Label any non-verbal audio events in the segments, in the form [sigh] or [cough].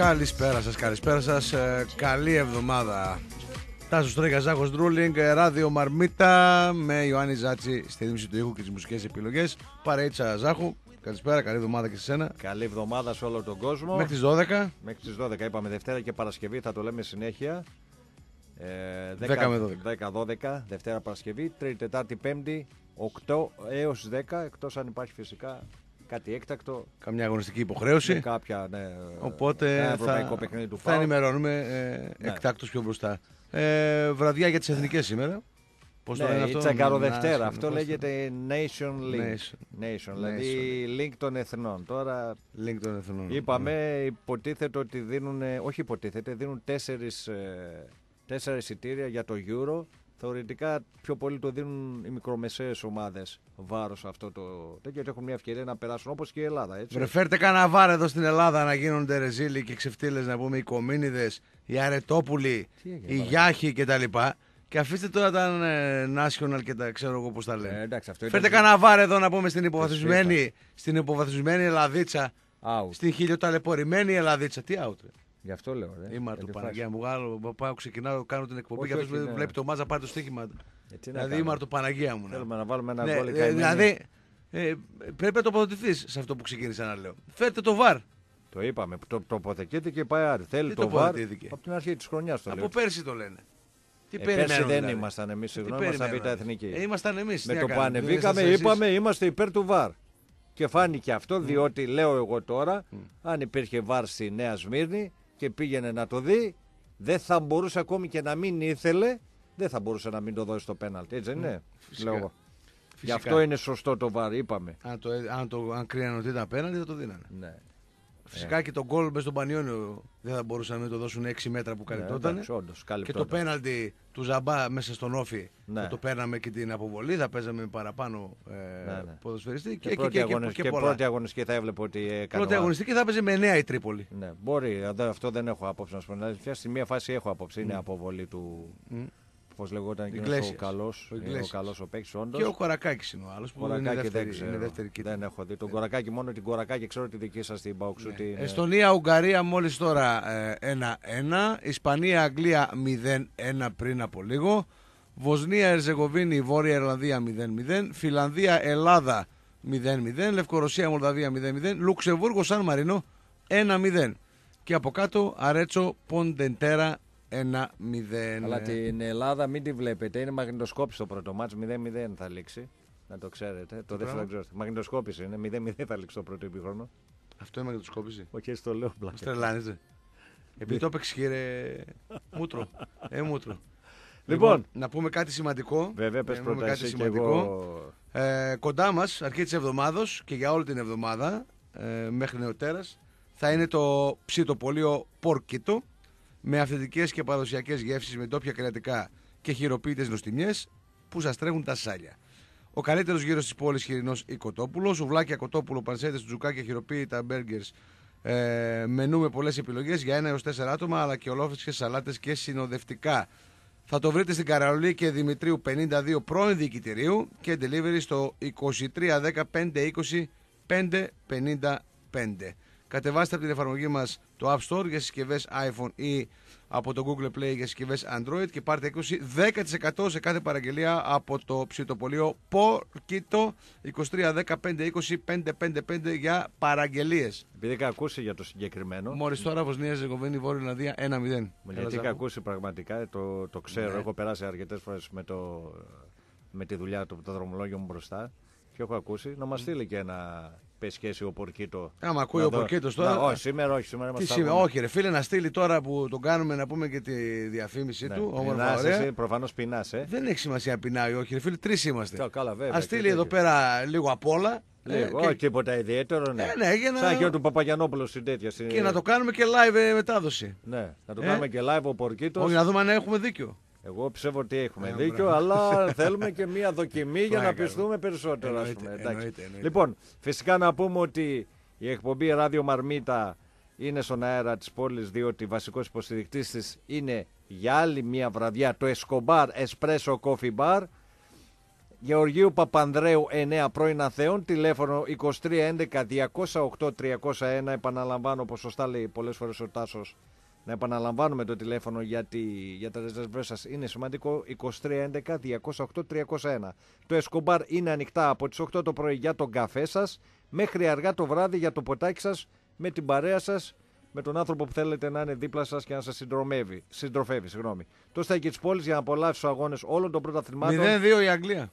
Καλησπέρα σας, καλησπέρα σας. Ε, καλή εβδομάδα. Τάσος Τρέγκα, Ζάχος Ντρούλινγκ, ε, ράδιο Μαρμίτα με Ιωάννη Ζάτσι στη ρύθμιση του ήχου και τις μουσικές επιλογές. Παρέτσα Ζάχου. Καλησπέρα, καλή εβδομάδα και σε σένα. Καλή εβδομάδα σε όλο τον κόσμο. Μέχρι τις 12. Μέχρι τις 12 είπαμε Δευτέρα και Παρασκευή, θα το λέμε συνέχεια. Ε, 10 με 12. 10-12, Δευτέρα Παρασκευή, Τρίτη, Τετάρτη, Πέμπτη, 8 έως 10, εκτός αν υπάρχει φυσικά κάτι έκτακτο. Καμιά αγωνιστική υποχρέωση. Με κάποια, ναι, Οπότε ένα θα, ευρωπαϊκό παιχνίδι του θα ΠΑΟΚ. ενημερώνουμε ε, Ναι. εκτάκτως πιο μπροστά. Ε, βραδιά για τις εθνικές σήμερα. Πώς το λένε Ναι, η αυτό, Τσαγκαροδευτέρα. Nation, Αυτό πώς το- λέγεται Nation Link. Nation. Nation, δηλαδή link των εθνών. Τώρα Link των εθνών. είπαμε, υποτίθεται ότι δίνουν, όχι υποτίθεται, δίνουν τέσσερις, ε, τέσσερα εισιτήρια για το Euro. Θεωρητικά πιο πολύ το δίνουν οι μικρομεσαίες ομάδες βάρος αυτό το τέτοιο γιατί έχουν μια ευκαιρία να περάσουν όπως και η Ελλάδα. Έτσι. Βρε, φέρτε κανένα βάρ εδώ στην Ελλάδα να γίνονται ρεζίλοι και ξεφτύλες να πούμε οι Κομίνιδες, οι Αρετόπουλοι, Τι έγινε, οι μαλάκα; Γιάχοι κτλ. Και αφήστε τώρα τα ε, national και τα ξέρω εγώ πώς τα λένε. Ε, εντάξει, αυτό Φέρτε ήταν κανένα βάρ εδώ να πούμε στην υποβαθμισμένη, στην υποβαθμισμένη Ελλαδίτσα, out. στην χιλιοταλαιπωρημένη Ελλαδίτσα. Τι out, ρε. Γι' αυτό λέω. Ρε. Είμαι Για το τη Παναγία μου, Γάλλο, πάω, ξεκινάω, κάνω την εκπομπή Όχι, και αυτός όχι, ναι. βλέπει το μάτσα πάρει το στοίχημα. Ε, τι να Δηλαδή κάνουμε. είμαι το Παναγία μου. να. Θέλουμε να βάλουμε ένα Ναι, γκολ ε, καημένοι. δηλαδή ε, πρέπει να τοποθετηθεί σε αυτό που ξεκίνησα να λέω. Φέρτε το βαρ. Το είπαμε. Το τοποθετήθηκε και πάει άρη. Θέλει Τι το βαρ τοποθετήθηκε; από την αρχή της χρονιάς το Από λέω. πέρσι το λένε. Τι Ε, πέρσι περιμένουν δεν δηλαδή; ήμασταν εμείς, Τι συγγνώμη, ήμασταν περιμένουν, β' εθνική. Ε, ήμασταν εμείς. Με το που ανεβήκαμε είπαμε είμαστε υπέρ του ΒΑΡ. Και φάνηκε αυτό διότι λέω εγώ τώρα, αν υπήρχε ΒΑΡ στη Νέα Σμύρνη και πήγαινε να το δει, δεν θα μπορούσε ακόμη και να μην ήθελε, δεν θα μπορούσε να μην το δώσει το πέναλτι. Έτσι δεν είναι. Φυσικά. Λέω εγώ. Γι' Φυσικά. αυτό είναι σωστό το ΒΑΡ, είπαμε. Αν, το, αν, το, αν κρίνανε ότι ήταν απέναντι θα το δίνανε. Ναι. Φυσικά και το γκολ μέσα στον Πανιόνιο δεν θα μπορούσαν να μην το δώσουν 6 μέτρα που καλυπτόταν. εντάξει, όντως, και το καλυπτόταν. πέναλτι του Ζαμπά μέσα στον Όφη Ναι. θα το παίρναμε και την αποβολή, θα παίζαμε με παραπάνω ε, Ναι, ναι. ποδοσφαιριστή Και, και, πρώτη, και, και, αγωνιστική, και και πολλά. πρώτη αγωνιστική θα έβλεπε ότι έκανε. Πρώτη ο- αγωνιστική θα έπαιζε με 9 η Τρίπολη. Ναι, μπορεί. Εδώ- Αυτό δεν έχω άποψη να σου πω. την αλήθεια. Στη μία φάση έχω άποψη. Είναι αποβολή του. Πώ λεγόταν εκείνος ο Iglesias. καλός. Ο Ο Iglesias. καλός ο παίκτης, όντως. Και ο Κορακάκης είναι ο άλλος που είναι Κορακάκι δεύτερη, δεν ξέρω. είναι δεύτερη κίτρινη. δεν έχω δει. Τον Κορακάκι, μόνο την Κορακάκι ξέρω τη δική σας την Παουξούτη. είναι- Εστονία-Ουγγαρία μόλις τώρα ε, 1-1. Ισπανία-Αγγλία 0-1 πριν από λίγο. Βοσνία-Ερζεγοβίνη, Βόρεια Ιρλανδία 0-0. Φιλανδία-Ελλάδα 0-0. Λευκορωσία-Μολδαβία 0-0. Λουξεμβούργο-Σαν Μαρινό 1-0. Και από κάτω Αρέτσο Ποντεντέρα 1-0. Αλλά την Ελλάδα μην τη βλέπετε. Είναι μαγνητοσκόπηση το πρώτο μάτς. 0-0 θα λήξει. Να το ξέρετε. Το δεύτερο πράγμα; δεν ξέρω. Μαγνητοσκόπηση είναι. 0-0 θα λήξει το πρώτο επίχρονο. Αυτό είναι με το σκόπιζε. Όχι, έτσι το λέω πλάκα. Μας τρελάνιζε. Επειδή το έπαιξε κύριε Μούτρο. Ε, Μούτρο. Λοιπόν. να πούμε κάτι σημαντικό. Βέβαια, πες Να πούμε πρώτα κάτι εσύ και σημαντικό. εγώ. Ε, κοντά μας, αρχή της εβδομάδα και για όλη την εβδομάδα ε, μέχρι νεοτέρας, θα είναι το ψητοπολείο Πόρκιτο με αυθεντικές και παραδοσιακές γεύσεις με ντόπια κρεατικά και χειροποίητες νοστιμιές που σας τρέχουν τα σάλια. Ο καλύτερος γύρος της πόλης χοιρινός ή κοτόπουλος, σουβλάκια κοτόπουλο, πανσέτε, τζουκάκια, χειροποίητα, μπέργκερς. Ε, μενού με πολλές επιλογές για ένα έως τέσσερα άτομα, αλλά και ολόφρυσκες σαλάτες και συνοδευτικά. Θα το βρείτε στην Καραολή και Δημητρίου 52 πρώην διοικητηρίου και delivery στο 2310 520 555. Κατεβάστε από την εφαρμογή μας το App Store για συσκευές iPhone ή από το Google Play για συσκευές Android και πάρτε 20 10% σε κάθε παραγγελία από το ψητοπολείο Porkito 2310 520 555 για παραγγελίες. Επειδή είχα ακούσει για το συγκεκριμένο. Μόλις τώρα Βοσνία Ζεγοβίνη Βόρεια Ιρλανδία 1-0. Έλα, Γιατί είχα Ζάκο. ακούσει πραγματικά, το, το ξέρω, Ναι. έχω περάσει αρκετές φορές με, το, με τη δουλειά του, το δρομολόγιο μου μπροστά και έχω ακούσει να μας στείλει και ένα πεσχέσιο ο Πορκίτο. Άμα ακούει Να ο δω- Πορκίτος τώρα- Να, όχι, σήμερα όχι, σήμερα Τι είμαστε σήμερα, αγώνα. όχι ρε φίλε, να στείλει τώρα που τον κάνουμε να πούμε και τη διαφήμιση Ναι, του. Όμορφα, πεινάς ωραία. εσύ, προφανώς πεινάς, ε. Δεν έχει σημασία πεινάει, όχι ρε φίλε, τρεις είμαστε. Κα- καλά, βέβαια, Α και στείλει τέτοιο. εδώ πέρα λίγο απ' όλα. ε, Λίγο, και, όχι, τίποτα ιδιαίτερο, ναι. Ε, ναι, για να- Σαν και ο του Παπαγιανόπουλου στην τέτοια. στην- και να το κάνουμε και live ε, μετάδοση. Ναι, να το Ε; κάνουμε και live ο Πορκίτος. Όχι, να δούμε αν έχουμε δίκιο. Εγώ πιστεύω ότι έχουμε Ε, δίκιο, μπράβο. αλλά θέλουμε και μία δοκιμή για να έκανα. πιστούμε περισσότερο. ας Εννοείται, πούμε, εντάξει. εννοείται, εννοείται. Λοιπόν, φυσικά να πούμε ότι η εκπομπή Ράδιο Μαρμίτα είναι στον αέρα της πόλης διότι βασικός υποστηρικτής της είναι για άλλη μία βραδιά το Escobar Espresso Coffee Bar Γεωργίου Παπανδρέου 9 πρώην Αθέων, τηλέφωνο 2311 208 301. Επαναλαμβάνω, όπως σωστά λέει πολλές φορές ο Τάσος, να επαναλαμβάνουμε το τηλέφωνο γιατί για τα ρεζερβέ σας είναι σημαντικό. 2311 208 301. Το Εσκομπάρ είναι ανοιχτά από τις 8 το πρωί για τον καφέ σας μέχρι αργά το βράδυ για το ποτάκι σας με την παρέα σας με τον άνθρωπο που θέλετε να είναι δίπλα σας και να σας συντροφεύει. συντροφεύει συγγνώμη. Το στέκι τη πόλη για να απολαύσει τους αγώνες όλων των πρωταθλημάτων. 0-2 η Αγγλία.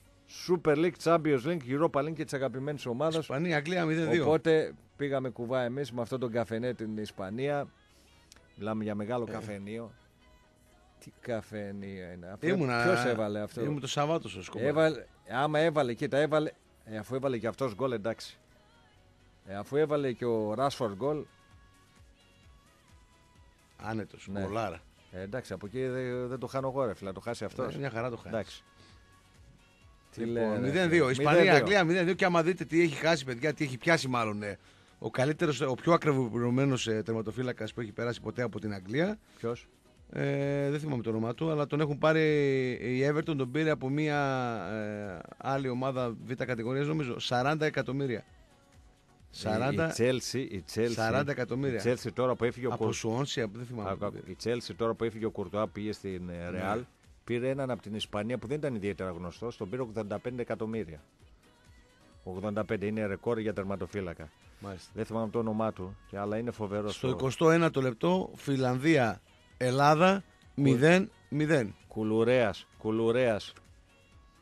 Super League, Champions League, Europa League και τη αγαπημένη ομάδα. Ισπανία, Αγγλία 0-2. Οπότε πήγαμε κουβά εμείς με αυτόν τον καφενέ την Ισπανία. Μιλάμε για μεγάλο ε. καφενείο. Τι καφενείο είναι αυτό; Ήμουνα... Ποιος έβαλε αυτό; Ήμουν το Σαββάτο στο σκοπό. Έβαλε... Άμα έβαλε, κοίτα, έβαλε. Ε, αφού έβαλε και αυτός γκολ, εντάξει. Ε, αφού έβαλε και ο Ράσφορντ γκολ. Άνετος, ναι. Γολάρα. Ε, εντάξει, από εκεί δεν, δεν το χάνω εγώ, ρε φίλε, το χάσει αυτός. Ε, μια χαρά το χάσει. Εντάξει. Τι λοιπόν, 0-2. Ισπανία, Αγγλία 0-2 και άμα δείτε τι έχει χάσει, παιδιά, τι έχει πιάσει μάλλον. Ε, ο καλύτερος, ο πιο ακριβοποιημένο ε, τερματοφύλακας που έχει περάσει ποτέ από την Αγγλία. Ποιος; Ε, δεν θυμάμαι το όνομά του, αλλά τον έχουν πάρει η Everton, τον πήρε από μια ε, άλλη ομάδα β' κατηγορίας, νομίζω, 40 εκατομμύρια. 40, η Chelsea, η Chelsea, 40 εκατομμύρια. Η Chelsea τώρα που έφυγε ο από Σουόνσια, δεν θυμάμαι. Η Chelsea τώρα που έφυγε ο Κουρτουά πήγε στην Real, ναι. πήρε έναν από την Ισπανία που δεν ήταν ιδιαίτερα γνωστός, τον πήρε 85 εκατομμύρια. 85 είναι ρεκόρ για τερματοφύλακα. Μάλιστα. Δεν θυμάμαι το όνομά του, αλλά είναι φοβερός. Στο 21ο λεπτό, Φιλανδία, Ελλάδα 0-0. Κουλουρέας, κουλουρέας.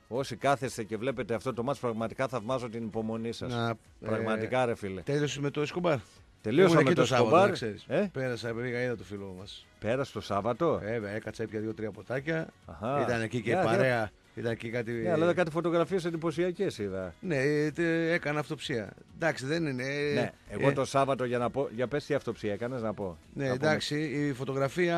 Όσοι κάθεστε και βλέπετε αυτό το μάτς πραγματικά θαυμάζω την υπομονή σας. Πραγματικά ε, ρε φίλε. Τέλειωσε με το Εσκομπάρ. Τελείωσα με το, το Σάββατο, ε; Πέρασα, πήγα, είδα το φίλο μας. Πέρασε το Σάββατο; Ε, βέβαια, έκατσα έπια δύο-τρία ποτάκια. Αχα. Ήταν εκεί και η παρέα. Ήταν εκεί κάτι... Ναι, αλλά κάτι φωτογραφίες εντυπωσιακές είδα. Ναι, έκανα αυτοψία. Εντάξει, δεν είναι. Ναι, εγώ ε... το Σάββατο για να πω. Για πες τι αυτοψία έκανες να πω. Ναι, εντάξει, η φωτογραφία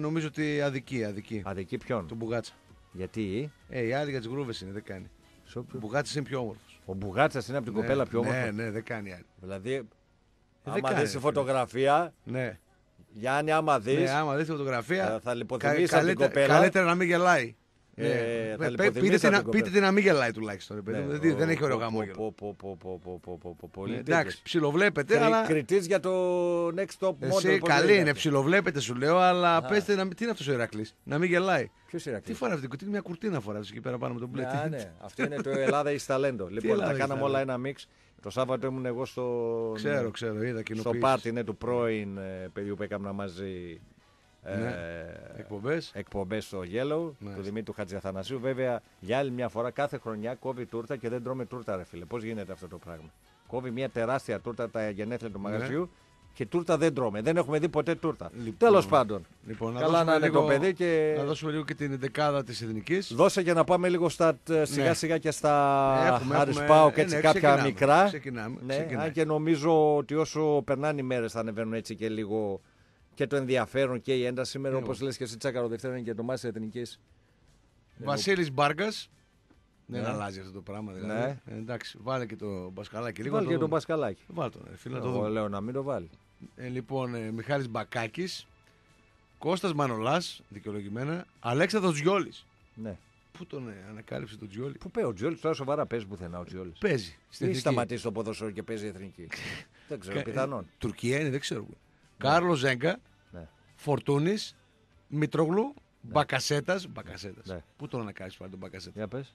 νομίζω ότι αδική. Αδική, αδική ποιον; Του Μπουγάτσα. Γιατί; Ε, η άλλη για τις γκρούβε είναι, δεν κάνει. Ο Μπουγάτσας είναι πιο όμορφος. Ο Μπουγάτσας είναι από την ναι, κοπέλα πιο όμορφος. Ναι, ναι, δεν κάνει άλλη. Δηλαδή, ε, άμα δεις τη φωτογραφία. Ναι. Γιάννη, άμα δεις. Ναι, άμα δεις τη φωτογραφία. Θα, θα λιποθυμήσει την κοπέλα. Καλύτερα να μην γελάει. Ναι. Ε, πείτε, την, πείτε την να μην γελάει τουλάχιστον. Ναι, δεν, δεν έχει ωραίο γαμόγελο. Εντάξει, ψιλοβλέπετε. αλλά... Κριτή για το next top model. Εσύ, καλή είναι, ψιλοβλέπετε σου λέω, αλλά πέστε να, τι είναι αυτός ο Ηρακλής. Να μην γελάει. Ποιος Ηρακλής; Τι φορά αυτή, τι μια κουρτίνα φοράς εκεί πέρα πάνω με τον μπλε. Ναι, [laughs] αυτό είναι το Ελλάδα ει ταλέντο. Λοιπόν, τα κάναμε όλα ένα μίξ. Το Σάββατο ήμουν εγώ στο. Ξέρω, ξέρω, είδα Στο πάρτι του πρώην ε, παιδιού που έκανα μαζί ναι. εκπομπές. εκπομπές στο Yellow ναι. του Δημήτρου Χατζιαθανασίου. Βέβαια, για άλλη μια φορά κάθε χρονιά κόβει τούρτα και δεν τρώμε τούρτα, ρε φίλε. Πώς γίνεται αυτό το πράγμα; Κόβει μια τεράστια τούρτα τα γενέθλια του ναι. μαγαζιού και τούρτα δεν τρώμε. Δεν έχουμε δει ποτέ τούρτα. Λοιπόν, Τέλος πάντων. Λοιπόν, Καλά να είναι το παιδί και. Να δώσουμε λίγο και την δεκάδα της εθνικής. Δώσε και να πάμε λίγο στα, ε, σιγά ναι. σιγά και στα Χάρι Πάο και έτσι ε, ναι, κάποια ξεκινάμε, μικρά. Ξεκινάμε, ναι, αν και νομίζω ότι όσο περνάνε οι μέρες θα ανεβαίνουν έτσι και λίγο και το ενδιαφέρον και η ένταση σήμερα, όπως λες και εσύ Τσάκαρο Δευτέρα είναι και το μάτι εθνικής. Βασίλης Μπάρκας. Δεν ναι. αλλάζει αυτό το πράγμα. Δηλαδή. Ναι. Ε, εντάξει, βάλε και το μπασκαλάκι. Λίγο βάλε και το μπασκαλάκι. Βάλε το, φίλε, Εγώ το λέω να μην το βάλει. Ε, λοιπόν, ε, Μιχάλης Μπακάκης, Κώστας Μανολάς, δικαιολογημένα, Αλέξανδρος Γιώλης. Ναι. Πού τον ε, ανακάλυψε τον Τζιόλι. Πού παίζει ο Τζιόλι, τώρα σοβαρά παίζει πουθενά ο Τζιόλι. Παίζει. Έχει σταματήσει το ποδοσφαίρο και παίζει εθνική. [laughs] δεν ξέρω, πιθανόν. Τουρκία είναι, δεν ξέρω. Κάρλος Ζέγκα, ναι. Φορτούνης, Μητρογλου, ναι. Μπακασέτας. Μπακασέτας. Ναι. Πού τον ανακάλυψε πάλι τον Μπακασέτα; Για πες.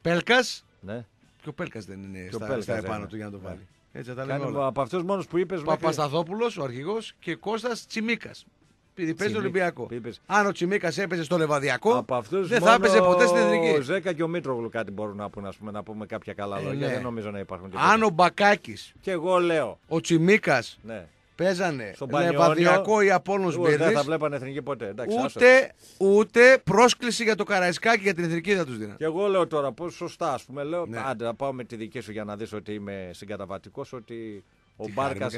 Πέλκας. Ναι. Και ο Πέλκας δεν είναι στα, στα επάνω του για να το βάλει. Έτσι τα λέμε όλα. Από αυτούς μόνος που είπες. Παπασταθόπουλος, ο αρχηγός και Κώστας Τσιμίκας. Επειδή παίζει το Ολυμπιακό. Αν ο Τσιμίκας έπαιζε στο Λεβαδιακό, δεν θα έπαιζε ποτέ στην εθνική. Ο Ζέκα και ο Μήτρογλου κάτι μπορούν να πούνε, πούμε, να πούμε κάποια καλά ε, λόγια. Ναι. Δεν νομίζω να υπάρχουν. Αν ο Μπακάκης. Και εγώ λέω. Ο Τσιμίκας. Ναι παίζανε Λεβαδιακό ή Απόλυνο Μπέρδη. Δεν θα βλέπανε εθνική ποτέ. Εντάξει, ούτε, ούτε πρόσκληση για το Καραϊσκάκι για την εθνική θα τους δίνανε. Και εγώ λέω τώρα, πώς σωστά, ας πούμε, λέω. Ναι. Άντε, να πάω με τη δική σου για να δεις ότι είμαι συγκαταβατικός, ότι ο Μπάρκα.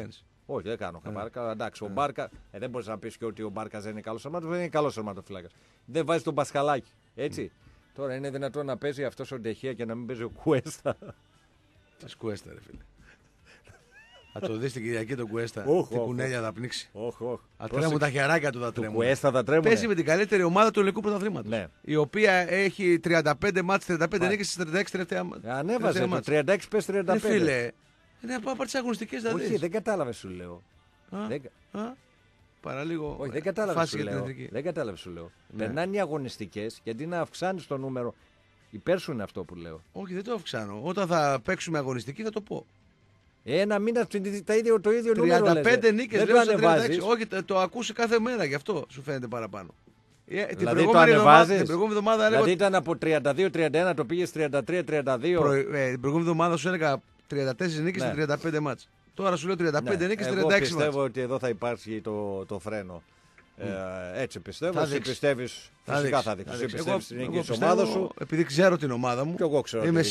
Όχι, δεν κάνω χαμπάρκα. Ναι. Εντάξει, ο ναι. Μπάρκα. Ε, δεν μπορείς να πεις και ότι ο Μπάρκας δεν είναι καλός σωματοφύλακα. Δεν είναι καλός σωματοφύλακα. Δεν βάζει τον Πασχαλάκι. Έτσι. Τώρα είναι δυνατόν να παίζει αυτός ο Ντεχεία και να μην παίζει ο Κουέστα. Τι Κουέστα, ρε φίλε. Θα το δεις την Κυριακή τον Κουέστα. Όχ, Τι όχ, κουνέλια θα πνίξει. Όχι, όχι. Θα τρέμουν τα χεράκια του θα Του τρέμουν. Κουέστα θα τρέμουν. Παίζει με την καλύτερη ομάδα του ελληνικού πρωταθλήματος. Ναι. Η οποία έχει 35 μάτς, 35 Πάει. νίκες στις 36 τελευταία Ανέβαζε το 36 πες 35. Ναι, φίλε. Είναι από τι αγωνιστικές θα Όχι, δεις. δεν κατάλαβες σου λέω. Α, Δεν... α, Παραλίγο. Όχι, δεν κατάλαβες φάση σου για την λέω. εθνική. Δεν κατάλαβες σου λέω. Ναι. Περνάνε οι αγωνιστικές γιατί να αυξάνεις το νούμερο. Υπέρ σου είναι αυτό που λέω. Όχι, δεν το αυξάνω. Όταν θα παίξουμε αγωνιστική θα το πω. Ένα μήνα στην- τα ίδιο, το ίδιο νούμερο. 35 λες, νίκες Δεν λέω το στα 36. ανεβάζεις. Όχι, το, το ακούσει κάθε μέρα, γι' αυτό σου φαίνεται παραπάνω. Ε, την, Δηλαδή προηγούμενη το εβδομάδα, ανεβάζεις. την προηγούμενη εβδομάδα έλεγα. Δηλαδή ήταν από 32-31, το πήγες 33-32. προ- ε, την προηγούμενη εβδομάδα σου έλεγα 34 νίκες Ναι. και 35 μάτς. Τώρα σου λέω 35 Ναι, νίκες και 36 Εγώ μάτς. πιστεύω ότι εδώ θα υπάρχει το, το φρένο. Ε, έτσι πιστεύω. Θα Εσύ δείξεις. πιστεύεις, Θα φυσικά δείξεις, θα δείξει. Εσύ δείξεις. πιστεύεις στην Εγώ- νίκη εγώ της ομάδας πιστεύω, σου. Επειδή ξέρω την ομάδα μου, Κι εγώ ξέρω είμαι, τη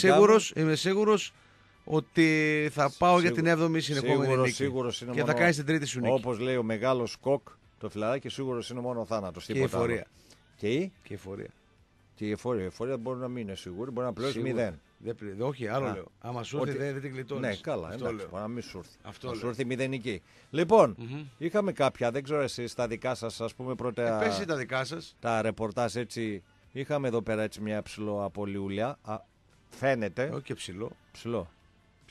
δικιά σίγουρος, είμαι σίγουρος ότι θα πάω για την Σίγουρο- 7η συνεχόμενη σίγουρος, νίκη. σίγουρος είναι και μόνο- θα κάνει την τρίτη σου νίκη. Όπως λέει ο μεγάλος κοκ, το φιλαράκι σίγουρο είναι μόνο ο θάνατος. Και η τίποτα άλλο. εφορία. Και η, Και η εφορία. και η εφορία. Η εφορία μπορεί να μην είναι σίγουρη, μπορεί να πληρώσει Σίγουρα. μηδέν. Δεν πλη- όχι, άλλο Α. λέω. Άμα σου έρθει Ότι- δεν, δεν την γλιτώνεις. Ναι, καλά, Αυτό εντάξει, λέω. μπορεί να μην σου έρθει. Αυτό να σου λέω. έρθει μηδενική. Λοιπόν, Μμμ. είχαμε κάποια, δεν ξέρω εσείς, τα δικά σας, ας πούμε πρώτα Ε, πες εσύ τα δικά σας. τα ρεπορτάζ έτσι. Είχαμε εδώ πέρα έτσι μια ψηλό απολυούλια. Α, φαίνεται. Όχι και ψηλό. Ψηλό.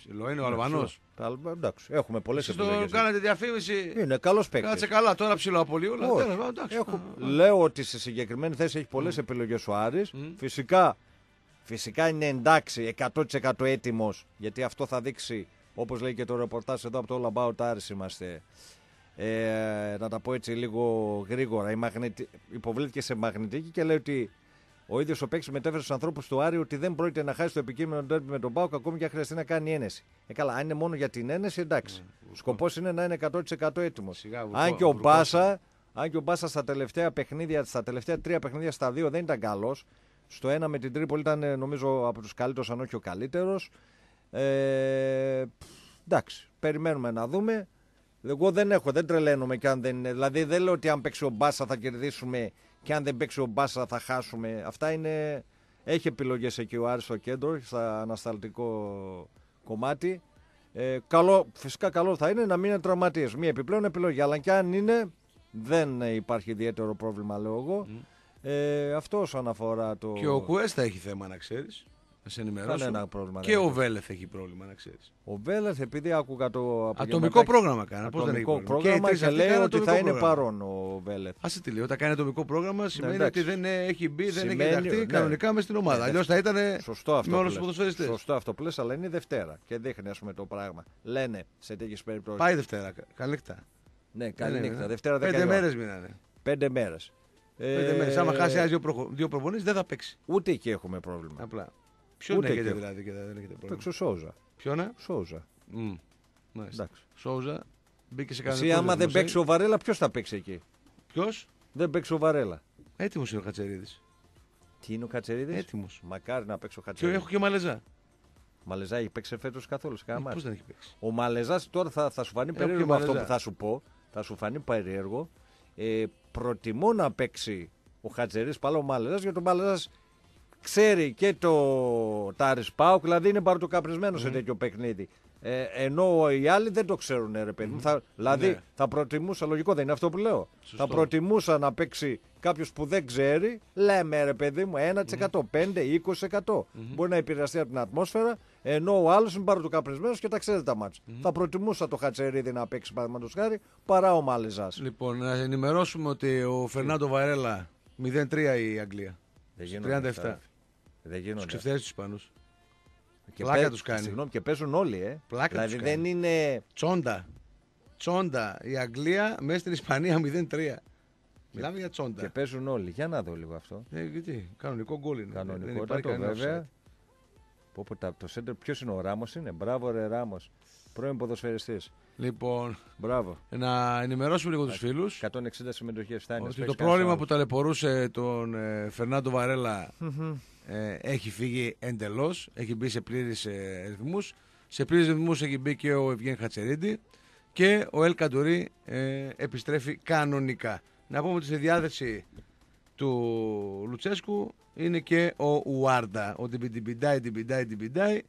Ψηλό είναι ο Αλβανός. Τα- Εντάξει, έχουμε πολλές Εσείς το επιλογές. κάνετε διαφήμιση. Είναι καλός παίκτης. Κάτσε καλά, τώρα ψηλό από λίγο. αλλά Όχι. τέλος πάντων, εντάξει. Έχω, Α, α. λέω ότι σε συγκεκριμένη θέση έχει πολλές επιλογές ο Άρης. Φυσικά, φυσικά είναι εντάξει, 100% έτοιμος, γιατί αυτό θα δείξει, όπως λέει και το ρεπορτάζ εδώ από το All About Άρης είμαστε, ε, να τα πω έτσι λίγο γρήγορα, η μαγνητι... υποβλήθηκε σε μαγνητική και λέει ότι ο ίδιος ο παίκτης μετέφερε στους ανθρώπους του Άρη ότι δεν πρόκειται να χάσει το επικείμενο ντέρμπι με τον Πάουκ ακόμη και αν χρειαστεί να κάνει ένεση. Ε, καλά, αν είναι μόνο για την ένεση, εντάξει. Ο σκοπός είναι να είναι 100% έτοιμος. Σιγά, βουρκό- Αν και ο βουρκός Μπάσα, αν και ο Μπάσα στα τελευταία παιχνίδια, στα τελευταία τρία παιχνίδια στα δύο δεν ήταν καλός. Στο ένα με την Τρίπολη ήταν ε, νομίζω από τους καλύτερους, αν όχι ο καλύτερος. Ε, πφ, εντάξει, περιμένουμε να δούμε. Εγώ δεν έχω, δεν τρελαίνομαι και αν δεν είναι. Δηλαδή δεν λέω ότι αν παίξει ο Μπάσα θα κερδίσουμε και αν δεν παίξει ο Μπάσα θα χάσουμε. Αυτά είναι. Έχει επιλογές εκεί ο Άρης στο κέντρο, στα ανασταλτικό κομμάτι. Ε, καλό, φυσικά καλό θα είναι να μην είναι τραυματίες. Μία επιπλέον επιλογή. Αλλά και αν είναι, δεν υπάρχει ιδιαίτερο πρόβλημα, λέω εγώ. Ε, αυτό όσον αφορά το. Και ο Κουέστα έχει θέμα να ξέρεις. Να σε ενημερώσω. Κανένα πρόβλημα Και δεν ο έχει. Βέλεθ έχει πρόβλημα να ξέρεις. Ο Βέλεθ, επειδή άκουγα το. Ατομικό απογευματάκι- πρόγραμμα κάνει. Πώς δεν έχει Ατομικό πρόβλημα. πρόγραμμα οι και, τρεις αυτοί λέει κάνουν ότι ατομικό θα είναι πρόγραμμα. παρόν ο Βέλεθ. Άσε τι λέει, όταν κάνει ατομικό πρόγραμμα σημαίνει εντάξει. ότι δεν έχει μπει, δεν Σημαίνει- έχει ενταχθεί ναι. κανονικά μες στην ομάδα. Ναι, Αλλιώς θα ήταν Σωστό αυτό. με που όλου τους λες. ποδοσφαιριστές. Σωστό αυτό που λες, αλλά είναι Δευτέρα και δείχνει ας πούμε, το πράγμα. Λένε σε τέτοιες περιπτώσει. Πάει Δευτέρα. Καλή νύχτα. Ναι, καλή Ναι, ναι, νύχτα. ναι. Δευτέρα Πέντε 10 μέρες μείνανε. Πέντε μέρες. Πέντε μέρες. Άμα χάσει άλλες δύο, προχω... δύο προπονήσεις δεν θα παίξει. Ούτε εκεί έχουμε πρόβλημα. Απλά. Ποιον Ούτε έχετε και- δηλαδή και δεν έχετε πρόβλημα; Παίξω Σόουζα. Ποιον Σόουζα. Μμ. Μάλιστα. Εντάξει. Σόουζα μπήκε σε κανένα. Εσύ, άμα δεν παίξει ο Βαρέλα, ποιος θα παίξει εκεί; Ποιος; Δεν παίξει ο Βαρέλα. Έτοιμος είναι ο Κατσερίδης. Τι είναι ο Κατσερίδης; Έτοιμος. Μακάρι να παίξει ο Και Κατσερίδης. έχω και μαλεζά. Μαλεζά έχει παίξει φέτος καθόλου σε κανένα Πώς μάτι. δεν έχει παίξει; Ο Μαλεζάς τώρα θα, θα σου φανεί Έχω περίεργο και αυτό Μαλεζά. που θα σου πω. Θα σου φανεί περίεργο. Ε, προτιμώ να παίξει ο Χατζερής πάλι ο Μαλεζάς γιατί ο Μαλεζάς ξέρει και το Τάρις Πάουκ, δηλαδή είναι παρτοκαπρισμένο σε τέτοιο παιχνίδι. Ε, ενώ οι άλλοι δεν το ξέρουν, ρε παιδί μου. Θα, δηλαδή Ναι. θα προτιμούσα, λογικό δεν είναι αυτό που λέω. Σωστό. Θα προτιμούσα να παίξει κάποιος που δεν ξέρει, λέμε ρε παιδί μου, 1%, 5, 20%. Μπορεί να επηρεαστεί από την ατμόσφαιρα, ενώ ο άλλος είναι παρτοκαπρισμένο και τα ξέρει τα μάτια. Θα προτιμούσα το Χατσερίδη να παίξει παραδείγματος χάρη παρά ο Μάλεζα. Λοιπόν, να ενημερώσουμε ότι ο Φερνάντο Βαρέλα 0-3 η Αγγλία. Δεν Στους γίνονται 37. Αυτά. Δεν Τους γίνονται. ξεφτέρεις τους Ισπανού. Και Πλάκα παί- τους κάνει. Συγγνώμη, και παίζουν όλοι, ε. Πλάκα δηλαδή τους δεν κάνει. είναι. Τσόντα. Τσόντα. Η Αγγλία μέσα στην Ισπανία 0-3. Μιλάμε για Και τσόντα. παίζουν όλοι. Για να δω λίγο αυτό. Ε, γιατί, κανονικό γκολ είναι. Δεν υπάρχει Κανονικότατο κανένα βέβαια. offside. Πω, πω, τα- το σέντερ ποιος είναι ο Ράμος είναι; Μπράβο, ρε Ράμος. Πρώην ποδοσφαιριστής. Λοιπόν, Μπράβο. να ενημερώσουμε λίγο τους φίλους 160 συμμετοχές φτάνει. ότι Space το Cash πρόβλημα Out. που ταλαιπωρούσε τον ε, Φερνάντο Βαρέλα ε, έχει φύγει εντελώς. Έχει μπει σε πλήρε ε, ρυθμούς. Σε πλήρε ρυθμούς έχει μπει και ο Ευγέν Χατσερίδη και ο Ελ Καντουρί ε, επιστρέφει κανονικά. Να πούμε ότι στη διάθεση του Λουτσέσκου είναι και ο Ουάρντα. Ότι την πηντάει, την πηντάει, την πηντάει.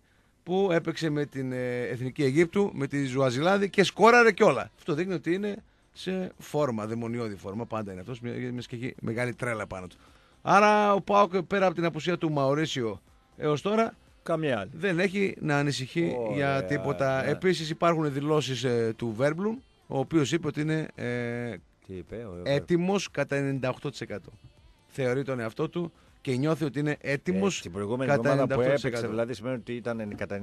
που έπαιξε με την ε, Εθνική Αιγύπτου, με τη Ζουαζιλάδη και σκόραρε κιόλα. Αυτό δείχνει ότι είναι σε φόρμα, δαιμονιώδη φόρμα. Πάντα είναι αυτός, και έχει μεγάλη τρέλα πάνω του. Άρα ο Πάοκ πέρα από την απουσία του Μαωρίσιο έως τώρα Καμία άλλη. δεν έχει να ανησυχεί για τίποτα. ναι. Επίσης υπάρχουν δηλώσεις ε, του Βέρμπλουμ, ο οποίος είπε ότι είναι ε, Τι είπε, ο... έτοιμος κατά 98%. Θεωρεί τον εαυτό του και νιώθει ότι είναι έτοιμος. Ε, την προηγούμενη κατά εβδομάδα που 98%. έπαιξε, δηλαδή σημαίνει ότι ήταν κατά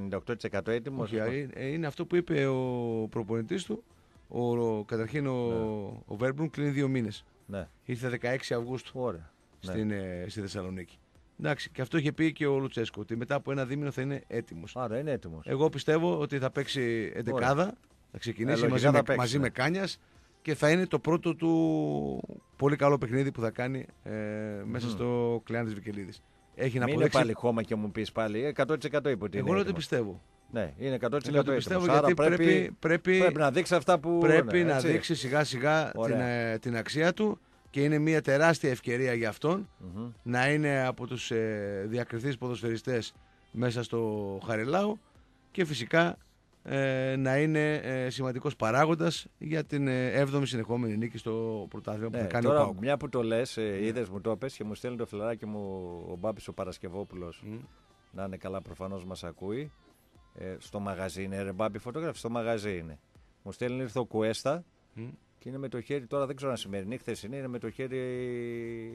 98% έτοιμος. Όχι, ε, ε, είναι αυτό που είπε ο προπονητής του. Ο, ο- καταρχήν ο, ο Βέρμπλουμ κλείνει δύο μήνες. Ναι, Ήρθε 16 Αυγούστου ωραία. Ναι. στην, ε, στη Θεσσαλονίκη. Εντάξει, και αυτό είχε πει και ο Λουτσέσκο, ότι μετά από ένα δίμηνο θα είναι έτοιμος. Άρα είναι έτοιμος. Εγώ πιστεύω ότι θα παίξει εντεκάδα, θα ξεκινήσει Ε, μαζί, λογικά με, θα παίξει, μαζί ναι. με Κάνιας και θα είναι το πρώτο του πολύ καλό παιχνίδι που θα κάνει ε, μέσα στο κλειάν της Βικελίδης. Έχει να Μην είναι αποδείξει. πάλι χώμα και μου πεις πάλι. 100% είπε ότι είναι Εγώ λέω ότι έτοιμος. πιστεύω. Ναι, είναι 100% Εγώ το έτοιμος. πιστεύω Άρα γιατί πρέπει, πρέπει, πρέπει, πρέπει να δείξει αυτά που. πρέπει ναι, να έτσι. δείξει σιγά σιγά την, Ωραία. ε, την αξία του και είναι μια τεράστια ευκαιρία για αυτόν Μμμ. να είναι από τους ε, διακριθείς ποδοσφαιριστές μέσα στο Χαριλάου και φυσικά ε, να είναι ε, σημαντικός παράγοντας για την ε, 7η συνεχόμενη νίκη στο πρωτάθλημα που Ναι, θα κάνει τώρα, ο Πάουκ. μια που το λες, ε, είδες μου το πες και μου στέλνει το φιλαράκι μου ο Μπάμπης ο Παρασκευόπουλος. Μμ. Να είναι καλά, προφανώς μας ακούει. Ε, στο μαγαζί είναι, ρε Μπάμπη, φωτογράφη, στο μαγαζί είναι. Μου στέλνει ήρθε ο Κουέστα Μμ. Και είναι με το χέρι, τώρα δεν ξέρω αν σημερινή, χθεσινή, είναι με το χέρι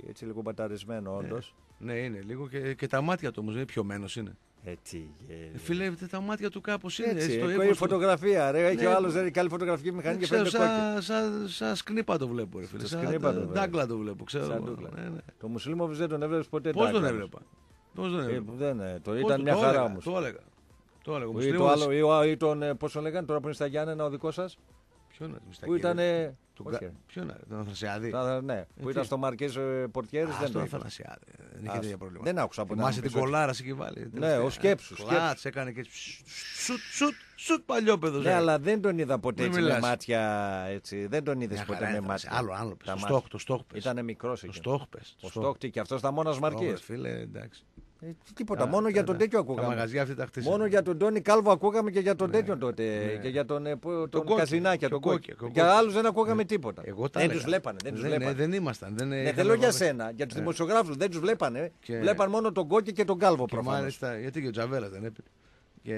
έτσι λίγο μπαταρισμένο, όντως. Ναι, είναι λίγο και, και τα μάτια του όμως είναι πιωμένος είναι. Έτσι. Ε, Ε, Φίλε, τα μάτια του κάπως είναι. έτσι, το έχει ύφος του. φωτογραφία. Ρε, έχει Ναι. ο άλλος δεν έχει καλή φωτογραφική μηχανή Δεν και ξέρω, φαίνεται κόκκινο. σαν, σαν, σαν σκνίπα το βλέπω, ρε φίλε. Σαν Σαν σκνίπα το τα- βλέπω. ντάγκλα το βλέπω, ξέρω. Σαν ντούγκλα. Ναι, ναι. Το Μουσουλίμοβιτ δεν τον έβλεπες ποτέ. Πώς τον τάκλα. έβλεπα; Πώς τον Ε, έβλεπα; δεν, ε, το Πώς ήταν το- μια το χαρά έλεγα, όμως. Το έλεγα. Το έλεγα. Ή Μουσουλίμος- το άλλο, ή, ο- ή τον, ε, πώς τον λέγανε τώρα που είναι στα Γιάννενα, ο δικός σας; Ποιο είναι, Μιστακίδη; Που ήταν. ε, Του όχι, Κα- ρε. Ποιο είναι, τον Αθανασιάδη. Τα- ναι, που τι; ήταν στο Μαρκές Πορτιέρης. Α, Δεν στον το είπε. Αθανασιάδη. Δεν είχε Ας, τέτοια πρόβλημα. δεν άκουσα από Θυμάσαι να την μου πεις ότι- κολάρα εκεί βάλει. Ναι, ο σκέψου, Κλάτ, έκανε και σουτ, σουτ, σουτ παλιόπαιδο. Ναι, αλλά δεν τον είδα ποτέ Μην έτσι με μιλάς. μάτια. Έτσι. Δεν τον είδες ποτέ με μάτια. Άλλο, άλλο. πες. Τα Το μάτια. στόχ, το στόχ πες. Ήταν μικρός Το εκεί. στόχ πες. Ο Στόκτη και αυτός ήταν μόνος Μαρκέ. Στόχ, Φίλε, εντάξει. Τίποτα, Καλά, μόνο για τον καλά. τέτοιο Τα ακούγαμε. μαγαζιά αυτή τα χτίσανε. Μόνο για τον Τόνι Κάλβο ακούγαμε και για τον Ναι, τέτοιον τότε. ναι. Και για τον, ε, που- τον Κόκκι, Καζινάκια, και τον Κόκκι, Κόκκι. και ο Για Κόκκι. άλλους δεν ακούγαμε τίποτα. Εγώ τα δεν έλεγα. τους βλέπανε. Δεν τους δεν, βλέπανε. ναι, δεν ήμασταν. Δεν, Ναι, είχαμε δεν λέω για βάλει- σένα, για τους δημοσιογράφους. Δεν τους βλέπανε. Και- Βλέπαν μόνο τον Κόκκι και τον Κάλβο Και προφανώς. μάλιστα, γιατί και ο Τζαβέλας δεν έπαιρνε. Και,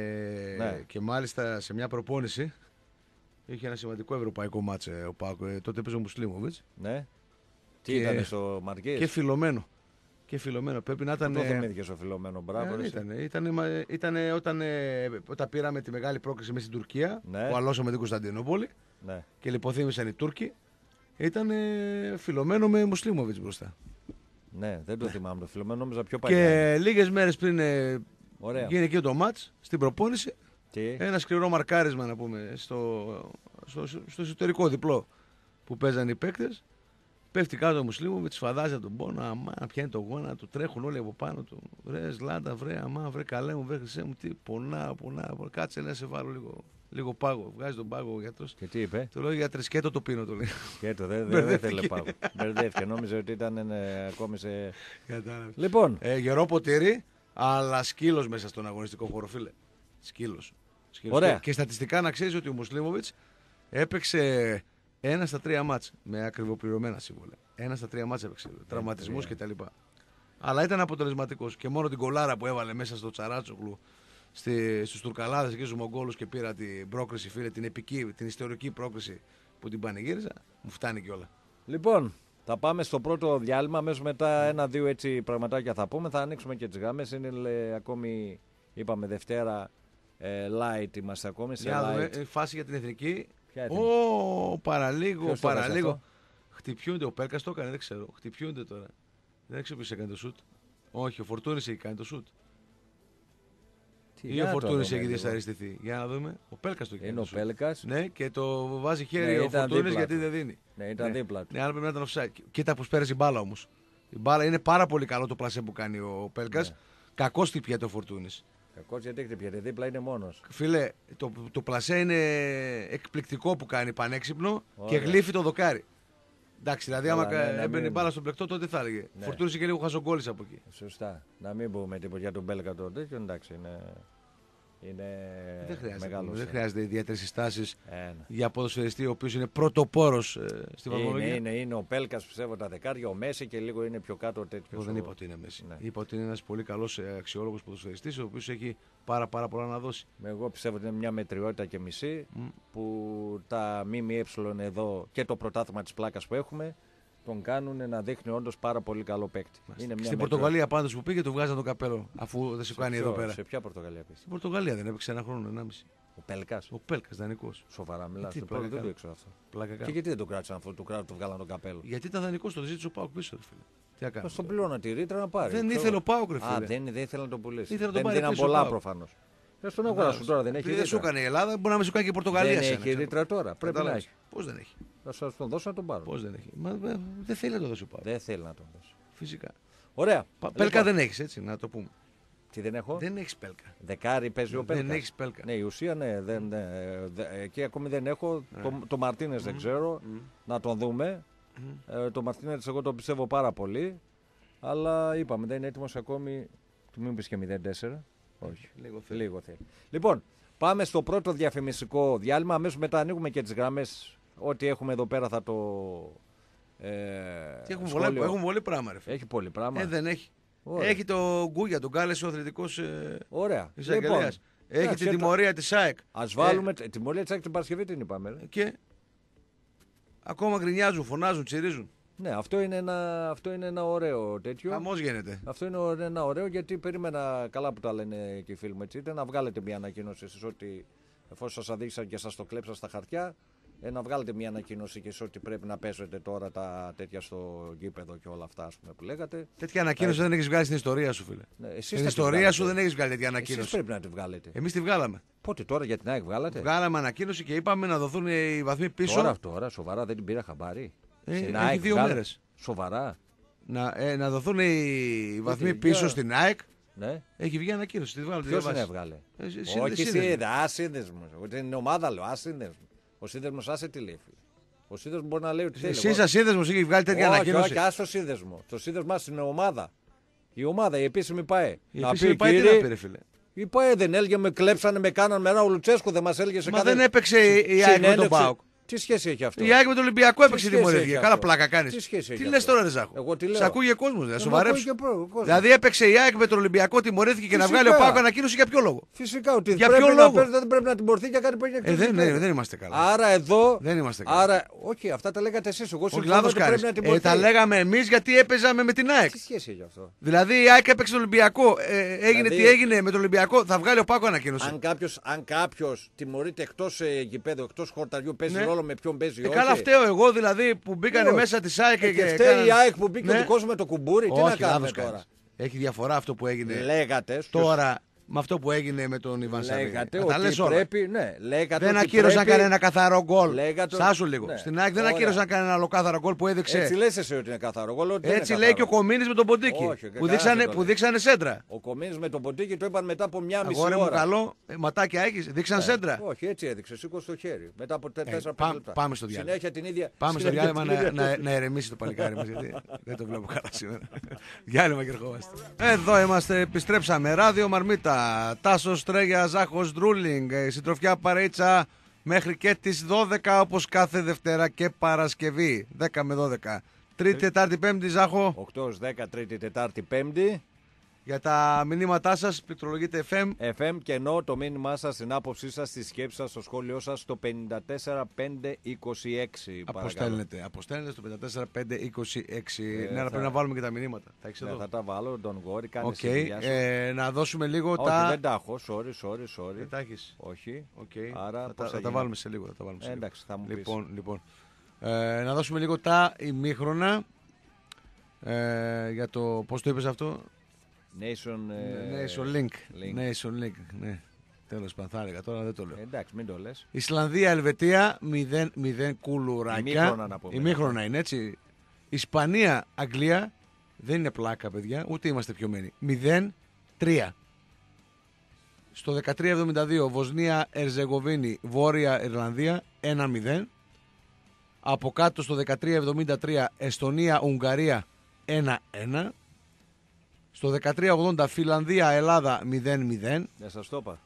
Ναι. και μάλιστα σε μια προπόνηση είχε ένα σημαντικό ευρωπαϊκό μάτσε ο Πάκο. Ε, τότε έπαιζε ο Μουσλίμοβιτς Ναι. Τι Και- ήταν στο Μαρκές; και φιλωμένο. Και φιλωμένο. Πρέπει να ήταν. Το ε, θυμήθηκε ο φιλομένο. Μπράβο. ε, ρε, ήταν, ήταν, ήταν όταν, ε, όταν πήραμε τη μεγάλη πρόκληση μέσα στην Τουρκία Ναι. που αλώσαμε την Κωνσταντινούπολη Ναι. και λιποθύμησαν οι Τούρκοι. Ήταν ε, φιλωμένο με Μουσλίμοβιτς μπροστά. ναι, δεν το θυμάμαι το φιλομένο. Νόμιζα πιο παλιά. Και λίγες μέρες πριν ε, Ωραία. γίνει και το ματ στην προπόνηση, Τι; ένα σκληρό μαρκάρισμα να πούμε στο, στο, στο εσωτερικό διπλό που παίζαν οι παίκτες. Πέφτει κάτω ο Μουσλίμου με τη σφαδάζει από τον πόνο. Αμά, πιάνει το γόνα του, τρέχουν όλοι από πάνω του. Βρε, Λάντα, βρε, αμά, βρε, καλέ μου, βρε, χρυσέ μου, τι, πονά, πονά. πονά. Κάτσε να σε βάλω λίγο, λίγο πάγο. Βγάζει τον πάγο ο γιατρός. Και τι είπε; Του λέω για τρεσκέτο το πίνω, το λέει. Και το [laughs] δεν δεν Μπερδεύτηκε. θέλει πάω. Μπερδεύτηκε. Νόμιζε ότι ήταν ε, ακόμη σε. Κατάλαβες. Λοιπόν, Ε, γερό ποτήρι, αλλά σκύλος μέσα στον αγωνιστικό χώρο, φίλε. Σκύλος. Ωραία. Και, και στατιστικά να ξέρεις ότι ο Μουσλίμοβιτς έπαιξε ένα στα τρία μάτς με ακριβοπληρωμένα σύμβολα. Ένα στα τρία μάτς έπαιξε. Τραυματισμούς κτλ. Αλλά ήταν αποτελεσματικός. Και μόνο την κολάρα που έβαλε μέσα στο Τσαράτσογλου στη, στους Τουρκαλάδες και στους Μογγόλους και πήρα την πρόκριση, φίλε, την επική, την ιστορική πρόκριση που την πανηγύριζα, μου φτάνει κιόλα. λοιπόν, θα πάμε στο πρώτο διάλειμμα. Αμέσως μετά ένα-δύο έτσι πραγματάκια θα πούμε. Θα ανοίξουμε και τις γάμες. Είναι λέ, ακόμη, είπαμε Δευτέρα, ε, light είμαστε ακόμη. Σε Για να δούμε, light. ε, φάση για την εθνική. Ποια εθνική; Ω, παραλίγο, Ποιος το έκασε παραλίγο. αυτό; Χτυπιούνται, ο Πέρκας το έκανε, δεν ξέρω. Χτυπιούνται τώρα. Δεν ξέρω ποιος έκανε το σουτ. Όχι, ο Φορτούνης έχει κάνει το σουτ. Τι, Ή για ο να το Φορτούνης δούμε έχει λίγο. δυσαρεστηθεί. Για να δούμε. Ο Πέλκα το έχει κάνει. Είναι το ο σουτ. Πέλκα. Ναι, και το βάζει χέρι Ναι, ο ήταν Φορτούνης δίπλα γιατί του. δεν δίνει. Ναι, ήταν ναι. δίπλα του. Ναι, αλλά πρέπει να ήταν offside. Κοίτα πώς πέρασε η μπάλα όμως. Η μπάλα είναι πάρα πολύ καλό το πλασέ που κάνει ο Πέλκα. Ναι. Κακό χτυπιέται ο Φορτούνης. Κακός γιατί χτυπιέται. Δίπλα είναι μόνος. Φίλε, το, το πλασέ είναι εκπληκτικό που κάνει πανέξυπνο Ωραία. και γλύφει το δοκάρι. Εντάξει, δηλαδή Καλά, άμα ναι, να έμπαινε η μην- μπάλα στον πλεκτό, τότε θα έλεγε. Ναι. Φορτούνη είχε λίγο χαζογκόλης από εκεί. Σωστά. Να μην πούμε τίποτα για τον Μπέλκα το τέτοιο. Εντάξει, είναι. Είναι δεν χρειάζεται, μεγάλος, δεν ε. χρειάζεται ιδιαίτερες συστάσεις Ε, ναι. για ποδοσφαιριστή ο οποίος είναι πρωτοπόρος ε, στη Είναι, βαθμολογία. είναι, είναι ο Πέλκας πιστεύω τα δεκάρια, ο Μέση και λίγο είναι πιο κάτω τέτοιος. Εγώ δεν είπα ότι είναι Μέση. Ναι. Είπα ότι είναι ένας πολύ καλός αξιόλογος ποδοσφαιριστής, ο οποίος έχει πάρα, πάρα πολλά να δώσει. Εγώ πιστεύω ότι είναι μια μετριότητα και μισή που τα ΜΜΕ εδώ και το πρωτάθλημα της πλάκας που έχουμε τον κάνουν να δείχνει όντως πάρα πολύ καλό παίκτη. Είναι μια Στην Πορτογαλία πάντως που πήγε, του βγάζαν το καπέλο αφού δεν σου κάνει Ποιο- εδώ πέρα. Σε ποια Πορτογαλία πήγε; Στην Πορτογαλία δεν έπαιξε ένα χρόνο, ενάμιση. Ο Πέλκας. Ο Πέλκας, δανεικός. Σοβαρά μιλάς. τι Δεν πλάκα το κάνω. ήξερα αυτό. Πλάκα Και κάνω. γιατί δεν τον κράτησαν αυτό, του κράτου του βγάλαν το καπέλο; Γιατί ήταν δανεικός, το ζήτησε ο Πάουκ πίσω, ρε φίλε. Τι να κάνω. Στον πλήρωνα τη ρήτρα να πάρει. Δεν ξέρω. ήθελε ο Πάουκ, ρε Α, φίλε. δεν, δεν ήθελε να τον πουλήσει. Ήθελε να τον δεν πάρει δίναν πίσω ο πολλά Πάουκ. προφανώς. Δεν στον αγοράσουν τώρα, δεν έχει Επειδή δεν σου ρήτρα. έκανε η Ελλάδα, μπορεί να μην σου κάνει και η Πορτογαλία. Δεν σένα, έχει ξέρω. ρήτρα τώρα. Πρέπει να Κατάλαβες. έχει. Πώς δεν έχει. Θα σας τον δώσω να τον πάρω. Πώς δεν έχει. Μα, ε, δεν θέλει να το δώσει ο Πάουκ. Δεν θέλει να τον δώσει. Φυσικά. Ωραία. Πα- Λοιπόν, Πέλκα δεν έχεις, έτσι, να το πούμε. Τι δεν έχω; Δεν έχεις πέλκα. Δεκάρι παίζει ο Δεν Πέλκας. έχεις Πέλκα. Ναι, η ουσία ναι. Δεν, ναι, δε- εκεί ακόμη δεν έχω. Το, το Μαρτίνες δεν ξέρω. Να τον δούμε. Ε, το Μαρτίνες εγώ τον πιστεύω πάρα πολύ. Αλλά είπαμε δεν είναι έτοιμος ακόμη. Του μην πεις και 0-4. Όχι. Λίγο θέλει. Λίγο θέλει. Λοιπόν, πάμε στο πρώτο διαφημιστικό διάλειμμα. Αμέσως μετά ανοίγουμε και τις γραμμές. Ό,τι έχουμε εδώ πέρα θα το. Ε, Τι έχουμε, σχόλιο. πολλά, έχουμε πολύ πράγμα, ρε φίλε. Έχει πολύ πράγμα. Ε, δεν έχει. Ωραία. Έχει το Γκούγια, τον κάλεσε ο αθλητικός ε, Ωραία. εισαγγελέα. έχει Λοιπόν, εντάξει, την τιμωρία της ΑΕΚ. Α βάλουμε. τη τιμωρία της την Παρασκευή την είπαμε. ρε. Ε, και ακόμα γκρινιάζουν, φωνάζουν, τσιρίζουν. Ναι, αυτό είναι ένα, αυτό είναι ένα ωραίο τέτοιο. Χαμός γίνεται. Αυτό είναι ωραίο- ένα ωραίο γιατί περίμενα καλά που τα λένε και οι φίλοι μου έτσι. Ήταν να βγάλετε μια ανακοίνωση εσείς ότι εφόσον σας αδείξαν και σας το κλέψαν στα χαρτιά, ε, να βγάλετε μια ανακοίνωση και εσείς ότι πρέπει να παίζετε τώρα τα τέτοια στο γήπεδο και όλα αυτά ας πούμε, που λέγατε. Τέτοια ανακοίνωση δεν έχεις βγάλει στην ιστορία σου, φίλε. Ναι, εσείς Στην θα τη ιστορία βγάλετε. σου δεν έχεις βγάλει τέτοια Εσείς ανακοίνωση. πρέπει να τη βγάλετε. Εμείς τη βγάλαμε. Πότε τώρα για την ΑΕΚ βγάλατε; Βγάλαμε ανακοίνωση και είπαμε να δοθούν οι βαθμοί πίσω. Τώρα, τώρα, σοβαρά δεν την πήρα χαμπάρι. Ε, Στην έχει ΑΕΚ δύο βγάλα- μέρες. Σοβαρά. Να, ε, να δοθούν οι βαθμοί για- πίσω στην ΑΕΚ. Ναι. Έχει βγει ανακοίνωση. Τη βγάλω, τη Ποιος διαβάσεις. την έβγαλε; Ε, σύνδε- Όχι σύνδεσμος. εσύ, ασύνδεσμο. Ότι είναι ομάδα, λέω. Ασύνδεσμο. Ο σύνδεσμος, άσε τι λέει. φίλε. Ο σύνδεσμος μπορεί να λέει ότι θέλει. Εσύ Εγώ- σαν σύνδεσμος έχει βγάλει τέτοια όχι, ανακοίνωση. όχι, άσε το σύνδεσμο. Το σύνδεσμο μας είναι ομάδα. Η ομάδα, η επίσημη ΠΑΕ. Η επίσημη πάει τι να πει, ρε φίλε; η ΠΑΕ δεν έλεγε με κλέψανε, με κάναν μερά ο Λουτσέσκο, δεν μας έλεγε σε Μα κάθε δεν έπαιξε η ΑΕΚ με τον συνέντευξη. ΠΑΟΚ. Τι σχέση έχει αυτό; Η ΑΕΚ με τον Ολυμπιακό έπαιξε σχέση τιμωρία. έχει Καλά αυτό; πλάκα κάνεις. Τι σχέση έχει Τι λες αυτό; τώρα, Ρεζάχο. Εγώ τι λέω. Σε ακούγε κόσμος, δηλαδή. Ε, Σοβαρέψου. μα ακούει και προ- κόσμος. Δηλαδή έπαιξε η ΑΕΚ με τον Ολυμπιακό, τιμωρήθηκε και να Φυσικά. βγάλει ο Πάοκ ανακοίνωση για ποιο λόγο; Φυσικά ότι Για πρέπει ποιο να λόγο; παίζει, δεν πρέπει να τιμωρηθεί για κάτι που έγινε Ε, εκτός δεν, γηπέδου. ναι, δεν είμαστε καλά. Άρα εδώ. Δεν είμαστε καλά. Άρα, όχι, αυτά τα λέγατε εσείς. Εγώ Όχι, συμφωνώ λάθο ότι κάνει. πρέπει να Ε, τιμωρηθεί. τα λέγαμε εμείς γιατί έπαιζαμε με την ΑΕΚ. Τι σχέση έχει αυτό; Δηλαδή η ΑΕΚ έπαιξε τον Ολυμπιακό. Ε, έγινε Δηλαδή- τι έγινε με τον Ολυμπιακό. Θα βγάλει ο Πάοκ ανακοίνωση. Αν κάποιο αν κάποιος τιμωρείται εκτός ε, γηπέδου, εκτός χορταριού, παίζει Ναι. Ρόλο με ποιον παίζει. Ε, όχι. καλά, φταίω εγώ δηλαδή που μπήκανε Όχι. μέσα της ΑΕΚ Ε, και, και φταίει κάνανε- η ΑΕΚ που μπήκε Ναι. ο δικό με το κουμπούρι. Τι να Όχι, κάνουμε λάθος τώρα; κάνεις. Έχει διαφορά αυτό που έγινε Λέγατε. στους- τώρα με αυτό που έγινε με τον Ιβάν Σαββίδη. Λέγατε Να τα ότι λες όλα. πρέπει. Ναι, λέγατε Δεν ότι ακύρωσαν πρέπει- κανένα καθαρό γκολ. Λέγατε- Στάσου λίγο. Ναι. Στην ΑΕΚ δεν Ωραία. ακύρωσαν κανένα άλλο κάθαρο γκολ που έδειξε. Έτσι λες εσύ ότι είναι καθαρό. Εγώ λέω ότι δεν Έτσι είναι λέει και ο καθαρό. Κομίνης με τον Ποντίκη. Όχι, που, κανένας δείξανε, δεν το που λέει. δείξανε σέντρα. Ο Κομίνης με τον Ποντίκη το είπαν μετά από μια μισή Αγόρι μου ώρα. καλό, ε, ματάκια έχεις. Δείξαν Ναι. σέντρα. Όχι, έτσι έδειξε. Σήκωσε το χέρι. Μετά από 4-5 πά- λεπτά. πάμε στο διάλειμμα. Συνέχεια την ίδια. Πάμε στο συνέχεια διάλειμμα την να, ίδια- να, να ερεμήσει το παλικάρι μας. Γιατί δεν το βλέπω καλά σήμερα. [laughs] διάλειμμα και ερχόμαστε. Εδώ είμαστε, επιστρέψαμε. Ράδιο Μαρμίτα. Τάσος Τρέγιας, Ζάχο Ντρούλινγκ. ε, Συντροφιά Παρέτσα μέχρι και τις 12 όπως κάθε Δευτέρα και Παρασκευή. 10 με 12. Τρίτη, Τετάρτη, Πέμπτη, Ζάχο. 8, 10, Τρίτη, Τετάρτη, Πέμπτη. Για τα μηνύματά σας, πληκτρολογείτε FM. FM και ενώ το μήνυμά σας, την άποψή σας, τη σκέψη σας, το σχόλιο σας στο 54526. Αποστέλνετε. Αποστέλνετε στο 54526. ναι, αλλά θα- πρέπει να βάλουμε και τα μηνύματα. Θα έχεις Ναι, εδώ. θα τα βάλω, τον Γόρι, κάνει Οκ. τη δουλειά σου. Ε, να δώσουμε λίγο Όχι, τα. δεν τα έχω. Sorry, sorry, sorry. Δεν τα έχεις. Όχι. Οκ. Άρα, θα, πώς τα, θα θα τα γίνει; βάλουμε σε λίγο. Θα τα βάλουμε σε Ε, λίγο. εντάξει, θα μου πεις. λοιπόν, λοιπόν. Ε, να δώσουμε λίγο τα ημίχρονα. Ε, για το. Πώς το είπες αυτό, Nation, ε, Nation League. League. Nation League. Ναι. Τέλος πάντων, θα έλεγα τώρα δεν το λέω. Εντάξει, μην το λες. Ισλανδία, Ελβετία 0-0 κουλουράκια. Ημίχρονα να πούμε. Ημίχρονα είναι έτσι. Ισπανία, Αγγλία. Δεν είναι πλάκα, παιδιά, ούτε είμαστε πιωμένοι. 0-3. Στο 1372 Βοσνία, Ερζεγοβίνη, Βόρεια Ιρλανδία 1-0. Από κάτω στο 1373 Εστονία, Ουγγαρία 1-1. Στο 1380 Φιλανδία, Ελλάδα 0-0. Δεν σας το είπα.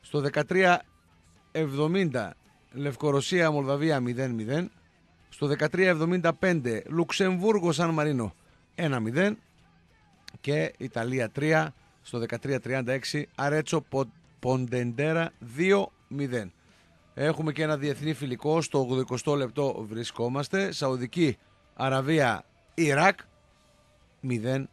Στο 13-70 Λευκορωσία Μολδαβία 0-0. Στο 13-75 Λουξεμβούργο Σαν Μαρίνο 1-0. Και Ιταλία 3 στο 13-36 Αρέτσο Ποντεντέρα 2-0. Έχουμε και ένα διεθνή φιλικό στο 80 λεπτό βρισκόμαστε. Σαουδική Αραβία Ιράκ 0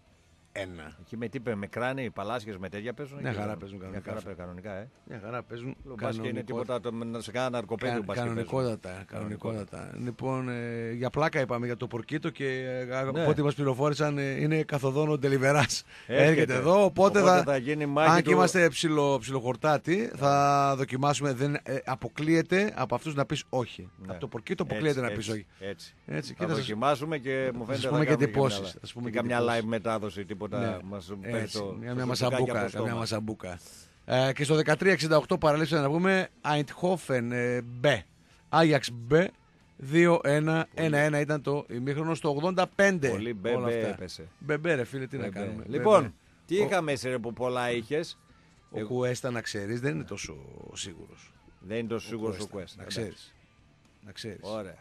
ένα. Εκεί με τι με κράνη, παλάσχες με τέτοια παίζουν. Μια χαρά παίζουν κανονικά. Μια χαρά κανονικά, ε. Μια χαρά παίζουν. Κανονικό... και είναι τίποτα το, να σε κάνει ναρκοπέδι Κα, κανονικότατα, κανονικότατα. Λοιπόν, ε, για πλάκα είπαμε για το Πορκίτο και ε, ναι. από ό,τι μας πληροφόρησαν ε, είναι καθοδόν ο Ντελιβεράς. Έρχεται εδώ. Οπότε, οπότε θα, θα γίνει μάχη αν και είμαστε ψιλο, ψιλοχορτάτι, θα δοκιμάσουμε. Δεν ε, αποκλείεται από αυτούς να πεις όχι. Ναι. Από το Πορκίτο αποκλείεται να πεις όχι. Έτσι. έτσι. Θα δοκιμάσουμε και μου φαίνεται να πούμε και Καμιά live μετάδοση τίποτα ναι. μας μια, μια μασαμπούκα. Καμιά μασαμπούκα. Ε, και στο 1368 παραλείψαμε να πούμε Eindhoven ε, B. Ajax B 2-1, 1-1 ήταν το ημίχρονο στο 85. Πολύ μπεμπέ έπεσε. Μπεμπέ ρε φίλε, τι μπε, να κάνουμε. Λοιπόν, τι είχαμε εσύ ρε που πολλά είχες; Ο Εγώ... Κουέστα να ξέρεις δεν είναι τόσο σίγουρος. Δεν είναι τόσο σίγουρος ο Κουέστα. Να ξέρεις. Να ξέρεις. Ωραία.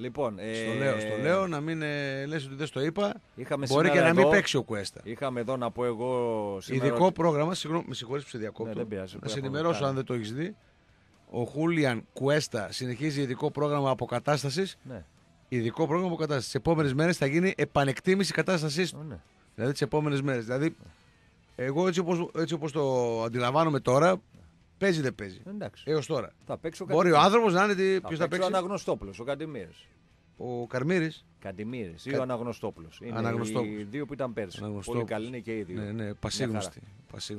Λοιπόν, στο, λέω, στο λέω να μην ε, λες ότι δεν στο είπα. Είχαμε Μπορεί και να μην παίξει ο Κουέστα. Είχαμε εδώ να πω εγώ σήμερα. Ειδικό πρόγραμμα, συγγνώμη, με συγχωρείς που σε διακόπτω. Ναι, πειράζει, να σε ενημερώσω αν δεν το έχεις δει. Ο Χούλιαν Κουέστα συνεχίζει ειδικό πρόγραμμα αποκατάστασης. Ναι. Ειδικό πρόγραμμα αποκατάστασης. Τις επόμενες μέρες θα γίνει επανεκτίμηση κατάστασή του. Ναι. Δηλαδή τις επόμενες μέρες. Δηλαδή, εγώ έτσι όπως έτσι όπως το αντιλαμβάνομαι τώρα, Παίζει δεν παίζει. Έως τώρα. Θα παίξει ο Μπορεί ο άνθρωπος να είναι. Ποιος θα παίξει. Ο Αναγνωστόπουλος, ο Καντιμίρης. Ο Καρμίρη. Καντιμίρης ή ο Αναγνωστόπουλος. Είναι οι δύο που ήταν πέρσι. Πολύ καλοί είναι και οι δύο. Ναι, ναι, πασίγνωστοι.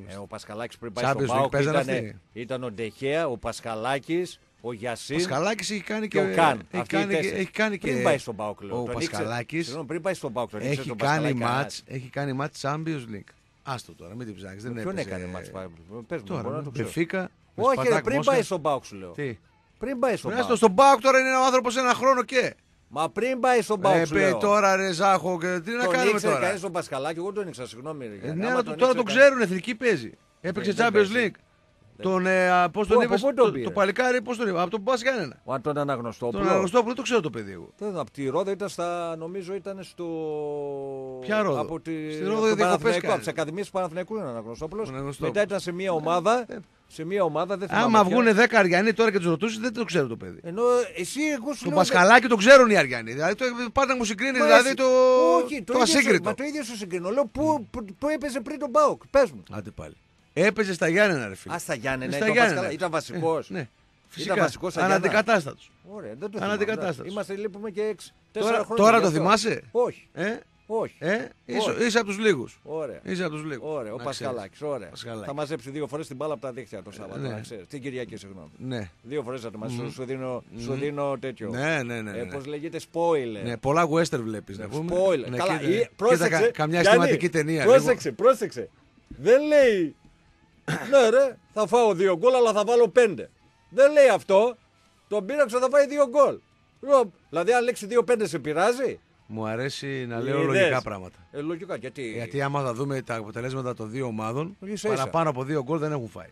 Ε, ο Πασχαλάκης πριν πάει στον Πάοκ ήταν, ήταν ο Ντεχέα, ο Πασχαλάκης, ο Γιασίν. Ο Πασχαλάκης έχει κάνει και. ο Καν. Έχει κάνει, και, έχει κάνει και. Πριν πάει στον Πάοκ, Ο Πασχαλάκης. Πριν πάει στον Πάοκ, έχει κάνει μάτ. Έχει κάνει μάτς Champions League. Άστο τώρα, μην την ψάξει. Ποιον έκανε μάτς Πες μου, τώρα, Μπεφίκα. Όχι, ρε, πριν πάει στον Πάοκ σου λέω. Τι; Πριν πάει στον Πάοκ. Στον Πάοκ τώρα είναι ο άνθρωπος ένα χρόνο και. Μα πριν πάει στον Πάοκ. Ε, τώρα ρε Ζάχο, και τι να κάνουμε τώρα; Κανείς τον Πασχαλάκη, εγώ τον ήξερα, συγγνώμη. Ε, ναι, αλλά τώρα τον ξέρουν, εθνική παίζει. Έπαιξε Champions League. Τον, ε, πώς τον είπες, το, το, παλικάρι, πώς τον είπα, από τον Πας Γιάννενα. Ο τον Αναγνωστόπουλο. Τον Αναγνωστόπουλο, το ξέρω το παιδί εγώ. Δεν, από τη Ρόδα ήταν στα, νομίζω ήταν στο... Ποια Ρόδα. Από τη... Στη Ρόδα διακοπές Από τις Ακαδημίες του Παναθηναϊκού είναι ο Αναγνωστόπουλος. Μετά ήταν σε μια ομάδα, ε, σε μια ομάδα δεν θυμάμαι Άμα βγουν 10 Αριανοί τώρα και τους ρωτήσει, δεν το ξέρω το παιδί. Ενώ εσύ, εγώ σου Το Πασχαλάκι το ξέρουν οι Αριανοί. Δηλαδή το πάντα μου συγκρίνεις δηλαδή το, Όχι, το, το ασύγκριτο. Μα το ίδιο σου συγκρίνω. Λέω πού έπαιζε πριν τον Μπάουκ. Πες μου. Άντε πάλι. Έπαιζε στα Γιάννενα, ρε φίλε. Α, στα Γιάννενα, στα Γιάννενα. Ήταν βασικός. Ε, ναι. Φυσικά. Ήταν βασικό Αναντικατάστατος. Ωραία, δεν το Αναντικατάστατος. Είμαστε λείπουμε και έξι. Τώρα, τώρα το θυμάσαι; Όχι. Ε; Όχι. Ε; Είσαι, είσαι από τους λίγους. Ωραία. Είσαι από τους λίγους. Ωραία. Ο Πασχαλάκης. Ωραία. Θα μαζέψει δύο φορές την μπάλα από τα δίχτυα το Σάββατο. Ναι. Την Κυριακή, συγγνώμη. Ναι. Δύο φορές θα τη μαζέψει. Mm. Σου, δίνω, mm. σου δίνω τέτοιο. Ναι, ναι, ναι. Ε, ναι. Πώς λέγεται, spoiler. Ναι, πολλά western βλέπεις. Ναι, spoiler. Ναι, Καλά, και, πρόσεξε. καμιά αισθηματική ταινία. Πρόσεξε, πρόσεξε. Δεν λέει ναι, ρε, θα φάω δύο γκολ, αλλά θα βάλω πέντε. Δεν λέει αυτό. Τον πείραξε θα φάει δύο γκολ. Δηλαδή, αν λέξει δύο-πέντε σε πειράζει. Μου αρέσει να λέω λογικά πράγματα. Ε, λογικά, γιατί. Γιατί άμα θα δούμε τα αποτελέσματα των δύο ομάδων, παραπάνω από δύο γκολ δεν έχουν φάει.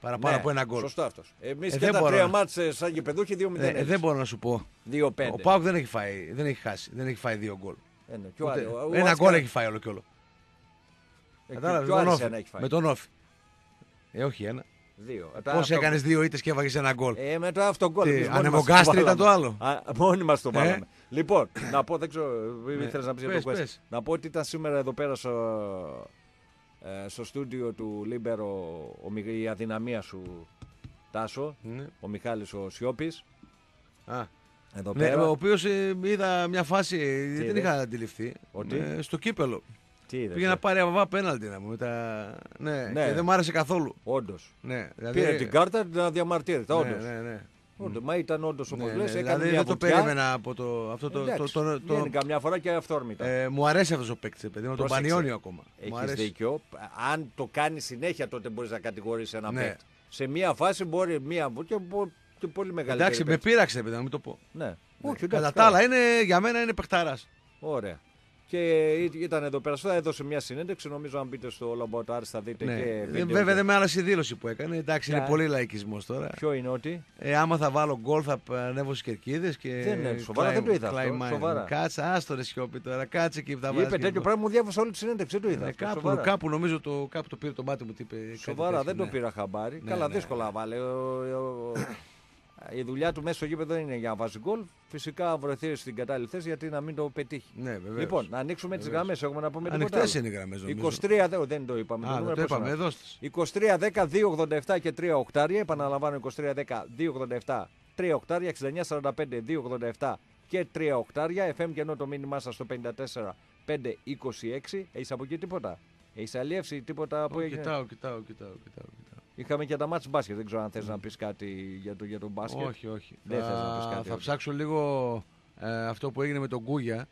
Παραπάνω ναι, από ένα γκολ. Σωστό αυτός. Εμείς ε, και τα τρία μάτσε σαν γηπεδούχοι δύο 0 ε, Δεν μπορώ να σου πω. 2-5. Ο Πάουκ δεν έχει φάει, δεν έχει χάσει, δεν έχει φάει δύο γκολ. Ε, ναι, ένα γκολ έχει φάει όλο και όλο. Ε, Κατάλαβες. Με τον ΟΦΗ. Ε, όχι ένα. Δύο. Ε, Πώ αυτό... έκανες δύο ήττες και έβαλες ένα γκολ; Ε, με το αυτογκόλ. Ανεμογκάστρι ήταν το άλλο; Α, μόνοι μας το ε; βάλαμε. Ε; Λοιπόν, να πω, δεν ξέρω, ναι. ήθελε να πεις για το Quest. Να πω ότι ήταν σήμερα εδώ πέρα στο, ε, στο στούντιο του Λίμπερο η αδυναμία σου Τάσο, ναι. ο Μιχάλης ο Σιώπης. Α. Εδώ ναι, πέρα. Ο οποίος ε, είδα μια φάση, δεν την είχα αντιληφθεί. Ότι; Ε, στο κύπελο. Τι είδες, Πήγε να πάρει αβά πέναλτι να μου. Τα... Ναι, ναι. Και δεν μ' άρεσε καθόλου. Όντως. Ναι, δηλαδή... Πήρε την κάρτα να διαμαρτύρεται. Ναι, όντως. ναι, ναι. Όντως, μα ήταν όντως όπως ναι, λες. Ναι, δηλαδή δεν το περίμενα από το. Αυτό το, Εντάξει, το, το, το, καμιά φορά και αυθόρμητα. Ε, μου αρέσει αυτός ο παίκτης, παιδί με τον Πανιόνιο ακόμα. Έχεις δίκιο. Αν το κάνει συνέχεια, τότε μπορείς να κατηγορήσεις ένα ναι. παίκτη. Σε μία φάση μπορεί μία και, και πολύ μεγάλη. Εντάξει, με πείραξε, παιδί, να μην το πω. Ναι. ναι. Όχι, Κατά τα άλλα, για μένα είναι παιχταράς. Ωραία. Και ήταν εδώ πέρα, θα έδωσε μια συνέντευξη. Νομίζω αν μπείτε στο Λαμποτάρ θα δείτε ναι. και. Ε, βίντεο. Βέβαια δεν με χάλασε η δήλωση που έκανε. Εντάξει, είναι πολύ λαϊκισμός τώρα. Ποιο είναι ότι; Ε, άμα θα βάλω γκολ θα ανέβω στις κερκίδες και. Δεν είναι, σοβαρά δεν το είδα. Αυτό, σοβαρά. Κάτσε, άστο ρε Σιώπη τώρα. Κάτσε και θα βάλω. Είπε τέτοιο πράγμα μου διάβασα όλη τη συνέντευξη. Δεν το είδα. Ε, κάπου, κάπου νομίζω το, κάπου το πήρε το μάτι μου. Είπε, σοβαρά, δεν το ναι. πήρα χαμπάρι. Ναι, Καλά, ναι. δύσκολα βάλε. Η δουλειά του μέσα στο γήπεδο δεν είναι για να βάζει γκολ. Φυσικά αν βρεθεί στην κατάλληλη θέση γιατί να μην το πετύχει. Ναι, λοιπόν, να ανοίξουμε τις γραμμές. Έχουμε να πούμε τίποτα. Ανοιχτές είναι οι γραμμές. 23, δεν το είπαμε. Α, το, το είπαμε, εδώ 23, 10, 2, 87 και 3 οκτάρια. Επαναλαμβάνω 23, 10, 2, 87, 3 οκτάρια. 69, 45, 2, 87 και 3 οκτάρια. FM και ενώ το μήνυμά σας στο 54, 5, 26. Έχεις από εκεί τίποτα; Έχεις αλλιεύσει τίποτα που έχει. Κοιτάω, κοιτάω, κοιτάω. κοιτάω. Είχαμε και τα μάτς μπάσκετ. Δεν ξέρω αν θες να πεις κάτι για το, για το μπάσκετ. Όχι, όχι. Δεν θα, θες να πεις κάτι. Θα ψάξω λίγο ε, αυτό που έγινε με τον Κούγια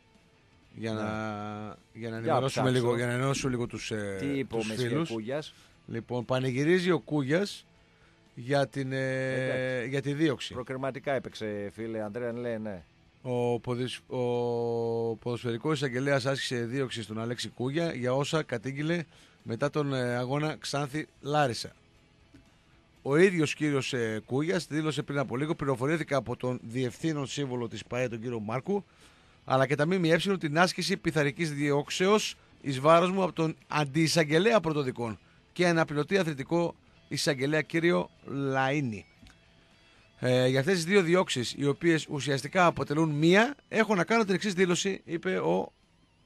για να, ναι. για να ενημερώσουμε λίγο, για να ενημερώσουμε λίγο τους, ε, Τι είπε τους ο φίλους. Κούγιας; Λοιπόν, πανηγυρίζει ο Κούγιας για, την, ε, για τη δίωξη. Προκριματικά έπαιξε, φίλε Αντρέα, λέει ναι. Ο, ποδοσ... ο ποδοσφαιρικός εισαγγελέας άσκησε δίωξη στον Αλέξη Κούγια για όσα κατήγγειλε μετά τον ε, αγώνα Ξάνθη Λάρισα. Ο ίδιος κύριος ε, Κούγιας δήλωσε πριν από λίγο, πληροφορήθηκα από τον διευθύνων σύμβολο της ΠαΕ, τον κύριο Μάρκου, αλλά και τα ΜΜΕ την άσκηση πειθαρχικής διώξεως εις βάρος μου από τον αντιεισαγγελέα πρωτοδικών και αναπληρωτή αθλητικό εισαγγελέα κύριο Λαΐνη. Ε, για αυτές τις δύο διώξεις, οι οποίες ουσιαστικά αποτελούν μία, έχω να κάνω την εξής δήλωση, είπε ο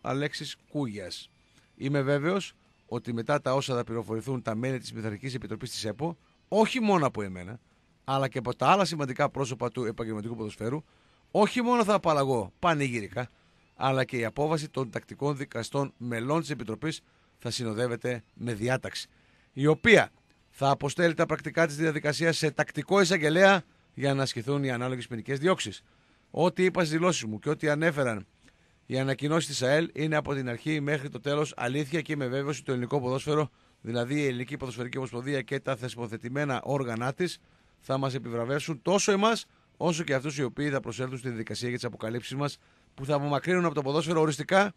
Αλέξης Κούγιας. Είμαι βέβαιος ότι μετά τα όσα θα πληροφορηθούν τα μέλη της Πειθαρχικής Επιτροπής της ΕΠΟ, όχι μόνο από εμένα, αλλά και από τα άλλα σημαντικά πρόσωπα του επαγγελματικού ποδοσφαίρου, όχι μόνο θα απαλλαγώ πανηγυρικά, αλλά και η απόβαση των τακτικών δικαστών μελών της Επιτροπής θα συνοδεύεται με διάταξη, η οποία θα αποστέλει τα πρακτικά της διαδικασίας σε τακτικό εισαγγελέα για να ασκηθούν οι ανάλογες ποινικές διώξεις. Ό,τι είπα στις δηλώσεις μου και ό,τι ανέφεραν οι ανακοινώσεις της ΑΕΛ είναι από την αρχή μέχρι το τέλος αλήθεια και με βέβαιος ότι το ελληνικό ποδόσφαιρο δηλαδή η Ελληνική Ποδοσφαιρική Ομοσπονδία και τα θεσμοθετημένα όργανα της, θα μας επιβραβεύσουν τόσο εμάς όσο και αυτούς οι οποίοι θα προσέλθουν στη διαδικασία για τις αποκαλύψεις μας που θα απομακρύνουν από το ποδόσφαιρο οριστικά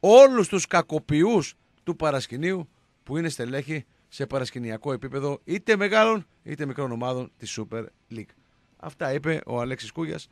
όλους τους κακοποιούς του παρασκηνίου που είναι στελέχη σε παρασκηνιακό επίπεδο είτε μεγάλων είτε μικρών ομάδων της Super League. Αυτά είπε ο Αλέξης Κούγιας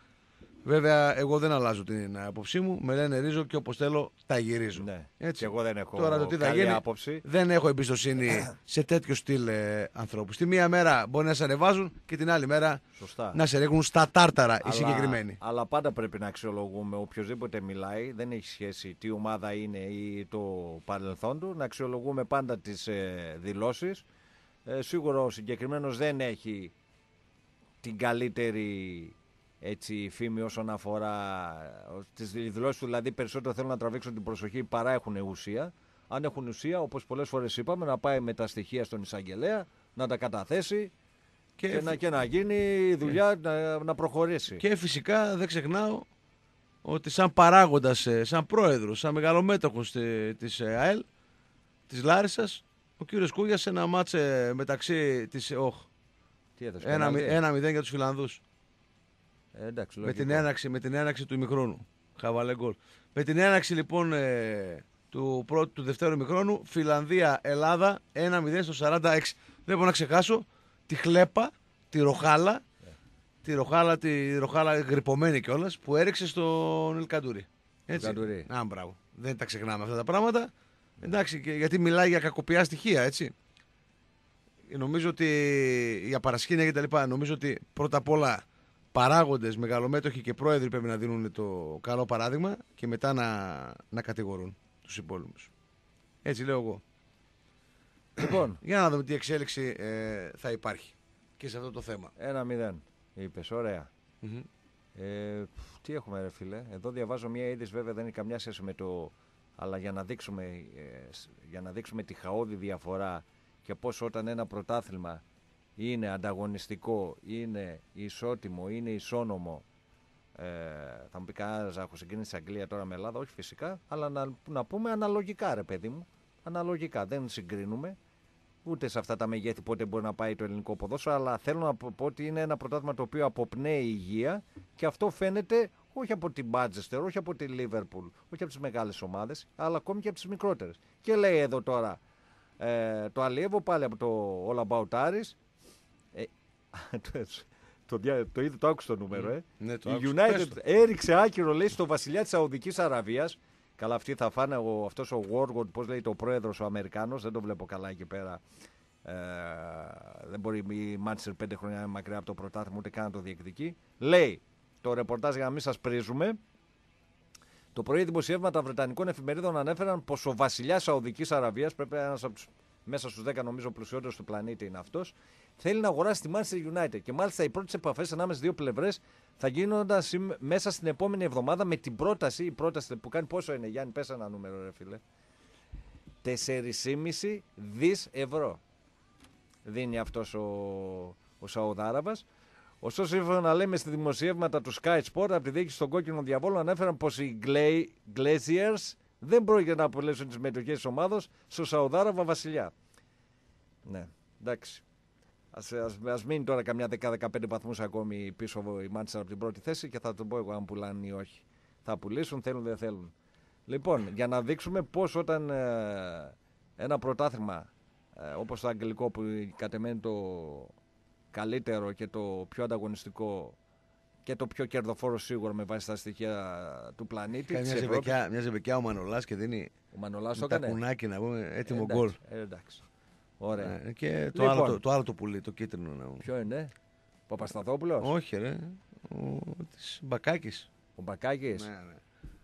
Βέβαια, εγώ δεν αλλάζω την άποψή μου. Με λένε ρίζο και όπως θέλω τα γυρίζω. Ναι. Έτσι. Και εγώ δεν έχω Τώρα το τι θα γίνει, άποψη. Δεν έχω εμπιστοσύνη σε τέτοιο στυλ ε, ανθρώπους. Τη μία μέρα μπορεί να σε ανεβάζουν και την άλλη μέρα Σωστά. να σε ρίχνουν στα τάρταρα οι συγκεκριμένοι. Αλλά πάντα πρέπει να αξιολογούμε. Οποιοδήποτε μιλάει, δεν έχει σχέση τι ομάδα είναι ή το παρελθόν του. Να αξιολογούμε πάντα τις ε, δηλώσεις. Ε, σίγουρα ο συγκεκριμένος δεν έχει την καλύτερη έτσι, φήμη όσον αφορά τις δηλώσεις του. Δηλαδή, περισσότερο θέλουν να τραβήξουν την προσοχή παρά έχουν ουσία. Αν έχουν ουσία, όπως πολλές φορές είπαμε, να πάει με τα στοιχεία στον εισαγγελέα, να τα καταθέσει και, και, να, και να γίνει η δουλειά να, να προχωρήσει. Και φυσικά δεν ξεχνάω ότι σαν παράγοντας, ε, σαν πρόεδρος, σαν μεγαλομέτωχος της ε, ΑΕΛ, της Λάρισας, ο κύριος Κούγιας σε ένα μάτσε μεταξύ της ΟΧ. Ένα-0 για τους Φιλανδούς. Ε, εντάξει, με, την έναξη, με την έναξη του ημιχρόνου. Χαβαλέ γκολ. Με την έναξη λοιπόν ε, του, πρώτου, του δευτέρου ημιχρόνου, Φιλανδία-Ελλάδα 1-0 στο 46. Δεν μπορώ να ξεχάσω τη χλέπα, τη ροχάλα, yeah. τη ροχάλα, τη ροχάλα γρυπωμένη κιόλας που έριξε στον Ελκαντούρη. Έτσι. Ελκαντούρη. Α, μπράβο. Δεν τα ξεχνάμε αυτά τα πράγματα. Εντάξει, γιατί μιλάει για κακοπιά στοιχεία, έτσι. Νομίζω ότι για παρασκήνια και τα λοιπά, νομίζω ότι πρώτα απ' όλα παράγοντες, μεγαλομέτωχοι και πρόεδροι πρέπει να δίνουν το καλό παράδειγμα και μετά να, να κατηγορούν τους υπόλοιπους. Έτσι λέω εγώ. [clears throat] Λοιπόν, για να δούμε τι εξέλιξη ε, θα υπάρχει και σε αυτό το θέμα. Ένα μηδέν, είπες. Ε, τι έχουμε, ρε φίλε. Εδώ διαβάζω μια είδηση, βέβαια δεν έχει καμιά σχέση με το. Αλλά για να δείξουμε, ε, για να δείξουμε τη χαόδη διαφορά και πώς όταν ένα πρωτάθλημα είναι ανταγωνιστικό, είναι ισότιμο, είναι ισόνομο. Ε, θα μου πει κανένας έχω συγκρίνει στην Αγγλία τώρα με Ελλάδα, όχι φυσικά, αλλά να, να πούμε αναλογικά, ρε παιδί μου. Αναλογικά. Δεν συγκρίνουμε ούτε σε αυτά τα μεγέθη πότε μπορεί να πάει το ελληνικό ποδόσφαιρο, αλλά θέλω να πω ότι είναι ένα πρωτάθλημα το οποίο αποπνέει υγεία και αυτό φαίνεται όχι από την Manchester, όχι από τη Liverpool, όχι από τις μεγάλες ομάδες, αλλά ακόμη και από τις μικρότερες. Και λέει εδώ τώρα ε, το Αλίεβο πάλι από το All About Aris. Ε, [laughs] το, το, το, το άκουσε το νούμερο, ε. Ναι, το Η άκουσα. United Πες το. έριξε άκυρο, λέει, στο βασιλιά της Σαουδικής Αραβίας. Καλά, αυτοί θα φάνε ο, αυτός ο Warwood, πώς λέει το πρόεδρος ο Αμερικάνος, δεν το βλέπω καλά εκεί πέρα. Ε, δεν μπορεί η Manchester πέντε χρόνια να είναι μακριά από το πρωτάθλημα ούτε καν να το διεκδικεί. Λέει το ρεπορτάζ για να μην σας πρίζουμε. Το πρωί δημοσιεύματα βρετανικών εφημερίδων ανέφεραν πως ο βασιλιάς Σαουδικής Αραβίας, πρέπει να είναι ένας από τους, μέσα στους 10 νομίζω πλουσιότερου του πλανήτη είναι αυτός, θέλει να αγοράσει τη Manchester United. Και μάλιστα οι πρώτες επαφές ανάμεσα στις δύο πλευρές θα γίνονταν συμ- μέσα στην επόμενη εβδομάδα με την πρόταση, η πρόταση που κάνει πόσο είναι, Γιάννη, πες ένα νούμερο, ρε φίλε. 4,5 δις ευρώ δίνει αυτός ο, ο Σαουδάραβας. Ωστόσο, σύμφωνα να λέμε στη δημοσιεύματα του Sky Sport, από τη διοίκηση των κόκκινων διαβόλων ανέφεραν πως οι Gla- Glaziers δεν πρόκειται να απολέσουν τις μετοχές της ομάδα στο Σαουδάραβα βασιλιά. Ναι, εντάξει. Ας, ας, ας μείνει τώρα καμιά 10-15 βαθμούς ακόμη πίσω η Manchester από την πρώτη θέση και θα το πω εγώ αν πουλάνε ή όχι. Θα πουλήσουν, θέλουν δεν θέλουν. Λοιπόν, για να δείξουμε πώς όταν ε, ένα πρωτάθλημα ε, όπως το αγγλικό που κατ' εμέ είναι το καλύτερο και το πιο ανταγωνιστικό και το πιο κερδοφόρο σίγουρα με βάση τα στοιχεία του πλανήτη. Κάνει της μια Ευρώπης. ζευγιά, μια ζευγιά ο Μανολάς και δίνει Ο Μανολάς το τα έκανε. κουνάκι να πούμε έτοιμο Εντάξει, γκολ. ε, εντάξει. Ωραία. Ε, και το, Λοιπόν. άλλο, το, το άλλο το πουλί, το κίτρινο να πούμε. Ποιο είναι, Παπασταθόπουλος, Όχι, ρε. Ο της Μπακάκης. ο Μπακάκης. Ναι, ναι.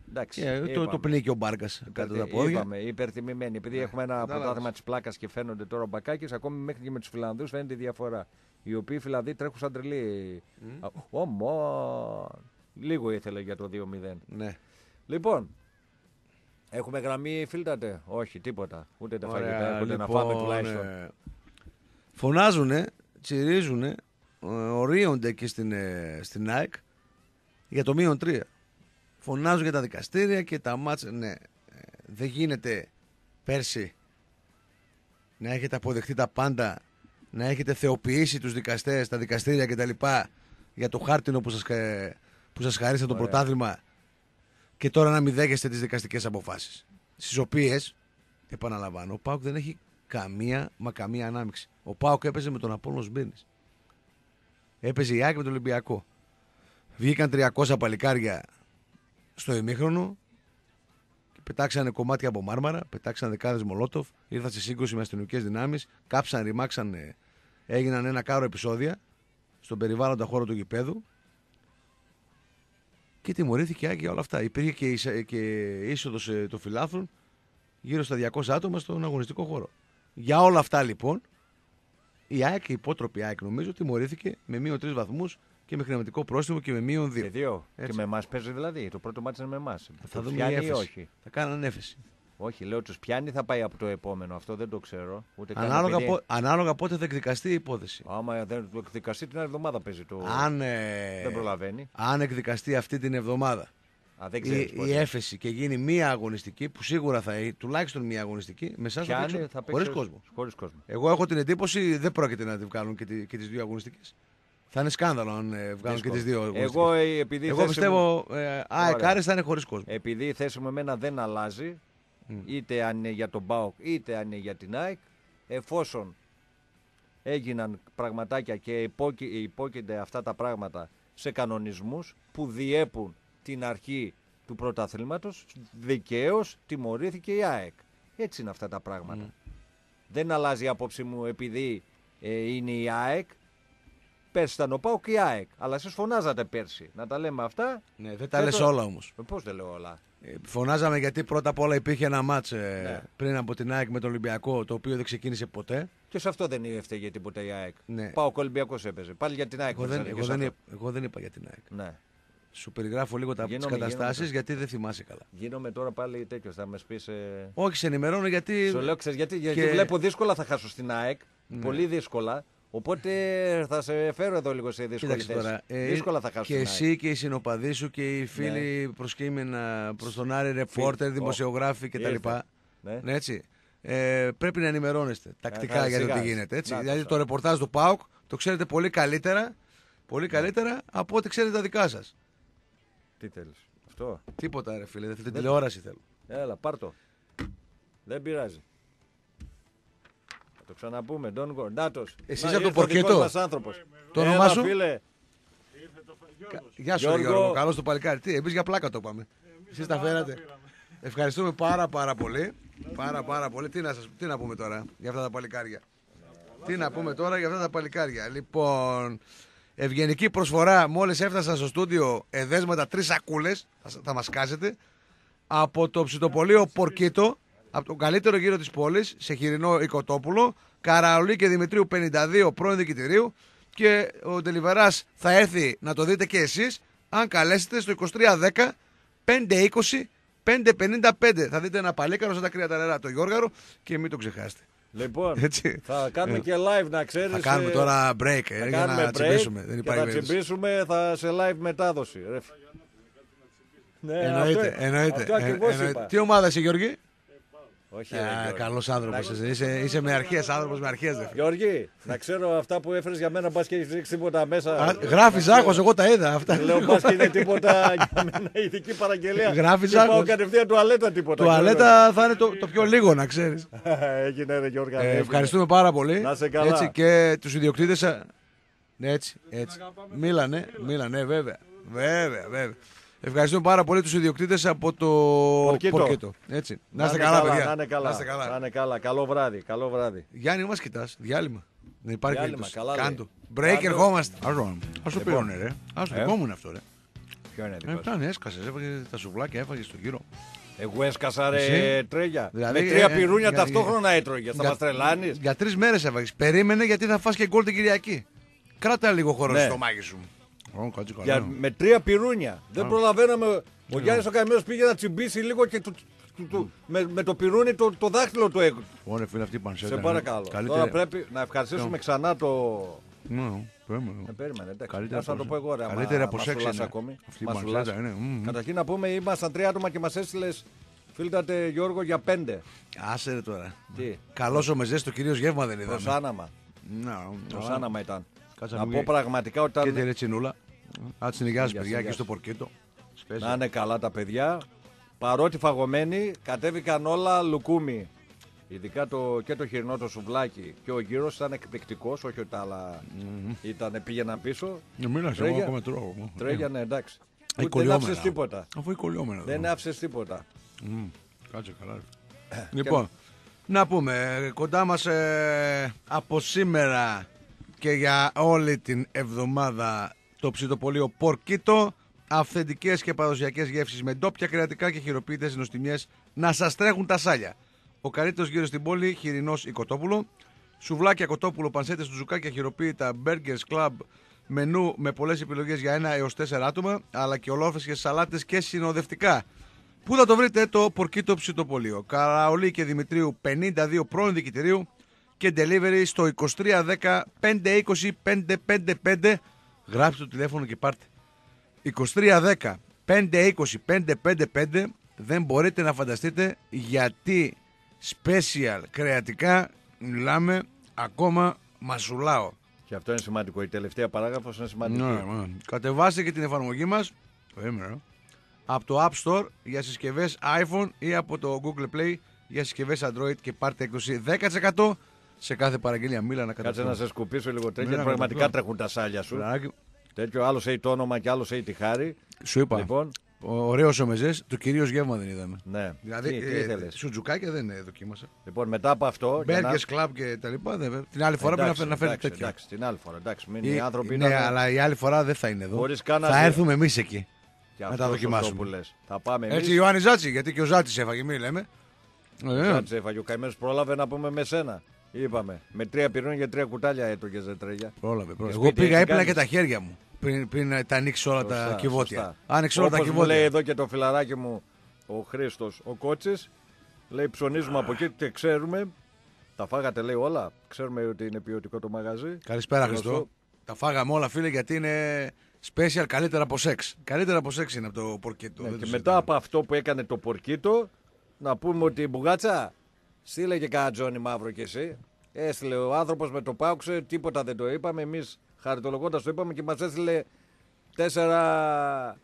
Εντάξει, Και το, είπαμε. το πνίγει ο Μπάρκα κάτω τα πόδια. Είπαμε, υπερτιμημένοι. Επειδή Ναι, έχουμε ένα κατάλαβες. πρωτάθλημα τη πλάκα και φαίνονται τώρα ο Μπακάκη, ακόμη μέχρι και με του Φιλανδού φαίνεται η διαφορά. Οι οποίοι Φιλανδοί τρέχουν σαν τρελοί. Α, Ωμο! Λίγο ήθελε για το 2-0. Ναι. Λοιπόν, έχουμε γραμμή φίλτατε; Όχι, τίποτα. Ούτε τα Ωραία, φαγητά, ούτε να λοιπόν, φάμε τουλάχιστον. ε, Φωνάζουνε, τσιρίζουνε, ε, ορίονται και στην, ε, στην ΑΕΚ για το μείον 3. Φωνάζουν για τα δικαστήρια και τα μάτσα. Ναι, ε, δεν γίνεται πέρσι να έχετε αποδεχτεί τα πάντα, να έχετε θεοποιήσει τους δικαστές, τα δικαστήρια κτλ. για το χάρτινο που σας, κα- που σας χαρίσε το Ωραία. πρωτάθλημα και τώρα να μην δέχεστε τις δικαστικές αποφάσεις. Στις οποίες, επαναλαμβάνω, ο Πάουκ δεν έχει καμία, μα καμία ανάμειξη. Ο Πάουκ έπαιζε με τον Απόλλων Σμπίνης. Έπαιζε η Άκη με τον Ολυμπιακό. Βγήκαν 300 παλικάρια στο ημίχρονο και πετάξανε κομμάτια από μάρμαρα, πετάξαν δεκάδες μολότοφ, ήρθαν σε σύγκρουση με αστυνομικές δυνάμεις, κάψαν, ρημάξαν, ε, έγιναν ένα κάρο επεισόδια στον περιβάλλοντα χώρο του γηπέδου και τιμωρήθηκε η Άκη για όλα αυτά. Υπήρχε και, ίσα- και είσοδος ε, των φιλάθλων γύρω στα 200 άτομα στον αγωνιστικό χώρο. Για όλα αυτά λοιπόν, η ΑΕΚ, η υπότροπη ΑΕΚ νομίζω, τιμωρήθηκε με μείον 3 βαθμούς και με χρηματικό πρόστιμο και με μείον 2. Και δύο. Έτσι. Και με εμάς παίζει δηλαδή. Το πρώτο μάτι είναι με εμάς. Θα δούμε η πιάνει ή έφεση. όχι; Θα κάνανε έφεση. Όχι, λέω τους πιάνει θα πάει από το επόμενο. Αυτό δεν το ξέρω. Ούτε καν Ανάλογα, επειδή- πο- ανάλογα πότε θα εκδικαστεί η υπόθεση. Άμα δεν το εκδικαστεί την άλλη εβδομάδα παίζει το. Αν, ε, Δεν προλαβαίνει. αν εκδικαστεί αυτή την εβδομάδα Α, δεν η, ξέρεις η πότε. έφεση και γίνει μία αγωνιστική, που σίγουρα θα είναι τουλάχιστον μία αγωνιστική, με εσάς θα Πιάνει, παίξουν θα χωρίς παίξει κόσμο. Χωρίς κόσμο. Εγώ έχω την εντύπωση δεν πρόκειται να τη βγάλουν και, τη, και τις δύο αγωνιστικές. Θα είναι σκάνδαλο αν ε, βγάλουν και τις δύο αγωνιστικές. Εγώ, ε, επειδή η Εγώ θέση πιστεύω ε, ΑΕΚ Ωραία. Άρης θα είναι χωρίς κόσμο. Μου, επειδή η θέση μου εμένα δεν αλλάζει, είτε αν είναι για τον ΠΑΟΚ είτε αν είναι για την ΑΕΚ, εφόσον έγιναν πραγματάκια και υπόκει, υπόκεινται αυτά τα πράγματα σε κανονισμούς που διέπουν την αρχή του πρωταθλήματος, δικαίως τιμωρήθηκε η ΑΕΚ. Έτσι είναι αυτά τα πράγματα. Δεν αλλάζει η άποψή μου επειδή ε, είναι η ΑΕΚ. Πέρσι ήταν ο ΠΑΟΚ και η ΑΕΚ. Αλλά εσείς φωνάζατε πέρσι. Να τα λέμε αυτά. Ναι, δεν τα Και λε το- όλα όμως. Ε, Πώς δεν λέω όλα. Φωνάζαμε γιατί πρώτα απ' όλα υπήρχε ένα μάτς ε, Ναι. πριν από την ΑΕΚ με τον Ολυμπιακό το οποίο δεν ξεκίνησε ποτέ. Και σε αυτό δεν έφταιγε τίποτα η ΑΕΚ. Ναι. Πάω Ολυμπιακός έπαιζε. Πάλι για την ΑΕΚ. Εγώ δεν, παίζανε εγώ, και σε δεν, αυτό. είπα- εγώ δεν είπα για την ΑΕΚ. Ναι. Σου περιγράφω λίγο τα, τις Γίνομαι, καταστάσεις γίνομαι. γιατί δεν θυμάσαι καλά. Γίνομαι τώρα πάλι τέτοιος. Θα με πεις. Ε... Όχι, σε ενημερώνω γιατί. Σου λέω, ξέρεις, γιατί, γιατί και- Ναι. βλέπω δύσκολα θα χάσω στην ΑΕΚ. Πολύ δύσκολα. Οπότε θα σε φέρω εδώ λίγο σε δύσκολη Κοίταξε θέση. τώρα. ε, δύσκολα θα χάσω και στην εσύ και οι συνοπαδοί σου και οι φίλοι Ναι. προσκύμενα προς τον Άρη, ρεπόρτερ, Φίλοι. δημοσιογράφοι κτλ. Ήρθε. Ναι. Ναι, έτσι. Ε, πρέπει να ενημερώνεστε τακτικά Ε, για το τι σιγά. γίνεται. Έτσι. Να το δηλαδή σαν. το ρεπορτάζ του ΠΑΟΚ το ξέρετε πολύ καλύτερα, πολύ Ναι. καλύτερα από ό,τι ξέρετε τα δικά σας. Τι θέλεις. Αυτό; Τίποτα, ρε φίλε. Δεν τηλεόραση θέλω. Έλα, πάρ το. Δεν πειράζει. Θα το ξαναπούμε. Don't go. Νάτος. Εσύ είσαι από το πορκετό. Το όνομά σου; Φίλε. Γεια σου, Γιώργο. Γιώργο. Καλώς το παλικάρι. Τι, εμείς για πλάκα το πάμε. Εσείς τα φέρατε. Ευχαριστούμε πάρα πάρα πολύ. Πάρα πάρα πολύ. Τι να, σας, τι να πούμε τώρα για αυτά τα παλικάρια; Τι να πούμε τώρα για αυτά τα παλικάρια; Λοιπόν, ευγενική προσφορά. Μόλις έφτασα στο στούντιο, εδέσματα τρεις σακούλες. Θα, θα μας κάσετε. Από το ψητοπολείο Πορκίτο. Από τον καλύτερο γύρο της πόλης. Σε χοιρινό οικοτόπουλο. Καραολί και Δημητρίου 52 πρώην διοικητηρίου. Και ο Τελιβερά θα έρθει να το δείτε και εσείς. Αν καλέσετε στο 2310 520 5.55 θα δείτε ένα παλίκαρο σαν τα κρύα τα νερά το Γιώργαρο και μην το ξεχάσετε. Λοιπόν, Έτσι. θα κάνουμε ε. και live να ξέρεις. Θα κάνουμε τώρα break ε, για να break τσιμπήσουμε. Δεν υπάρχει και θα τσιμπήσουμε θα σε live μετάδοση. Ναι, εννοείται. Αυτό, εννοείται. Αυτό εννοείται. Τι ομάδα είσαι Γιώργη; Όχι. Καλός άνθρωπος. Είσαι, είσαι με αρχές, άνθρωπος με αρχές. Γιώργη, να ξέρω αυτά που έφερες για μένα, πας και έχεις ρίξει τίποτα μέσα. Γράφεις Ζάχο, εγώ τα είδα. Αυτά. Λέω πας και είναι τίποτα για μένα ειδική παραγγελία. Γράφεις Ζάχο. Πάω κατευθείαν τουαλέτα τίποτα. Τουαλέτα θα είναι το, το πιο λίγο, να ξέρεις. [laughs] Έγινε, ρε Γιώργη. Ε, ευχαριστούμε πάρα πολύ. Να σε καλά. Έτσι και τους ιδιοκτήτες. Έτσι, έτσι. Μίλανε, μίλανε, βέβαια. Βέβαια, βέβαια. Ευχαριστούμε πάρα πολύ τους ιδιοκτήτες από το Πορκέτο. Έτσι. Να είστε καλά, παιδιά. Να είναι καλά. Να είστε καλά. Να είναι καλά. Καλό βράδυ. Καλό βράδυ. Γιάννη, μας κοιτάς. Διάλειμμα. Δεν υπάρχει Διάλειμμα, Καλά, Κάντο. Break, ερχόμαστε. Α το πήρωνε, ρε. Α το δικό μου είναι αυτό, ρε. Ποιο είναι δικό σου; έσκασες, έφαγες τα σουβλάκια, έφαγες στο γύρο. Εγώ έσκασα ρε τρέλια. Δηλαδή, με τρία ε, πυρούνια ε, ταυτόχρονα έτρωγες. Θα μας τρελάνεις. Για τρεις μέρες έφαγες. Περίμενε γιατί θα φας και γκολ την Κυριακή. Κράτα λίγο χώρο ναι. στο μάγι σου. Για, με τρία πυρούνια. Δεν προλαβαίναμε. Ο Γιάννης ο Καημένο πήγε να τσιμπήσει λίγο και του, του, του, με, με το πυρούνι το, το δάχτυλο του έκανε. Ωραία, φίλε, αυτή η Σε παρακαλώ. Καλύτερα... Τώρα πρέπει να ευχαριστήσουμε ξανά το. Ναι, περίμενε. Ε, περίμενε, εντάξει. να το πω εγώ, ρε. Καλύτερα από σεξ ακόμη. Αυτή είναι. Καταρχήν να πούμε, ήμασταν τρία άτομα και μας έστειλες Φίλτατε Γιώργο για πέντε. Άσε ρε τώρα. Τι; Καλός ο Μεζές, το κυρίως γεύμα δεν είδαμε. Το σάναμα. Το σάναμα ήταν. Κάτσα να πω πραγματικά ότι. Και τη ρετσινούλα. Α τη παιδιά και στο πορκέτο. Να είναι καλά τα παιδιά. Παρότι φαγωμένοι, κατέβηκαν όλα λουκούμι. Ειδικά το, και το χοιρινό το σουβλάκι και ο γύρος ήταν εκπληκτικός, όχι ότι τα άλλα mm-hmm. ήταν, πήγαιναν πίσω. Ναι, Μίλας, εγώ ακόμα τρώω. Τρέγιανε, εντάξει. δεν άφησες τίποτα. Αφού κολλιόμενα. Δεν άφησες τίποτα. Κάτσε καλά. λοιπόν, να πούμε, κοντά μας ε, από σήμερα και για όλη την εβδομάδα το ψητοπολείο Πορκίτο. Αυθεντικές και παραδοσιακές γεύσεις με ντόπια κρεατικά και χειροποίητες νοστιμιές να σας τρέχουν τα σάλια. Ο καλύτερο γύρω στην πόλη, χοιρινός οικοτόπουλο. Σουβλάκια κοτόπουλο, πανσέτες του ζουκάκια χειροποίητα, burgers club, μενού με πολλές επιλογές για ένα έως τέσσερα άτομα, αλλά και ολόφρεσκες σαλάτες και συνοδευτικά. Πού θα το βρείτε το Πορκίτο Ψητοπολείο. Καραολί και Δημητρίου 52 πρώην διοικητηρίου και delivery στο 2310 520 555. Γράψτε το τηλέφωνο και πάρτε. 2310 520 555. Δεν μπορείτε να φανταστείτε γιατί special κρεατικά μιλάμε ακόμα μασουλάω. Και αυτό είναι σημαντικό. Η τελευταία παράγραφος είναι σημαντική. Ναι, ναι. Κατεβάστε και την εφαρμογή μας από το App Store για συσκευές iPhone ή από το Google Play για συσκευές Android και πάρτε 20 10% σε κάθε παραγγελία. Μίλα να Κάτσε να σε σκουπίσω λίγο τέτοιο. Γιατί πραγματικά τρέχουν τα σάλια σου. Τέτοιο, άλλο έχει το όνομα και άλλο έχει τη χάρη. Σου είπα. Λοιπόν. Ωραίος ο Μεζές, το κυρίως γεύμα δεν είδαμε. Ναι. Δηλαδή, τι, τι ε, σουτζουκάκια δεν δοκίμασα. Λοιπόν, μετά από αυτό. Μπέργκε, να... κλαμπ και τα λοιπά. Δεν... Την άλλη φορά πρέπει να φέρει τέτοιο. Εντάξει, την άλλη φορά. Εντάξει, μην οι άνθρωποι ναι, αλλά η άλλη φορά δεν θα είναι εδώ. Θα έρθουμε εμείς εκεί. να τα δοκιμάσουμε. Θα πάμε εμείς. Έτσι, Ιωάννη Ζάτσι, γιατί και ο Ζάτσι έφαγε, μην λέμε. Ο Ζάτσι έφαγε, ο καημένος πρόλαβε να πούμε με σένα. Είπαμε. Με τρία πυρών για τρία κουτάλια έτρωγε ζετρέγια. Πρόλαβε. πρόλαβε. Εγώ πήγα, έπλα και τα χέρια μου πριν, πριν τα ανοίξει όλα σωστά, τα κυβότια. Άνοιξε όλα τα κυβότια. λέει εδώ και το φιλαράκι μου ο Χρήστος ο Κότσης. Λέει ψωνίζουμε από εκεί και ξέρουμε. Τα φάγατε λέει όλα. Ξέρουμε ότι είναι ποιοτικό το μαγαζί. Καλησπέρα Χριστό. Τα φάγαμε όλα φίλε γιατί είναι special καλύτερα από σεξ. Καλύτερα από σεξ είναι από το πορκίτο. Ναι, και μετά από αυτό που έκανε το πορκίτο να πούμε ότι η Μπουγάτσα Στείλε και κάνα Τζόνι Μαύρο κι εσύ. Έστειλε ο άνθρωπος με το πάουξε, τίποτα δεν το είπαμε. Εμείς χαριτολογώντας το είπαμε και μας έστειλε τέσσερα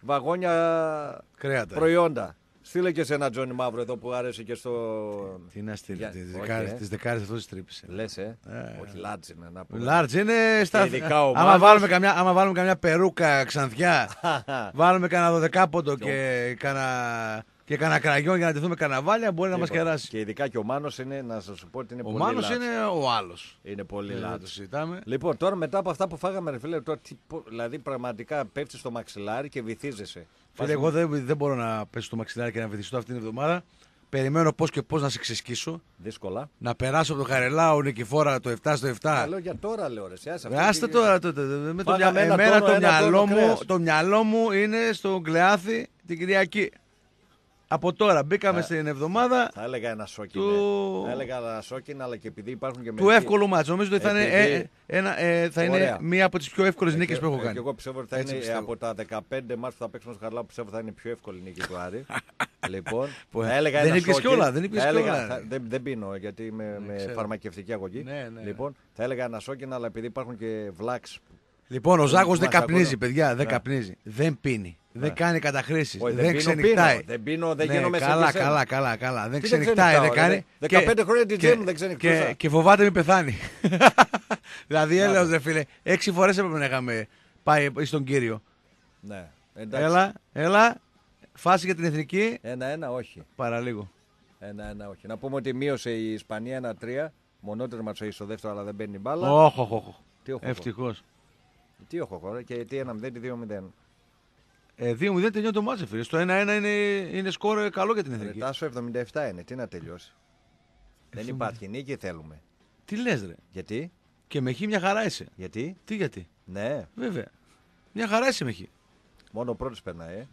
βαγόνια Κρέατα. προϊόντα. Στείλε και σε ένα Τζόνι Μαύρο εδώ που άρεσε και στο. Τι να στείλει, Για- τις όχι, δεκάρες, ε. τις δεκάρες αυτό τις τρύπησε. Λες, ε. Όχι, λάτζ είναι να πούμε. Λάρτζ είναι στα... ειδικά ο άμα, Μάγος. βάλουμε καμιά, άμα βάλουμε καμιά περούκα ξανθιά, [laughs] βάλουμε κανένα δωδεκάποντο και κανένα, και κανένα κραγιόν για να τεθούμε καναβάλια, μπορεί να μας Λοιπόν, κεράσει. Και ειδικά και ο Μάνος είναι, να σας πω ότι είναι Ο πολύ Μάνος λάτζ. είναι ο άλλος. Είναι πολύ Ε, Δεν λάτζ. το συζητάμε. Λοιπόν, τώρα μετά από αυτά που φάγαμε, ρε φίλε, τώρα, τι, πο- δηλαδή πραγματικά πέφτεις στο μαξιλάρι και βυθίζεσαι. Φίλε, εγώ δεν, δεν μπορώ να πέσω στο μαξιλάρι και να βυθιστώ αυτήν την εβδομάδα. Περιμένω πώς και πώς να σε ξεσκίσω. Δύσκολα. Να περάσω από το Χαρελάου Νικηφόρα το 7 στο 7. Τα λέω για τώρα, λέω ρε. σε άσε, αυτό Άστα τι- τώρα τότε. Με το Φάγαμε μυα... ένα Εμένα τόνο, το, ένα μυαλό τόνο μου, κρέας. το μυαλό μου είναι στο Γκλεάθη την Κυριακή. Από τώρα μπήκαμε στην εβδομάδα Θα έλεγα ένα σόκι. Του- Θα έλεγα ένα σόκι, αλλά και επειδή υπάρχουν και του μερικοί- εύκολου μάτς. Νομίζω ότι θα, είναι, Επειδή- ε, ένα, ε, θα είναι Ωραία. μία από τις πιο εύκολες Ε, νίκες και- που έχω ε, κάνει. Και εγώ πιστεύω ότι θα Έτσι είναι πιστεύω. από τα 15 μάτς που θα παίξουμε στο Χαρλάου, πιστεύω θα είναι η πιο εύκολη νίκη του Άρη. [laughs] λοιπόν, Που- θα έλεγα δεν ένα ήπιες σόκι. κιόλα, δεν ήπιες θα έλεγα- κιόλα, θα- ρε. δεν, δεν πίνω γιατί είμαι με ξέρω. φαρμακευτική αγωγή. Ναι, ναι, ναι. Λοιπόν, θα έλεγα ένα σόκι, αλλά επειδή υπάρχουν και βλάξ. Λοιπόν, ο Ζάκος δεν μας καπνίζει, ακούνε. παιδιά. Δεν Ναι. καπνίζει. Δεν πίνει. Δεν κάνει καταχρήσεις. Όχι, Δεν δεν πίνω, ξενυχτάει. πίνω. Δεν πίνω, δεν Ναι, γίνομαι σαν καλά, και εσένα. καλά, καλά, καλά. Δεν Τι δεν ξενυχτάει, δεν ξενυχτάω, κάνει. ρε. και- 15 χρόνια DJ και- μου δεν ξενυχτούσα. Και, και φοβάται μην πεθάνει. [laughs] δηλαδή, έλεος ρε φίλε, έξι φορές έπρεπε να είχαμε πάει στον κύριο. Ναι, εντάξει. Έλα, έλα, φάση για την εθνική, Ένα-ένα, όχι. παραλίγο. Ένα-ένα, όχι. Να πούμε ότι μείωσε η Ισπανία ένα-τρία. Μονότερμα τσοή στο δεύτερο, αλλά δεν μπαίνει μπάλα. Όχι, όχι, όχι. Τι έχω εγώ. Ευτυχώς. Τι έχω χώρα και τι 1-0, τι 2-0. Ε, 2-0 τελειώνει το μάτσε, φίλε. Στο 1-1 είναι, είναι σκόρ ε, καλό για την Ρε, εθνική. Τάσο 77 είναι, τι να τελειώσει. Δεν υπάρχει, νίκη θέλουμε. Τι λες ρε. Γιατί, Και με χ μια χαρά είσαι. γιατί, Τι γιατί; ναι, Βέβαια. Μια χαρά είσαι με χ. μόνο ο πρώτος περνάει. Ε.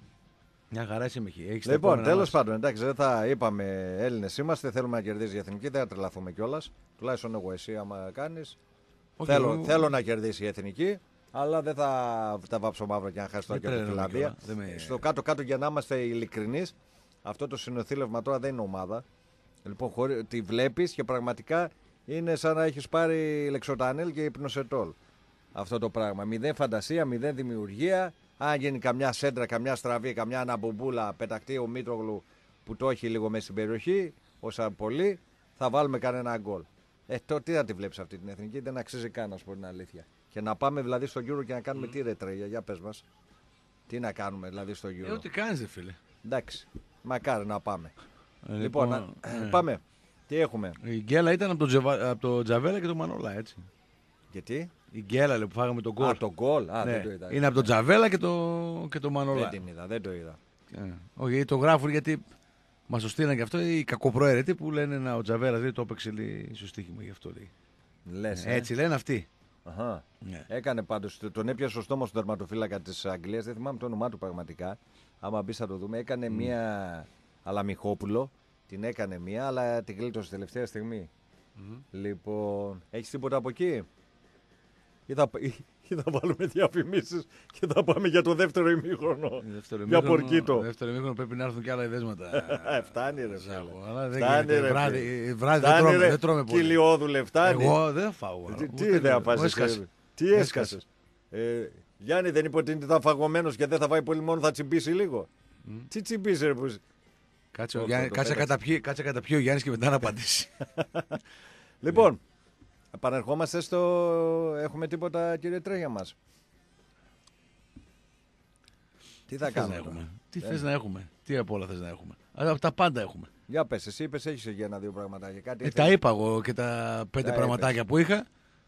Μια χαρά είσαι με χ. Έχεις τα Λοιπόν, επόμενα τέλος μας. πάντων, εντάξει, δεν θα είπαμε Έλληνες είμαστε, θέλουμε να κερδίσει η εθνική, δεν θα τρελαθούμε κιόλας. Τουλάχιστον εγώ, εσύ, άμα κάνεις. Όχι, Θέλω, εγώ- θέλω να κερδίσει η εθνική, αλλά δεν θα τα βάψω μαύρο και να χάσει τώρα Δεν και από τη τρελαίνομαι Φιλανδία. κιόλας, δεν με- Στο κάτω-κάτω για να είμαστε ειλικρινείς, αυτό το συνοθήλευμα τώρα δεν είναι ομάδα. Λοιπόν, χωρί, τη βλέπεις και πραγματικά είναι σαν να έχεις πάρει λεξοτανέλ και υπνοσετόλ. Αυτό το πράγμα. Μηδέν φαντασία, μηδέν δημιουργία. Αν γίνει καμιά σέντρα, καμιά στραβή, καμιά αναμπομπούλα, πεταχτεί ο Μήτρογλου που το έχει λίγο μέσα στην περιοχή, όσα πολύ, θα βάλουμε κανένα γκολ. Ε, τώρα τι θα τη βλέπεις αυτή την εθνική, δεν αξίζει καν, να σου πω την αλήθεια. Και να πάμε δηλαδή στο Euro και να κάνουμε τι ρε τρέγια, για πες μας. Τι να κάνουμε δηλαδή στο Ε, Euro. ό,τι κάνεις, ρε φίλε. Εντάξει, μακάρι να πάμε. Ε, λοιπόν, λοιπόν, να- ε. πάμε. Τι έχουμε, Η γκέλα ήταν από το, Τζεβα... από το Τζαβέλα και το Μανόλα, έτσι. γιατί; Η γκέλα λέει, που φάγαμε τον γκολ. Α, το γκολ. Α, Ναι, δεν το είδα. Είναι από το Τζαβέλα και το, και το Μανόλα. Δεν την είδα, δεν το είδα. Ε, Όχι, το γράφουν γιατί μας το στείλαν και αυτό οι κακοπροαίρετοι που λένε να ο Τζαβέλα δεν το έπαιξε λέει, στο στοίχημα γι' αυτό λέει. Λες, Ε, ε. Έτσι λένε αυτοί. Αχα. Ναι. Έκανε πάντως, τον έπιασε ο στόμα του τερματοφύλακα της Αγγλίας, δεν θυμάμαι το όνομά του πραγματικά. Άμα μπεις θα το δούμε. Έκανε μία Αλαμιχόπουλο, την έκανε μία, αλλά την γλίτωσε τελευταία στιγμή. Λοιπόν, έχεις τίποτα από εκεί; Ή θα, ή, ή θα βάλουμε διαφημίσεις και θα πάμε για το δεύτερο ημίχρονο. Δεύτερο Για ημίχρονο- πορκίτο. Δεύτερο ημίχρονο πρέπει να έρθουν και άλλα ιδέσματα. Ε, Φτάνει ρε. Ζάγο, φίλε. αλλά δεν Φτάνει, γίνεται. ρε, Βράδυ, φίλε. βράδυ δεν, Φτάνει, τρώμε, ρε. δεν τρώμε πολύ. Κυλιόδουλε, φτάνει. Εγώ δεν φάω. Τι, ούτε τι ιδέα εγώ. πας Έσκασες. εσύ, Τι έσκασες. Ε, Γιάννη δεν είπε ότι ήταν φαγωμένο και δεν θα φάει πολύ μόνο θα τσιμπήσει λίγο. Τι τσιμπήσει ρε που είσαι; Κάτσε, ο Το- Γιάννη- το- το κάτσε πέταξε. καταπιεί- κάτσε καταπιεί ο Γιάννης και μετά να απαντήσει. [laughs] Λοιπόν, επανερχόμαστε στο... Έχουμε τίποτα κύριε Τρέγια μας. Τι θα Τι θες κάνουμε. να τώρα; έχουμε. Τι Δεν- θες να έχουμε; Τι απ' όλα θες να έχουμε; Αλλά από τα πάντα έχουμε. Για πες, εσύ είπες έχεις για ένα-δύο πραγματάκια. Κάτι Ε, ήθελες. τα είπα εγώ και τα πέντε Τα πραγματάκια που είχα.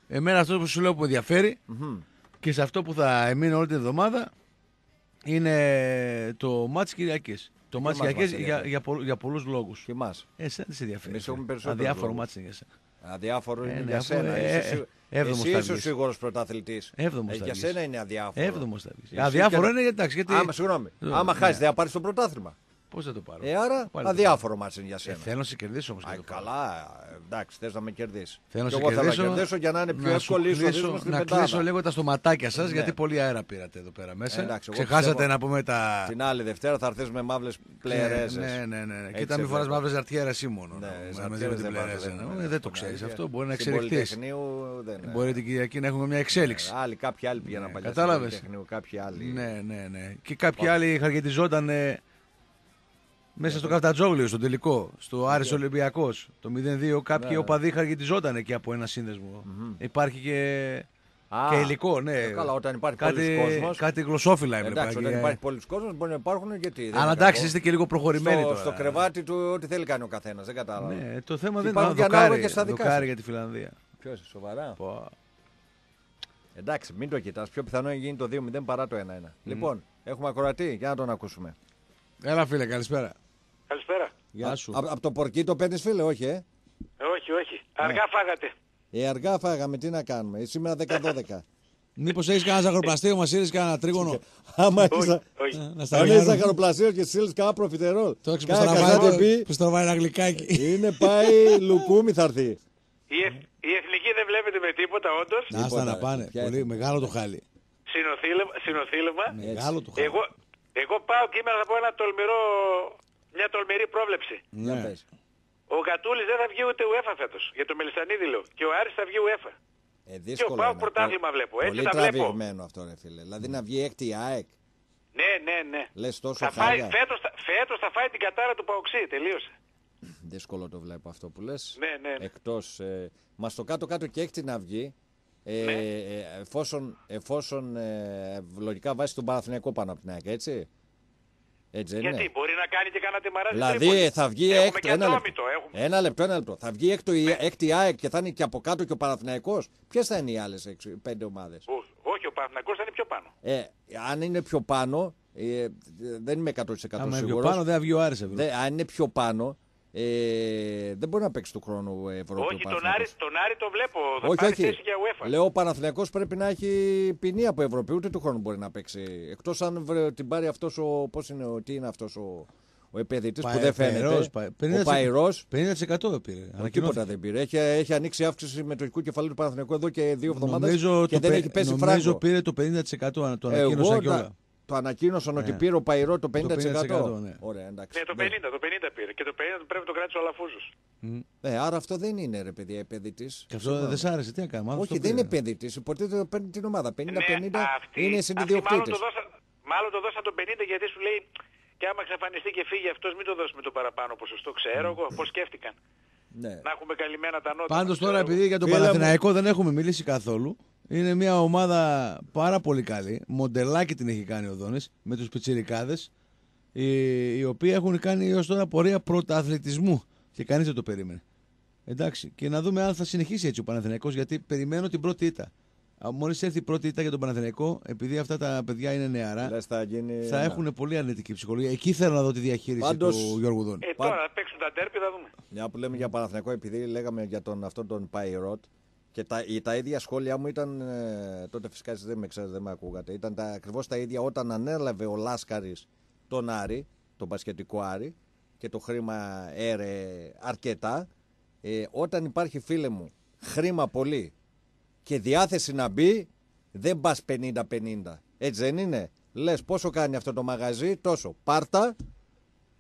Εμένα αυτό που σου λέω που με ενδιαφέρει Μμμ. και σε αυτό που θα εμείνω όλη την εβδομάδα είναι το μάτς Κυριακής. Το μάτς μας Κυριακής μας για, ενδιαφέρει. για, πολλού- για πολλούς λόγους. Και εμάς. Ε, εσένα τι σε ενδιαφέρει; Εμείς έχουμε περισσότερους Αδιάφορο λόγους. μάτς είναι για σένα. Αδιάφορος Ε, είναι ναι, για αφού, σένα. ε, Είσαι ε, σίγου- έβδομος Εσύ θα είσαι ο βγεις. σίγουρος πρωταθλητής. Έβδομος Ε, θα Για βγεις. σένα είναι αδιάφορο. Έβδομος θα βγεις. Εσύ Αδιάφορο και- είναι εντάξει. Γιατί... Άμα, συγγνώμη. Ε, Άμα ναι. χάσεις, δεν θα πάρεις το πρωτάθλημα. Πώς θα το πάρω; Ε, άρα Πάλι αδιάφορο μάτς είναι για Ε, σένα. θέλω να σε κερδίσω όμως. Α, καλά, εντάξει, θες να με κερδίσεις. Θέλω να Και σε εγώ θέλω να κερδίσω, κερδίσω για να είναι πιο να σου εύκολη η είσοδος κλείσω, μας στην να πεντάδα. κλείσω λίγο τα στοματάκια σας, Ναι. γιατί πολύ αέρα πήρατε εδώ πέρα μέσα. Εντάξει, εγώ Ξεχάσατε πιστεύω- να πούμε τα. Την άλλη Δευτέρα θα έρθεις με μαύλες πλεερέζες. Ναι, ναι, ναι. ναι. Έτσι Κοίτα, μην σε φοράς βλέπω. μαύρε ζαρτιέρα εσύ μόνο. Ναι, να πούμε, ζαρτιέρες μαζί με την δεν βάζω, πλερέζα. δεν Ναι, είναι. Δεν το Ναι, ξέρεις ναι. αυτό. Μπορεί να Στην εξελιχθείς. Πολυτεχνείου δεν είναι. Μπορεί εκεί, εκεί να έχουμε μια εξέλιξη. Άλλοι, κάποιοι άλλοι πήγαιναν παλιά. στην κατάλαβες. Πολυτεχνείου, Κάποιοι άλλοι. Ναι, ναι, ναι. Και κάποιοι άλλοι χαρκετιζόταν ε, μέσα στο Καφτατζόγλιο, στο τελικό, στο Άρης Ολυμπιακός. Το 0-2 κάποιοι Ναι. οπαδοί χαρκετιζόταν εκεί από ένα σύνδεσμο. Υπάρχει και, Α, και υλικό, ναι. ε, καλά, όταν υπάρχει κάτι, πολλής κόσμος. Κάτι γλωσσόφυλλα έβλεπα. Εντάξει, εκεί, όταν ε. υπάρχει πολλοί κόσμος μπορεί να υπάρχουν γιατί. δεν Αλλά είναι εντάξει, κακό. είστε και λίγο προχωρημένοι στο, τώρα. στο κρεβάτι του, ό,τι θέλει κάνει ο καθένας. Δεν κατάλαβα. Ναι, το θέμα δεν Υπάρχουν είναι και ανάλογα δοκάρι, και στα δικά δοκάρι σας. για τη Φιλανδία. Ποιος είσαι, σοβαρά; Πω. Εντάξει, μην το κοιτάς. Πιο πιθανό είναι γίνει το 2-0 παρά το 1-1. Λοιπόν, έχουμε ακροατή, για να τον ακούσουμε. Έλα φίλε, καλησπέρα. Καλησπέρα. Γεια σου. Από το πορκί το παίρνεις, φίλε, όχι, ε; Ε, όχι, όχι. Αργά φάγατε. Ε, αργά φάγαμε, τι να κάνουμε. Ε, Σήμερα 10-12. Μήπως έχεις κανένα ζαχαροπλαστείο, μας ήρθες κανένα τρίγωνο; [laughs] Άμα Όχι, είσαι. όχι. Να στα Αν είσαι βγάλω. ζαχαροπλαστείο και στείλεις κανένα προφιτερόλ. Το έξω Κάνα καζάτε πει, που στραβάει ένα γλυκάκι. είναι πάει λουκούμι θα έρθει. Η, εθ- η εθνική δεν βλέπετε με τίποτα, όντως. Να άστα Τίποτα, να πάνε. ποια Πολύ είναι. μεγάλο το χάλι. Συνοθήλευμα. συνοθήλευμα. Μεγάλο το χάλι. Εγώ, εγώ πάω και σήμερα θα πω ένα τολμηρό, μια τολμηρή πρόβλεψη. Για Ναι. πες. Ο Γατούλης δεν θα βγει ούτε UEFA φέτος. Για το Μελισανίδη λέω. Και ο Άρης θα βγει UEFA. Ε, δύσκολο πάω είναι. πρωτάθλημα Πο- βλέπω, έτσι Πολύ τα βλέπω. τραβηγμένο αυτό, ρε φίλε. Δηλαδή να βγει έκτη η ΑΕΚ. Ναι, ναι, ναι. Λες τόσο θα φάει, χάλια. φέτος, θα- φέτος θα φάει την κατάρα του Παοξή. Τελείωσε. Δύσκολο το βλέπω αυτό που λες. Ναι, ναι, ναι. Εκτός, ε, μα στο κάτω-κάτω και έκτη να βγει. Ε, Ναι. ε, εφόσον εφόσον ε, λογικά βάζει τον Παναθηναϊκό πάνω από την ΑΕΚ, έτσι. Έτσι δεν Γιατί είναι. μπορεί να κάνει και κανένα τεμαράζι. Δηλαδή θα βγει Έχουμε έκτο. και Ένα λεπτό. ατρόμητο, έχουμε. ένα λεπτό, ένα λεπτό. Θα βγει έκτο η Ναι. έκτη η ΑΕΚ και θα είναι και από κάτω και ο Παναθηναϊκός. Ποιες θα είναι οι άλλες πέντε ομάδες; Ω- Όχι, ο Παναθηναϊκός θα είναι πιο πάνω. Ε, αν είναι πιο πάνω, ε, δεν είμαι 100% Άμα είναι πιο σίγουρος. πάνω δεν θα βγει ο Άρης εδώ. Δε- αν είναι πιο πάνω, ε, δεν μπορεί να παίξει του χρόνου Ευρώπη. ο όχι, τον Παναθηναϊκός. Άρη, τον Άρη το βλέπω. Θα Όχι, πάρει όχι. θέση για UEFA. Λέω ο Παναθηναϊκός πρέπει να έχει ποινή από Ευρώπη. Ούτε του χρόνου μπορεί να παίξει. Εκτός αν βρε- την πάρει αυτός ο. Πώς είναι, ο, τι είναι αυτός ο, ο επενδυτής που Πα- δεν φαίνεται. Παϊρός, πα- ο 50%. Παϊρός. 50% πήρε. Τίποτα Ανακοινώθηκε. δεν πήρε. Έχει, έχει ανοίξει αύξηση συμμετοχικού κεφαλαίου του Παναθηναϊκού εδώ και δύο εβδομάδες Νομίζω, και το, δεν πε- έχει πέσει νομίζω φράγκο. πήρε το 50% αν το Εγώ ανακοίνωσαν τα- κιόλα. Το ανακοίνωσαν ότι Ναι. πήρε ο Παϊρό το 50%. 50%, ναι. Ωραία, εντάξει. Ναι, το 50, το 50 πήρε. Και το 50 πρέπει να το κράτησε ο Αλαφούζος. Ε, άρα αυτό δεν είναι ρε παιδιά επενδυτής. Και αυτό δεν σ' άρεσε, τι να κάνουμε. Όχι, δεν είναι επενδυτής. Υποτίθεται ότι παίρνει την ομάδα. 50-50 Ναι, αυτή- είναι αυτή μάλλον συνδιοκτήτη. το, δώσα, μάλλον το δώσαν το 50 γιατί σου λέει και άμα εξαφανιστεί και φύγει αυτός μην το δώσουμε το παραπάνω ποσοστό. Ξέρω εγώ πώς σκέφτηκαν. Ναι. Να έχουμε καλυμμένα τα νότα. Πάντως ξέρω τώρα, εγώ. επειδή για τον Φίλε μου- Παναθηναϊκό δεν έχουμε μιλήσει καθόλου, είναι μια ομάδα πάρα πολύ καλή. Μοντελάκι την έχει κάνει ο Δόνης με τους Πιτσιρικάδες, οι, οι οποίοι έχουν κάνει έως τώρα πορεία πρωταθλητισμού και κανείς δεν το περίμενε. Εντάξει, και να δούμε αν θα συνεχίσει έτσι ο Παναθηναϊκός γιατί περιμένω την πρώτη ήττα. Μόλις έρθει η πρώτη ήττα για τον Παναθηναϊκό, επειδή αυτά τα παιδιά είναι νεαρά, Λες, θα γίνει. θα ένα. έχουν πολύ αρνητική ψυχολογία. Εκεί θέλω να δω τη διαχείριση Πάντως- του Γιώργου Δόνη. Ε, τώρα να παίξουν τα ντέρπι θα δούμε. Μια που λέμε για Παναθηναϊκό, επειδή λέγαμε για τον, αυτόν τον Πάιροτ και τα, η- τα ίδια σχόλια μου ήταν. ε, τότε φυσικά εσείς δεν με ξέρετε, δεν με ακούγατε. Ήταν τα, ακριβώς τα ίδια όταν ανέλαβε ο Λάσκαρης τον Άρη, τον πασχετικό Άρη και το χρήμα έρε αρκετά. Ε, όταν υπάρχει φίλε μου χρήμα πολύ και διάθεση να μπει, δεν πας 50-50. Έτσι δεν είναι; Λες πόσο κάνει αυτό το μαγαζί, τόσο. Πάρτα,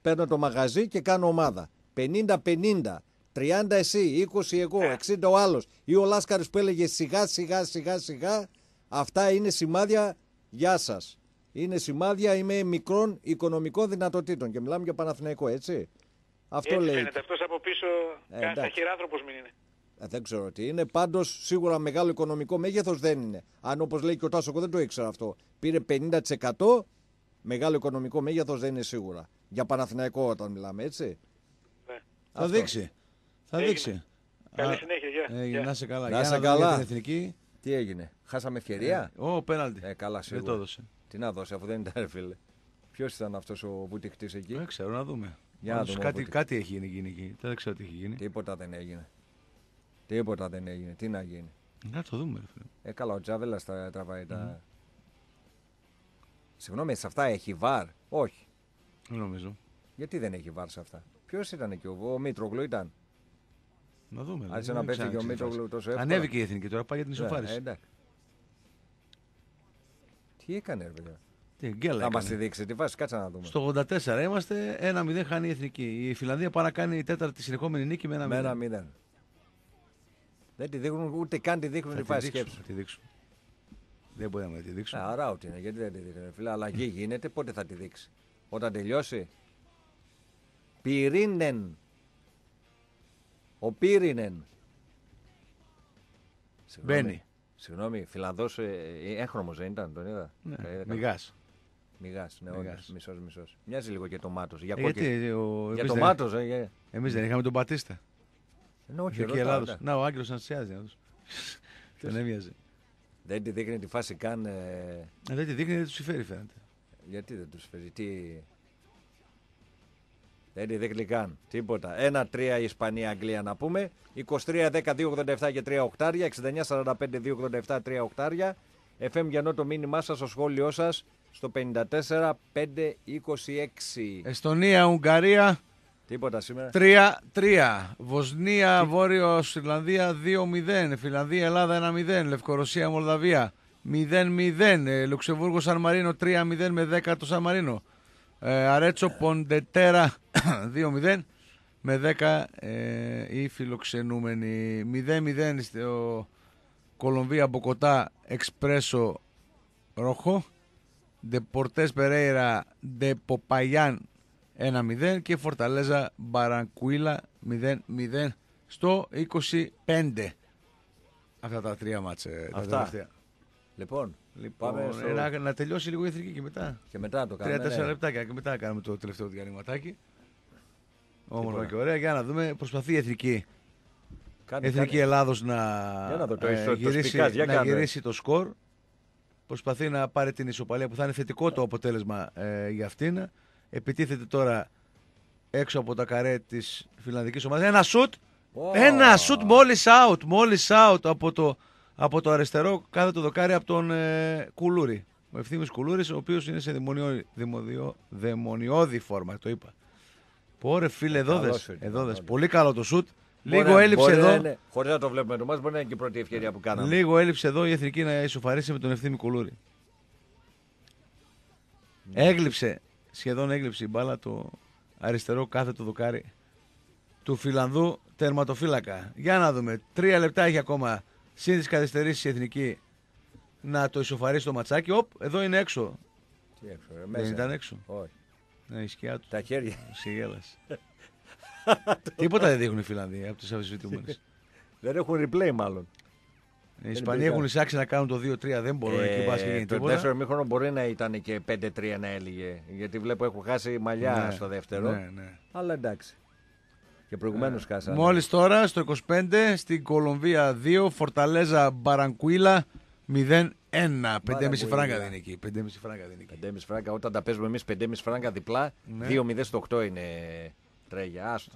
παίρνω το μαγαζί και κάνω ομάδα. 50-50. 30 εσύ, 20 εγώ, 60 ο άλλος. Ή ο Λάσκαρης που έλεγε σιγά σιγά σιγά σιγά. Αυτά είναι σημάδια. Γεια σας. Είναι σημάδια, είμαι μικρών οικονομικών δυνατοτήτων. Και μιλάμε για Παναθηναϊκό, έτσι. Αυτό Έτσι λέει. φαίνεται. Αυτός από πίσω Ε, ε, εντάξει. χειράνθρωπος μην είναι. Ε, δεν ξέρω τι είναι. Πάντως σίγουρα μεγάλο οικονομικό μέγεθος δεν είναι. Αν όπως λέει και ο Τάσο, εγώ δεν το ήξερα αυτό. Πήρε 50% μεγάλο οικονομικό μέγεθος δεν είναι σίγουρα. Για Παναθηναϊκό όταν μιλάμε, έτσι. Ναι. Θα Αυτό. δείξει. Θα Έγινε. δείξει. Καλή Α, συνέχεια. Γεια. Έγινε, Γεια. να είσαι καλά. Να Για είσαι δούμε για καλά. την εθνική. Τι έγινε, χάσαμε ευκαιρία; Ω, πέναλτι. Ε, καλά, Δεν σίγουρα. το έδωσε. Τι να δώσει, αφού δεν ήταν, ρε φίλε. Ποιος ήταν αυτός ο βουτυχτής εκεί; Δεν ξέρω, να δούμε. Για να Πάντως δούμε κάτι, πότε. κάτι έχει γίνει, γίνει εκεί. Δεν ξέρω τι έχει γίνει. Τίποτα δεν έγινε. Τίποτα δεν έγινε. Τι να γίνει. Να το δούμε. ρε φίλε. Ε, καλά, ο Τζάβελας τα τραβάει τα. Συγγνώμη, σε αυτά έχει βαρ. Όχι. Δεν νομίζω. Γιατί δεν έχει βάρ σε αυτά; Ποιος ήταν εκεί, ο, ο Μήτρογλου ήταν; Να δούμε. Άρχισε δεν να παίζει ξέρω και ο αν Μήτρογλου τόσο εύκολα. Ανέβηκε η εθνική τώρα, πάει για την Ναι, ισοφάριση. ε, εντάξει. Τι έκανε, ρε παιδιά; Τι, γκέλα Να μας έκανε. τη δείξει, τι βάση, κάτσε να δούμε. Στο 84 είμαστε, 1-0 χάνει η εθνική. Η Φιλανδία πάει να κάνει η τέταρτη συνεχόμενη νίκη με ένα Με 0. ένα μηδέν. Δεν τη δείχνουν, ούτε καν τη δείχνουν Θα τη τη φάση δείξουν, σκέψη. θα τη δείξουν. Δεν μπορεί να τη δείξουν. Α, ράουτ είναι, γιατί δεν τη δείχνουν. Φίλε, αλλαγή γίνεται, πότε θα τη δείξει; Όταν τελειώσει. Πυρήνεν. Ο Πύρινεν. Συγγνώμη. Μπαίνει. Συγγνώμη, Φιλανδός ε, έγχρωμος δεν ήταν, τον είδα. Ναι, Ε, είδα. Μιγάς. Μιγάς, ναι, Μιγάς. όντως, μισός, μισός. Μοιάζει λίγο και το μάτος. Για, Ε, κόκκι- γιατί ο, για εμείς το δεν- μάτος, ε, για... Εμείς δεν είχαμε τον Πατίστα. Ναι, όχι, Εκεί ρωτάω, Ελλάδος. ναι. Να, ο Άγγελος Αντσιάζει. [laughs] Τον έμοιαζε. Δεν τη δείχνει τη φάση καν. ε, Ε, Δεν τη δείχνει, δεν τους συμφέρει φαίνεται. Γιατί δεν τους φέρει, τι... Δεν τη δείχνει καν, τίποτα. 1-3 η Ισπανία, Αγγλία να πούμε. 23-10-2-87 και 3 οκτάρια. 69-45-2-87 3 οκτάρια. FM Γιαννό το μήνυμά σας, το σχόλιο σας στο 54-5-26. Εστονία, Ουγγαρία Τίποτα σήμερα. 3-3. Βοσνία, Βόρειος Ιρλανδία 2-0. Φιλανδία, Ελλάδα 1-0. Λευκορωσία, Μολδαβία 0-0. Ε, Λουξεμβούργο, Σαν Μαρίνο 3-0 με 10 το Σαν Μαρίνο. Ε, Αρέτσο, Ποντετέρα 2-0 με 10 ε, οι φιλοξενούμενοι. 0-0 στο Κολομβία, Μποκοτά, Εξπρέσο, Ρόχο. Ντεπορτές Περέιρα, Ντεποπαγιάν 1-0 και Φορταλέζα Μπαρανκουίλα 0-0 στο 25. Αυτά τα τρία μάτσε. Τα Αυτά. τελευταία. Λοιπόν, Λοιπόν, πάμε στο... ε, να, να τελειώσει λίγο η εθνική και μετά. και μετά το κάνουμε. Τρία-τέσσερα ναι. λεπτάκια και μετά κάνουμε το τελευταίο διανυματάκι. Όμορφα Τίποτα. και ωραία. Για να δούμε. Προσπαθεί η εθνική, Κάντε, εθνική κάντε. Ελλάδος να, Για να δω το- ε, το- το γυρίσει, σπικάζ, για να κάνε. γυρίσει το σκορ. Προσπαθεί να πάρει την ισοπαλία που θα είναι θετικό το αποτέλεσμα ε, για αυτήν. Επιτίθεται τώρα έξω από τα καρέ της φιλανδικής ομάδας. Ένα σουτ Ω. ένα σουτ μόλις out, μόλις out από το, από το αριστερό κάθε το δοκάρι από τον ε, Κουλούρη. Ο Ευθύμης Κουλούρης, ο οποίος είναι σε δημονιό, δημοδιο, δαιμονιώδη φόρμα, το είπα. Πόρε φίλε, εδώ καλός δες, είναι, εδώ καλός. δες. Πολύ καλό το σουτ. Μπορεί Λίγο να- έλειψε μπορεί εδώ. να είναι- Χωρίς να το βλέπουμε το μας, μπορεί να είναι και η πρώτη ευκαιρία που κάναμε. Λίγο έλειψε εδώ η Εθνική να ισοφαρίσει με τον Ευθύμη Κουλούρη. Ναι. Έγλειψε, σχεδόν έγλειψε η μπάλα το αριστερό κάθετο δοκάρι του Φιλανδού τερματοφύλακα. Για να δούμε. Τρία λεπτά έχει ακόμα συν τις καθυστερήσεις η Εθνική να το ισοφαρίσει το ματσάκι. Οπ, εδώ είναι έξω. Τι έξω, ρε, Δεν μέσα. ήταν έξω. Όχι. Ναι, η σκιά του. Τα χέρια. [laughs] Σιγέλας. Τίποτα δεν δείχνουν οι Φιλανδοί από τις αμφισβητούμενες. Δεν έχουν replay μάλλον. Οι Ισπανοί υπήρχε. έχουν εισάξει να κάνουν το 2-3, δεν μπορούν εκεί πας και γίνει Ε, το τίποτα. δεύτερο μήχρονο μπορεί να ήταν και 5-3 να έλεγε. Γιατί βλέπω έχουν χάσει μαλλιά Ναι, στο δεύτερο. Ναι, ναι. Αλλά εντάξει. Και προηγουμένως χάσανε. Μόλις τώρα στο 25 στην Κολομβία 2, Φορταλέζα Μπαρανκουίλα 0-1. 5,5 φράγκα δεν είναι εκεί. 5,5 φράγκα δεν είναι εκεί. 5,5 φράγκα. Όταν τα παίζουμε εμείς 5,5 φράγκα διπλά, Ναι. 2-0 στο 8 είναι τρέγια. Άστο.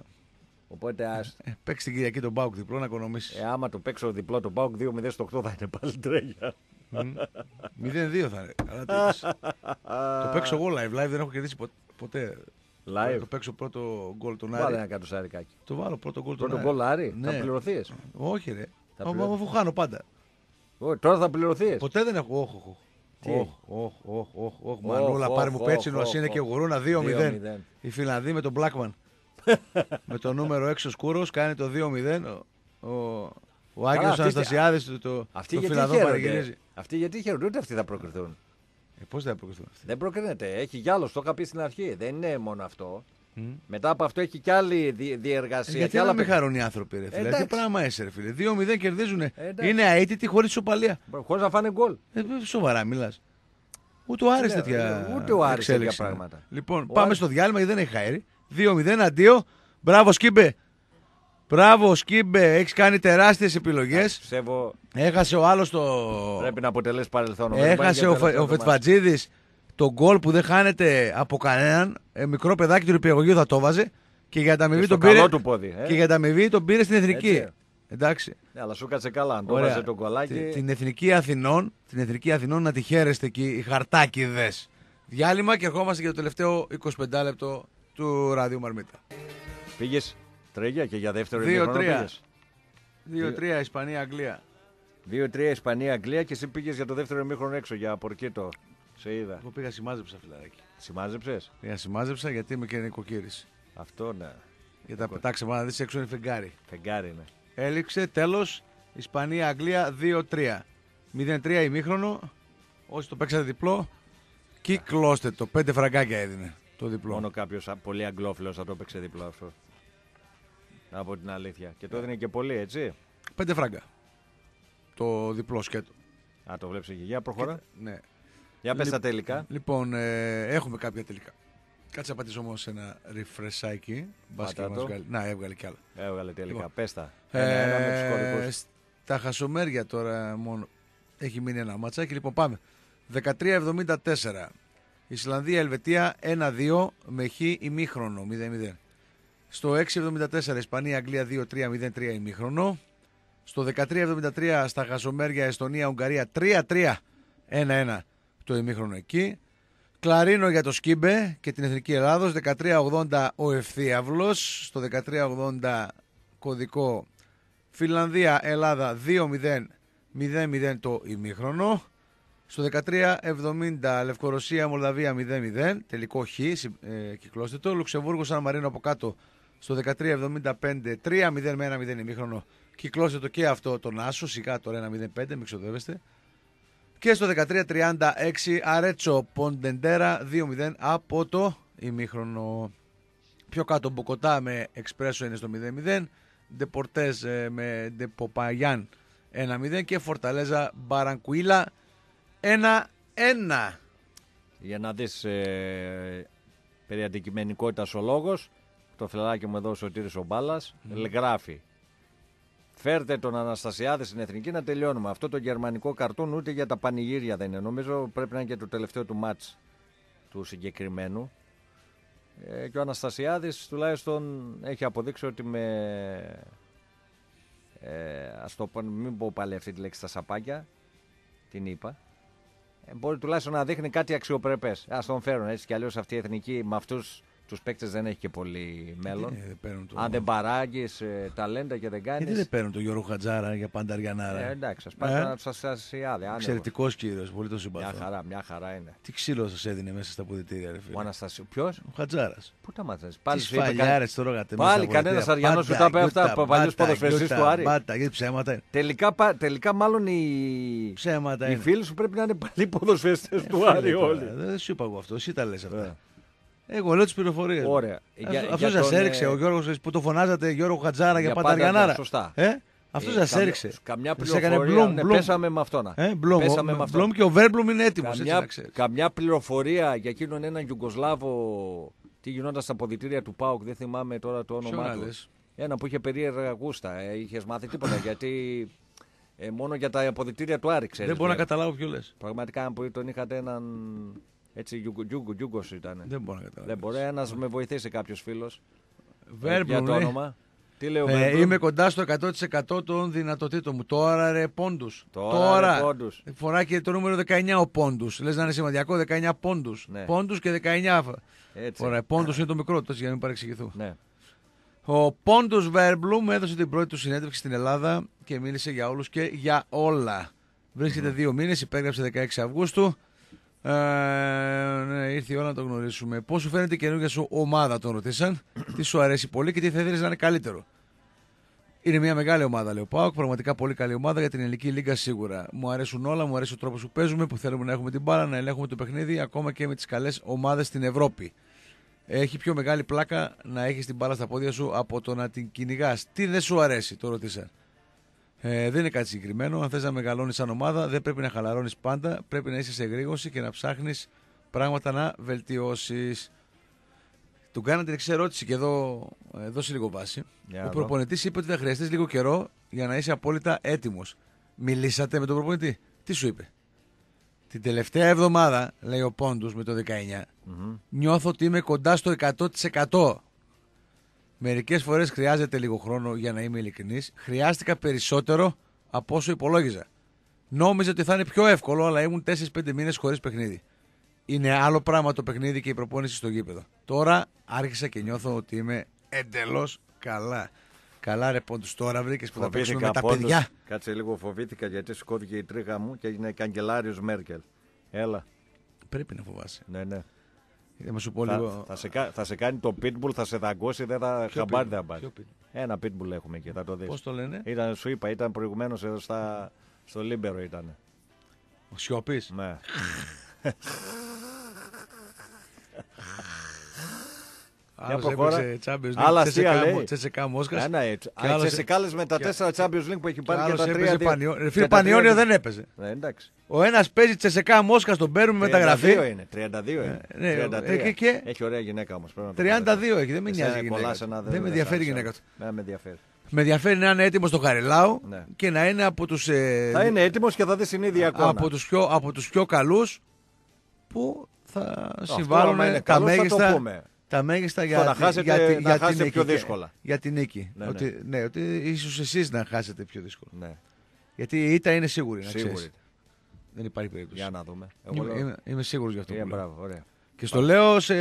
Οπότε άστο. Ε, παίξει την Κυριακή τον Μπάουκ διπλό να οικονομήσεις. Ε, άμα το παίξω διπλό το Πάουκ 2-0 στο 8 θα είναι πάλι τρέγια. 0-2 θα είναι. Καλά το είπες. [laughs] το παίξω εγώ live. Live δεν έχω κερδίσει πο- ποτέ. Live. Το παίξω πρώτο γκολ τον Βάλε Άρη. ένα κάτω σάρικάκι. Το βάλω πρώτο γκολ τον Πρώτο Άρη. γκολ Άρη. Ναι. Θα πληρωθείς. Όχι ρε. Θα Μα- πληρω- μα- Αφού χάνω πάντα. Τώρα θα πληρωθείς. Ποτέ δεν έχω. Όχι, όχι. Τι; Όχι, έχει; όχι, όχι, όχι, όχι. Οχ, Μανούλα, πάρε μου οχ, πέτσινο, οχ, ας είναι οχ. και γουρούνα 2-0. 2-0. Η Φιλανδοί με τον Blackman. [laughs] με το νούμερο 6 ο Σκούρος κάνει το 2-0. Ο, ο, ο Άγγελος αυτοί- Αναστασιάδης το, το, Αυτοί το γιατί Φιλανδό χαίρονται; παραγυρίζει. Αυτοί γιατί χαίρονται, ούτε αυτοί θα προκριθούν. Ε, πώς δεν θα προκριθούν αυτοί; Δεν προκρίνεται. Έχει κι άλλος, το είχα πει στην αρχή. Δεν είναι μόνο αυτό. Μμ. Μετά από αυτό έχει κι άλλη δι- Ε, διεργασία. γιατί κι να άλλα μην παιχνίδια. χαρούν οι άνθρωποι, ρε φίλε; Τι εντάξει. πράγμα είσαι, ρε φίλε; 2-0 κερδίζουν. εντάξει. Είναι αίτητοι χωρίς ισοπαλία. Χωρίς να φάνε γκολ. Ε, σοβαρά μιλάς. Ούτε ο Άρης Ναι, τέτοια ούτε ο Άρης τέτοια εξέλιξη. πράγματα. Λοιπόν, Ο πάμε Άρης- στο διάλειμμα γιατί δεν έχει χαέρι. 2-0 αντίο. Μπράβο Σκύμπε. Μπράβο Σκύμπε. Έχεις κάνει τεράστιες επιλογές. Πιστεύω Έχασε ο άλλος το... πρέπει να αποτελέσει παρελθόν. Νομίζω Έχασε πάει ο, για Φε- τελευταίο ο του μάτς. Φετφατζίδης το γκολ που δεν χάνεται από κανέναν. Ε, μικρό παιδάκι του υπηαγωγείου θα το βάζε. Και για τα αμοιβή Και στο τον πήρε. καλό του πόδι. ε. Και για τα αμοιβή τον πήρε στην εθνική. Έτσι. Εντάξει. Ναι, αλλά σου κάτσε καλά. Αν το Ωραία. βάζε τον κολλάκι. Τη- Την εθνική Αθηνών, την εθνική Αθηνών να τη χαίρεστε εκεί οι χαρτάκιδες. Διάλειμμα και ερχόμαστε για το τελευταίο 25 λεπτό του Ράδιο Μαρμίτα. Πήγε τρέγια και για δεύτερο 2-3. 2-3 Ισπανία-Αγγλία. 2-3 Ισπανία-Αγγλία και εσύ πήγες για το δεύτερο ημίχρονο έξω για πορκίτο. Σε είδα. Εγώ πήγα σημάζεψα φιλαράκι. Σημάζεψες; Πήγα σημάζεψα γιατί είμαι και νοικοκύρης. Αυτό ναι. Για τα πετάξε να δεις έξω είναι φεγγάρι. Φεγγάρι ναι. Έληξε τέλος Ισπανία-Αγγλία 2-3. 0-3 ημίχρονο. Όσοι το παίξατε διπλό, κυκλώστε το. Πέντε φραγκάκια έδινε το διπλό. Μόνο κάποιος πολύ αγγλόφιλος θα το παίξει διπλό αυτό. Από την αλήθεια. Και το έδινε και πολύ, έτσι. Πέντε φράγκα. Το διπλό σκέτο. Α, το βλέπεις εκεί. Για προχώρα. Και, ναι. Για πες τα τελικά. Λοιπόν, ε, έχουμε κάποια τελικά. Κάτσε να πατήσω όμως ένα refreshάκι. Πάτα το. Βγάλει. Να, έβγαλε κι άλλα. Έβγαλε τελικά. Λοιπόν, Πες τα. Ε, Ένα, ένα με τους κορυφούς. στα χασομέρια τώρα μόνο έχει μείνει ένα ματσάκι. Λοιπόν, πάμε. 13-74. Ισλανδία-Ελβετία 1-2 με χ ημίχρονο 0-0. Στο 6-74 Ισπανία-Αγγλία 2-3-0-3 ημίχρονο. Στο 13-73 στα χασομέρια Εστονία-Ουγγαρία 3-3 1-1 το ημίχρονο εκεί. Κλαρίνο για το Σκίμπε και την Εθνική Ελλάδος 13-80 ο Ευθύαυλος. Στο 13-80 κωδικό Φιλανδία-Ελλάδα 2-0 0-0 το ημίχρονο. Στο 13-70 Λευκορωσία-Μολδαβία 0-0. Τελικό Χ, ε, κυκλώστε το. Λουξεμβούργο Σαν Μαρίνο από κάτω στο 13-75 3-0 με 1-0 ημίχρονο. Κυκλώστε το και αυτό τον Άσο. Σιγά τώρα 1-0-5, μην ξοδεύεστε. Και στο 13-36 Αρέτσο Ποντεντέρα 2-0 από το ημίχρονο. Πιο κάτω Μποκοτά με Εξπρέσο είναι στο 0-0. Ντεπορτές ε, με Ντεποπαγιάν 1-0 και Φορταλέζα Μπαρανκουίλα 1-1. Για να δεις ε, περί αντικειμενικότητας ο λόγος, το φιλαράκι μου εδώ ο Σωτήρης ο Μπάλας, γράφει Φέρτε τον Αναστασιάδη στην εθνική να τελειώνουμε. Αυτό το γερμανικό καρτούν ούτε για τα πανηγύρια δεν είναι. Νομίζω πρέπει να είναι και το τελευταίο του μάτς του συγκεκριμένου. Ε, και ο Αναστασιάδης τουλάχιστον έχει αποδείξει ότι με... Ε, ας το πω, μην πω πάλι αυτή τη λέξη στα σαπάκια, την είπα, ε, μπορεί τουλάχιστον να δείχνει κάτι αξιοπρεπές. Ας τον φέρουν έτσι κι αλλιώς αυτή η εθνική με αυτούς τους παίκτες δεν έχει και πολύ μέλλον. Ε, δεν παίρνουν το... Αν δεν παράγεις ε, ταλέντα και δεν κάνεις. Γιατί δεν παίρνουν τον Γιώργο Χατζάρα για πάντα Αριανάρα. Ε, εντάξει, ας πάρει Ε; ένα Αναστασιάδη. Εξαιρετικός κύριος, πολύ το Μια συμπαθώ. χαρά, μια χαρά είναι. Τι ξύλο σας έδινε μέσα στα ποδητήρια, ρε Ο φίλε. Αναστασίου. Ποιος, Ο Χατζάρας. πού τα μάθανε. Τις Πάλι σου είπε κα- σφαλιάρε το ρόγατε μέσα. Πάλι στα κανένας ποδητήρια. Αριανός σου Μπάτα, τα είπε αυτά, γιούτα, παλιούς μπάτα, ποδοσφαιριστές γιούτα, του Άρη. Μπάτα, γιατί ψέματα είναι. Τελικά, πα- τελικά μάλλον οι, Ψέματα οι είναι. φίλοι σου πρέπει να είναι πάλι ποδοσφαιριστές του Φίλε, Άρη τώρα, όλοι. Δεν σου είπα εγώ αυτό, εσύ τα λες Ε. αυτά. Εγώ λέω τις πληροφορίες. Ωραία. Για- Αυτός για σας τον, έριξε, ε, ο Γιώργος που το φωνάζατε Γιώργο Χατζάρα για Για πάντα πάντα Αριανάρα. σωστά. Ε; Αυτός ε, σας καμιά- έριξε. Καμιά Σας έκανε πληροφορία. μπλουμ, ναι, μπλουμ. Πέσαμε με αυτόν. Ε, Μπλουμ, Πέσαμε με ο, αυτόν. Μπλουμ και ο Βέρμπλουμ είναι έτοιμος. Καμιά, καμιά πληροφορία για εκείνον έναν Ιουγκοσλάβο τι γινόταν στα ποδητήρια του Πάουκ, δεν θυμάμαι τώρα το όνομά του. Ένα που είχε περίεργα γούστα. Ε, είχες μάθει τίποτα γιατί ε, μόνο για τα αποδητήρια του Άρη ξέρεις. Δεν μπορώ να ε. καταλάβω ποιο λες. Πραγματικά αν που τον είχατε έναν. Έτσι, Γιούγκο, Γιούγκο, Γιούγκος ήταν. Δεν μπορώ να καταλάβω. Δεν μπορεί ένας με βοηθήσει κάποιος φίλος. Για Βέρμπλουμ, το λέει. όνομα. Τι λέει ο Ε, Βέρμπλουμ; είμαι κοντά στο 100% των δυνατοτήτων μου. Τώρα ρε πόντους. Τώρα, ρε, πόντους. Φοράει και το νούμερο 19 ο πόντους. Λες να είναι σημαντικό 19 πόντους. Ναι. Πόντους και 19. Έτσι. Φοράει. Πόντους είναι το μικρό, τόσο για να μην παρεξηγηθούν. Ναι. Ο Πόντο Βέρμπλουμ έδωσε την πρώτη του συνέντευξη στην Ελλάδα και μίλησε για όλους και για όλα. Βρίσκεται δύο μήνες, υπέγραψε 16 Αυγούστου. Ε, ναι, ήρθε η ώρα να το γνωρίσουμε. Πώς σου φαίνεται η καινούργια σου ομάδα, τον ρωτήσαν. [clears throat] τι σου αρέσει πολύ και τι θα ήθελες να είναι καλύτερο. Είναι μια μεγάλη ομάδα, λέει ο Πάοκ. Πραγματικά πολύ καλή ομάδα για την ελληνική λίγα σίγουρα. Μου αρέσουν όλα, μου αρέσει ο τρόπος που παίζουμε, που θέλουμε να έχουμε την μπάλα, να ελέγχουμε το παιχνίδι, ακόμα και με τις καλές ομάδες στην Ευρώπη. Έχει πιο μεγάλη πλάκα να έχεις την μπάλα στα πόδια σου από το να την κυνηγάς. Τι δεν σου αρέσει, το ρωτήσα. Ε, δεν είναι κάτι συγκεκριμένο. Αν θες να μεγαλώνεις σαν ομάδα, δεν πρέπει να χαλαρώνεις πάντα. Πρέπει να είσαι σε γρήγορση και να ψάχνεις πράγματα να βελτιώσεις. Του κάνατε την εξή ερώτηση και εδώ, ε, δώσε λίγο βάση. Για Ο να δω. προπονητής είπε ότι θα χρειαστείς λίγο καιρό για να είσαι απόλυτα έτοιμος. Μιλήσατε με τον προπονητή. Τι σου είπε; Την τελευταία εβδομάδα, λέει ο Πόντους με το 19, Μμμ. νιώθω ότι είμαι κοντά στο 100%. Μερικές φορές χρειάζεται λίγο χρόνο για να είμαι ειλικρινής. Χρειάστηκα περισσότερο από όσο υπολόγιζα. Νόμιζα ότι θα είναι πιο εύκολο, αλλά ήμουν 4-5 μήνες χωρίς παιχνίδι. είναι άλλο πράγμα το παιχνίδι και η προπόνηση στο γήπεδο. Τώρα άρχισα και νιώθω ότι είμαι εντελώς καλά. Καλά ρε πόντους τώρα βρήκες που θα παίξουμε με τα πόντους. παιδιά. Κάτσε λίγο φοβήθηκα γιατί σηκώθηκε η τρίχα μου και έγινε καγκελάριος Μέρκελ. Έλα. Πρέπει να φοβάσαι. Ναι, ναι. Θα μου σου πω Θα, λίγο. θα, σε, κα- θα σε κάνει το pitbull, θα σε δαγκώσει, δεν θα Ποιο χαμπάρι pitbull? δεν θα πάρει. Ποιο pitbull? Ένα pitbull έχουμε εκεί, θα το δεις. Πώς το λένε, Ήταν, σου είπα, ήταν προηγουμένως εδώ στα, στο Λίμπερο ήταν. ο Σιώπης. Ναι. Άλλος προχώρα. έπαιξε Champions League, Άλλα Τσεσεκά αστεία, Μο- λέει. Τσεσεκά Μόσχας. Ένα έτσι. Και Α, άλλος- Τσεσεκάλες με τα και- τέσσερα Champions League που έχει Και πάρει και άλλος τα έπαιζε τρία. δύο- Πανιό- Ρε και φίλε, τα τρία Πανιόνιο δύο- δεν έπαιζε. Ναι, εντάξει. Ο ένας παίζει Τσεσεκά Μόσχας, τον παίρνουμε μεταγραφή. 32 είναι. 32 είναι. ναι, 33. ε, και- και- Έχει ωραία γυναίκα όμως. πρέπει να το 32 πω. έχει, δεν με Εσένα νοιάζει η πολλά γυναίκα. σε ένα του. Δεν με δεν ενδιαφέρει η σαν- γυναίκα του. Δεν με ενδιαφέρει. Με ενδιαφέρει να είναι έτοιμος στο Χαριλάου Ναι. και να είναι από τους, ε, Θα είναι έτοιμος και θα δεις την ίδια εικόνα. από τους, πιο, από τους πιο καλούς που θα άμα συμβάλλουν είναι τα καλός θα το μέγιστα, πούμε. Τα μέγιστα Στο για, να χάσετε- για, τη- να για την χάσετε νίκη. πιο και- δύσκολα. Για την νίκη. Ναι, ναι. ότι, ναι, ότι ίσως εσείς να χάσετε πιο δύσκολα. Ναι, Γιατί η ήττα είναι σίγουρη, να σίγουρη. ξέρεις. Δεν υπάρχει περίπτωση. Για να δούμε. Εγώ Είμαι, λέω- είμαι, είμαι σίγουρος γι' αυτό Ε, που λέω. μπράβο, ωραία. Και στο λέω σε,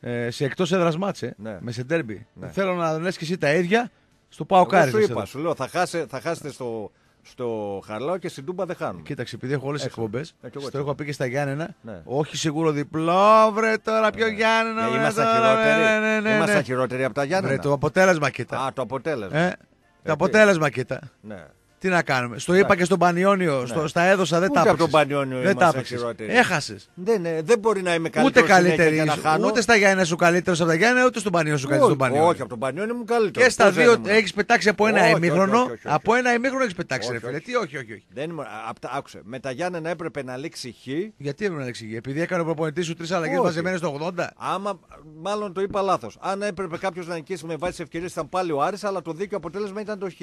ε, σε εκτός έδρας μάτσε, Ναι. με σε ντέρμπι. Ναι. Θέλω να λες και εσύ τα ίδια στο πάω Εγώ κάρι. σου είπα, σου λέω, θα, χάσε, θα χάσετε στο, στο Χαρλάο και στην Τούμπα δεν χάνουμε. Κοίταξε, επειδή έχω όλες τις Έτσι. εκπομπές, Ε, κι εγώ στο έτσι. έχω πει και στα Γιάννενα. Ναι. Όχι σίγουρο διπλό, βρε τώρα, πιο Γιάννενα. Ε, βρε, Ήμασταν τώρα, χειρότεροι. ναι, ναι, ναι, Ήμασταν ναι. χειρότεροι από τα Βρε, Γιάννενα. το αποτέλεσμα κοίτα. Α, το αποτέλεσμα. Ε, το αποτέλεσμα κοίτα. Ναι. Τι να κάνουμε. Στο είπα και στον Πανιόνιο, στο, στα έδωσα, δεν Ναι. Ούτε τα από τον έπαιξες. Πανιόνιο Δεν τα ήμασταν έπαιξες. χειρότεροι. Έχασες. Δεν, ε, δεν μπορεί να είμαι Ούτε καλύτερος καλύτερη. και να ήσουν. χάνω. Ούτε στα Γιάννενα σου καλύτερος από τα Γιάννενα, ούτε στον Πανιόνιο σου καλύτερος όχι, στον Πανιόνιο. όχι, από τον Πανιόνιο μου καλύτερος. Και στα Ποιος δεν δύο ήμουν; έχεις πετάξει από ένα Όχι, όχι, ημίχρονο. όχι, όχι, όχι. Από ένα ημίχρονο έχεις πετάξει, ρε Όχι, φίλε. όχι. Τι, όχι, όχι. όχι. Δεν ήμουν, α, απ' τα- άκουσε, με τα Γιάννενα έπρεπε να λήξει χ. Γιατί έπρεπε να εξηγεί, επειδή έκανε ο προπονητής σου τρεις αλλαγές Όχι. μαζεμένες στο 80. Άμα, μάλλον το είπα λάθος. Αν έπρεπε κάποιος να νικήσει με βάση ευκαιρίες, ήταν πάλι ο Άρης, αλλά το δίκαιο αποτέλεσμα ήταν το χ.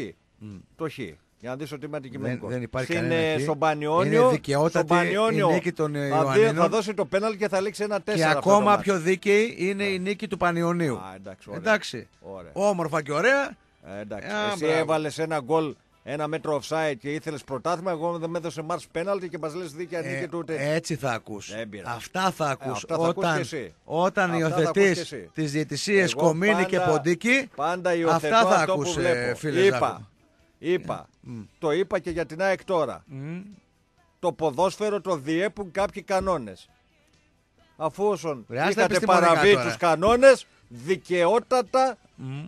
Το χ. Για να δεις ότι είμαι αντικειμενικός. Δεν- δεν υπάρχει Στην, κανένα ε, χ. Στον Πανιόνιο, Είναι δικαιότατη στον Πανιόνιο η νίκη των, ε, θα, δει- Ιωαννίνων. θα δώσει το πέναλ και θα λήξει ένα 4. Και ακόμα πιο δίκαιη είναι η νίκη του Πανιωνίου. Α, εντάξει, ωραία. εντάξει. Ωραία. Όμορφα και ωραία. Ε, εντάξει. Α, Εσύ μπράβο. έβαλες ένα γκολ ένα μέτρο offside και ήθελες πρωτάθλημα. Εγώ δεν με έδωσε μάρς πέναλτι και μας λες δίκαια νίκη Ε, του. ούτε- έτσι θα ακούς. Δεν πειράζει. Αυτά θα ακούς. αυτά θα ακούς όταν και εσύ. όταν Αυτά θα ακούς υιοθετείς και εσύ. τις διαιτησίες Εγώ Κομίνη και πάντα- Ποντίκη, Πάντα υιοθετώ αυτά θα αυτό ακούς, που ε, βλέπω. φίλε είπα, Ζάκο. είπα. Το είπα και για την ΑΕΚ τώρα. Το ποδόσφαιρο το διέπουν κάποιοι κανόνες. Αφού όσον Ρε, ας τα είχατε επιστημονικά παραβεί τώρα. τους κανόνες, δικαιότατα,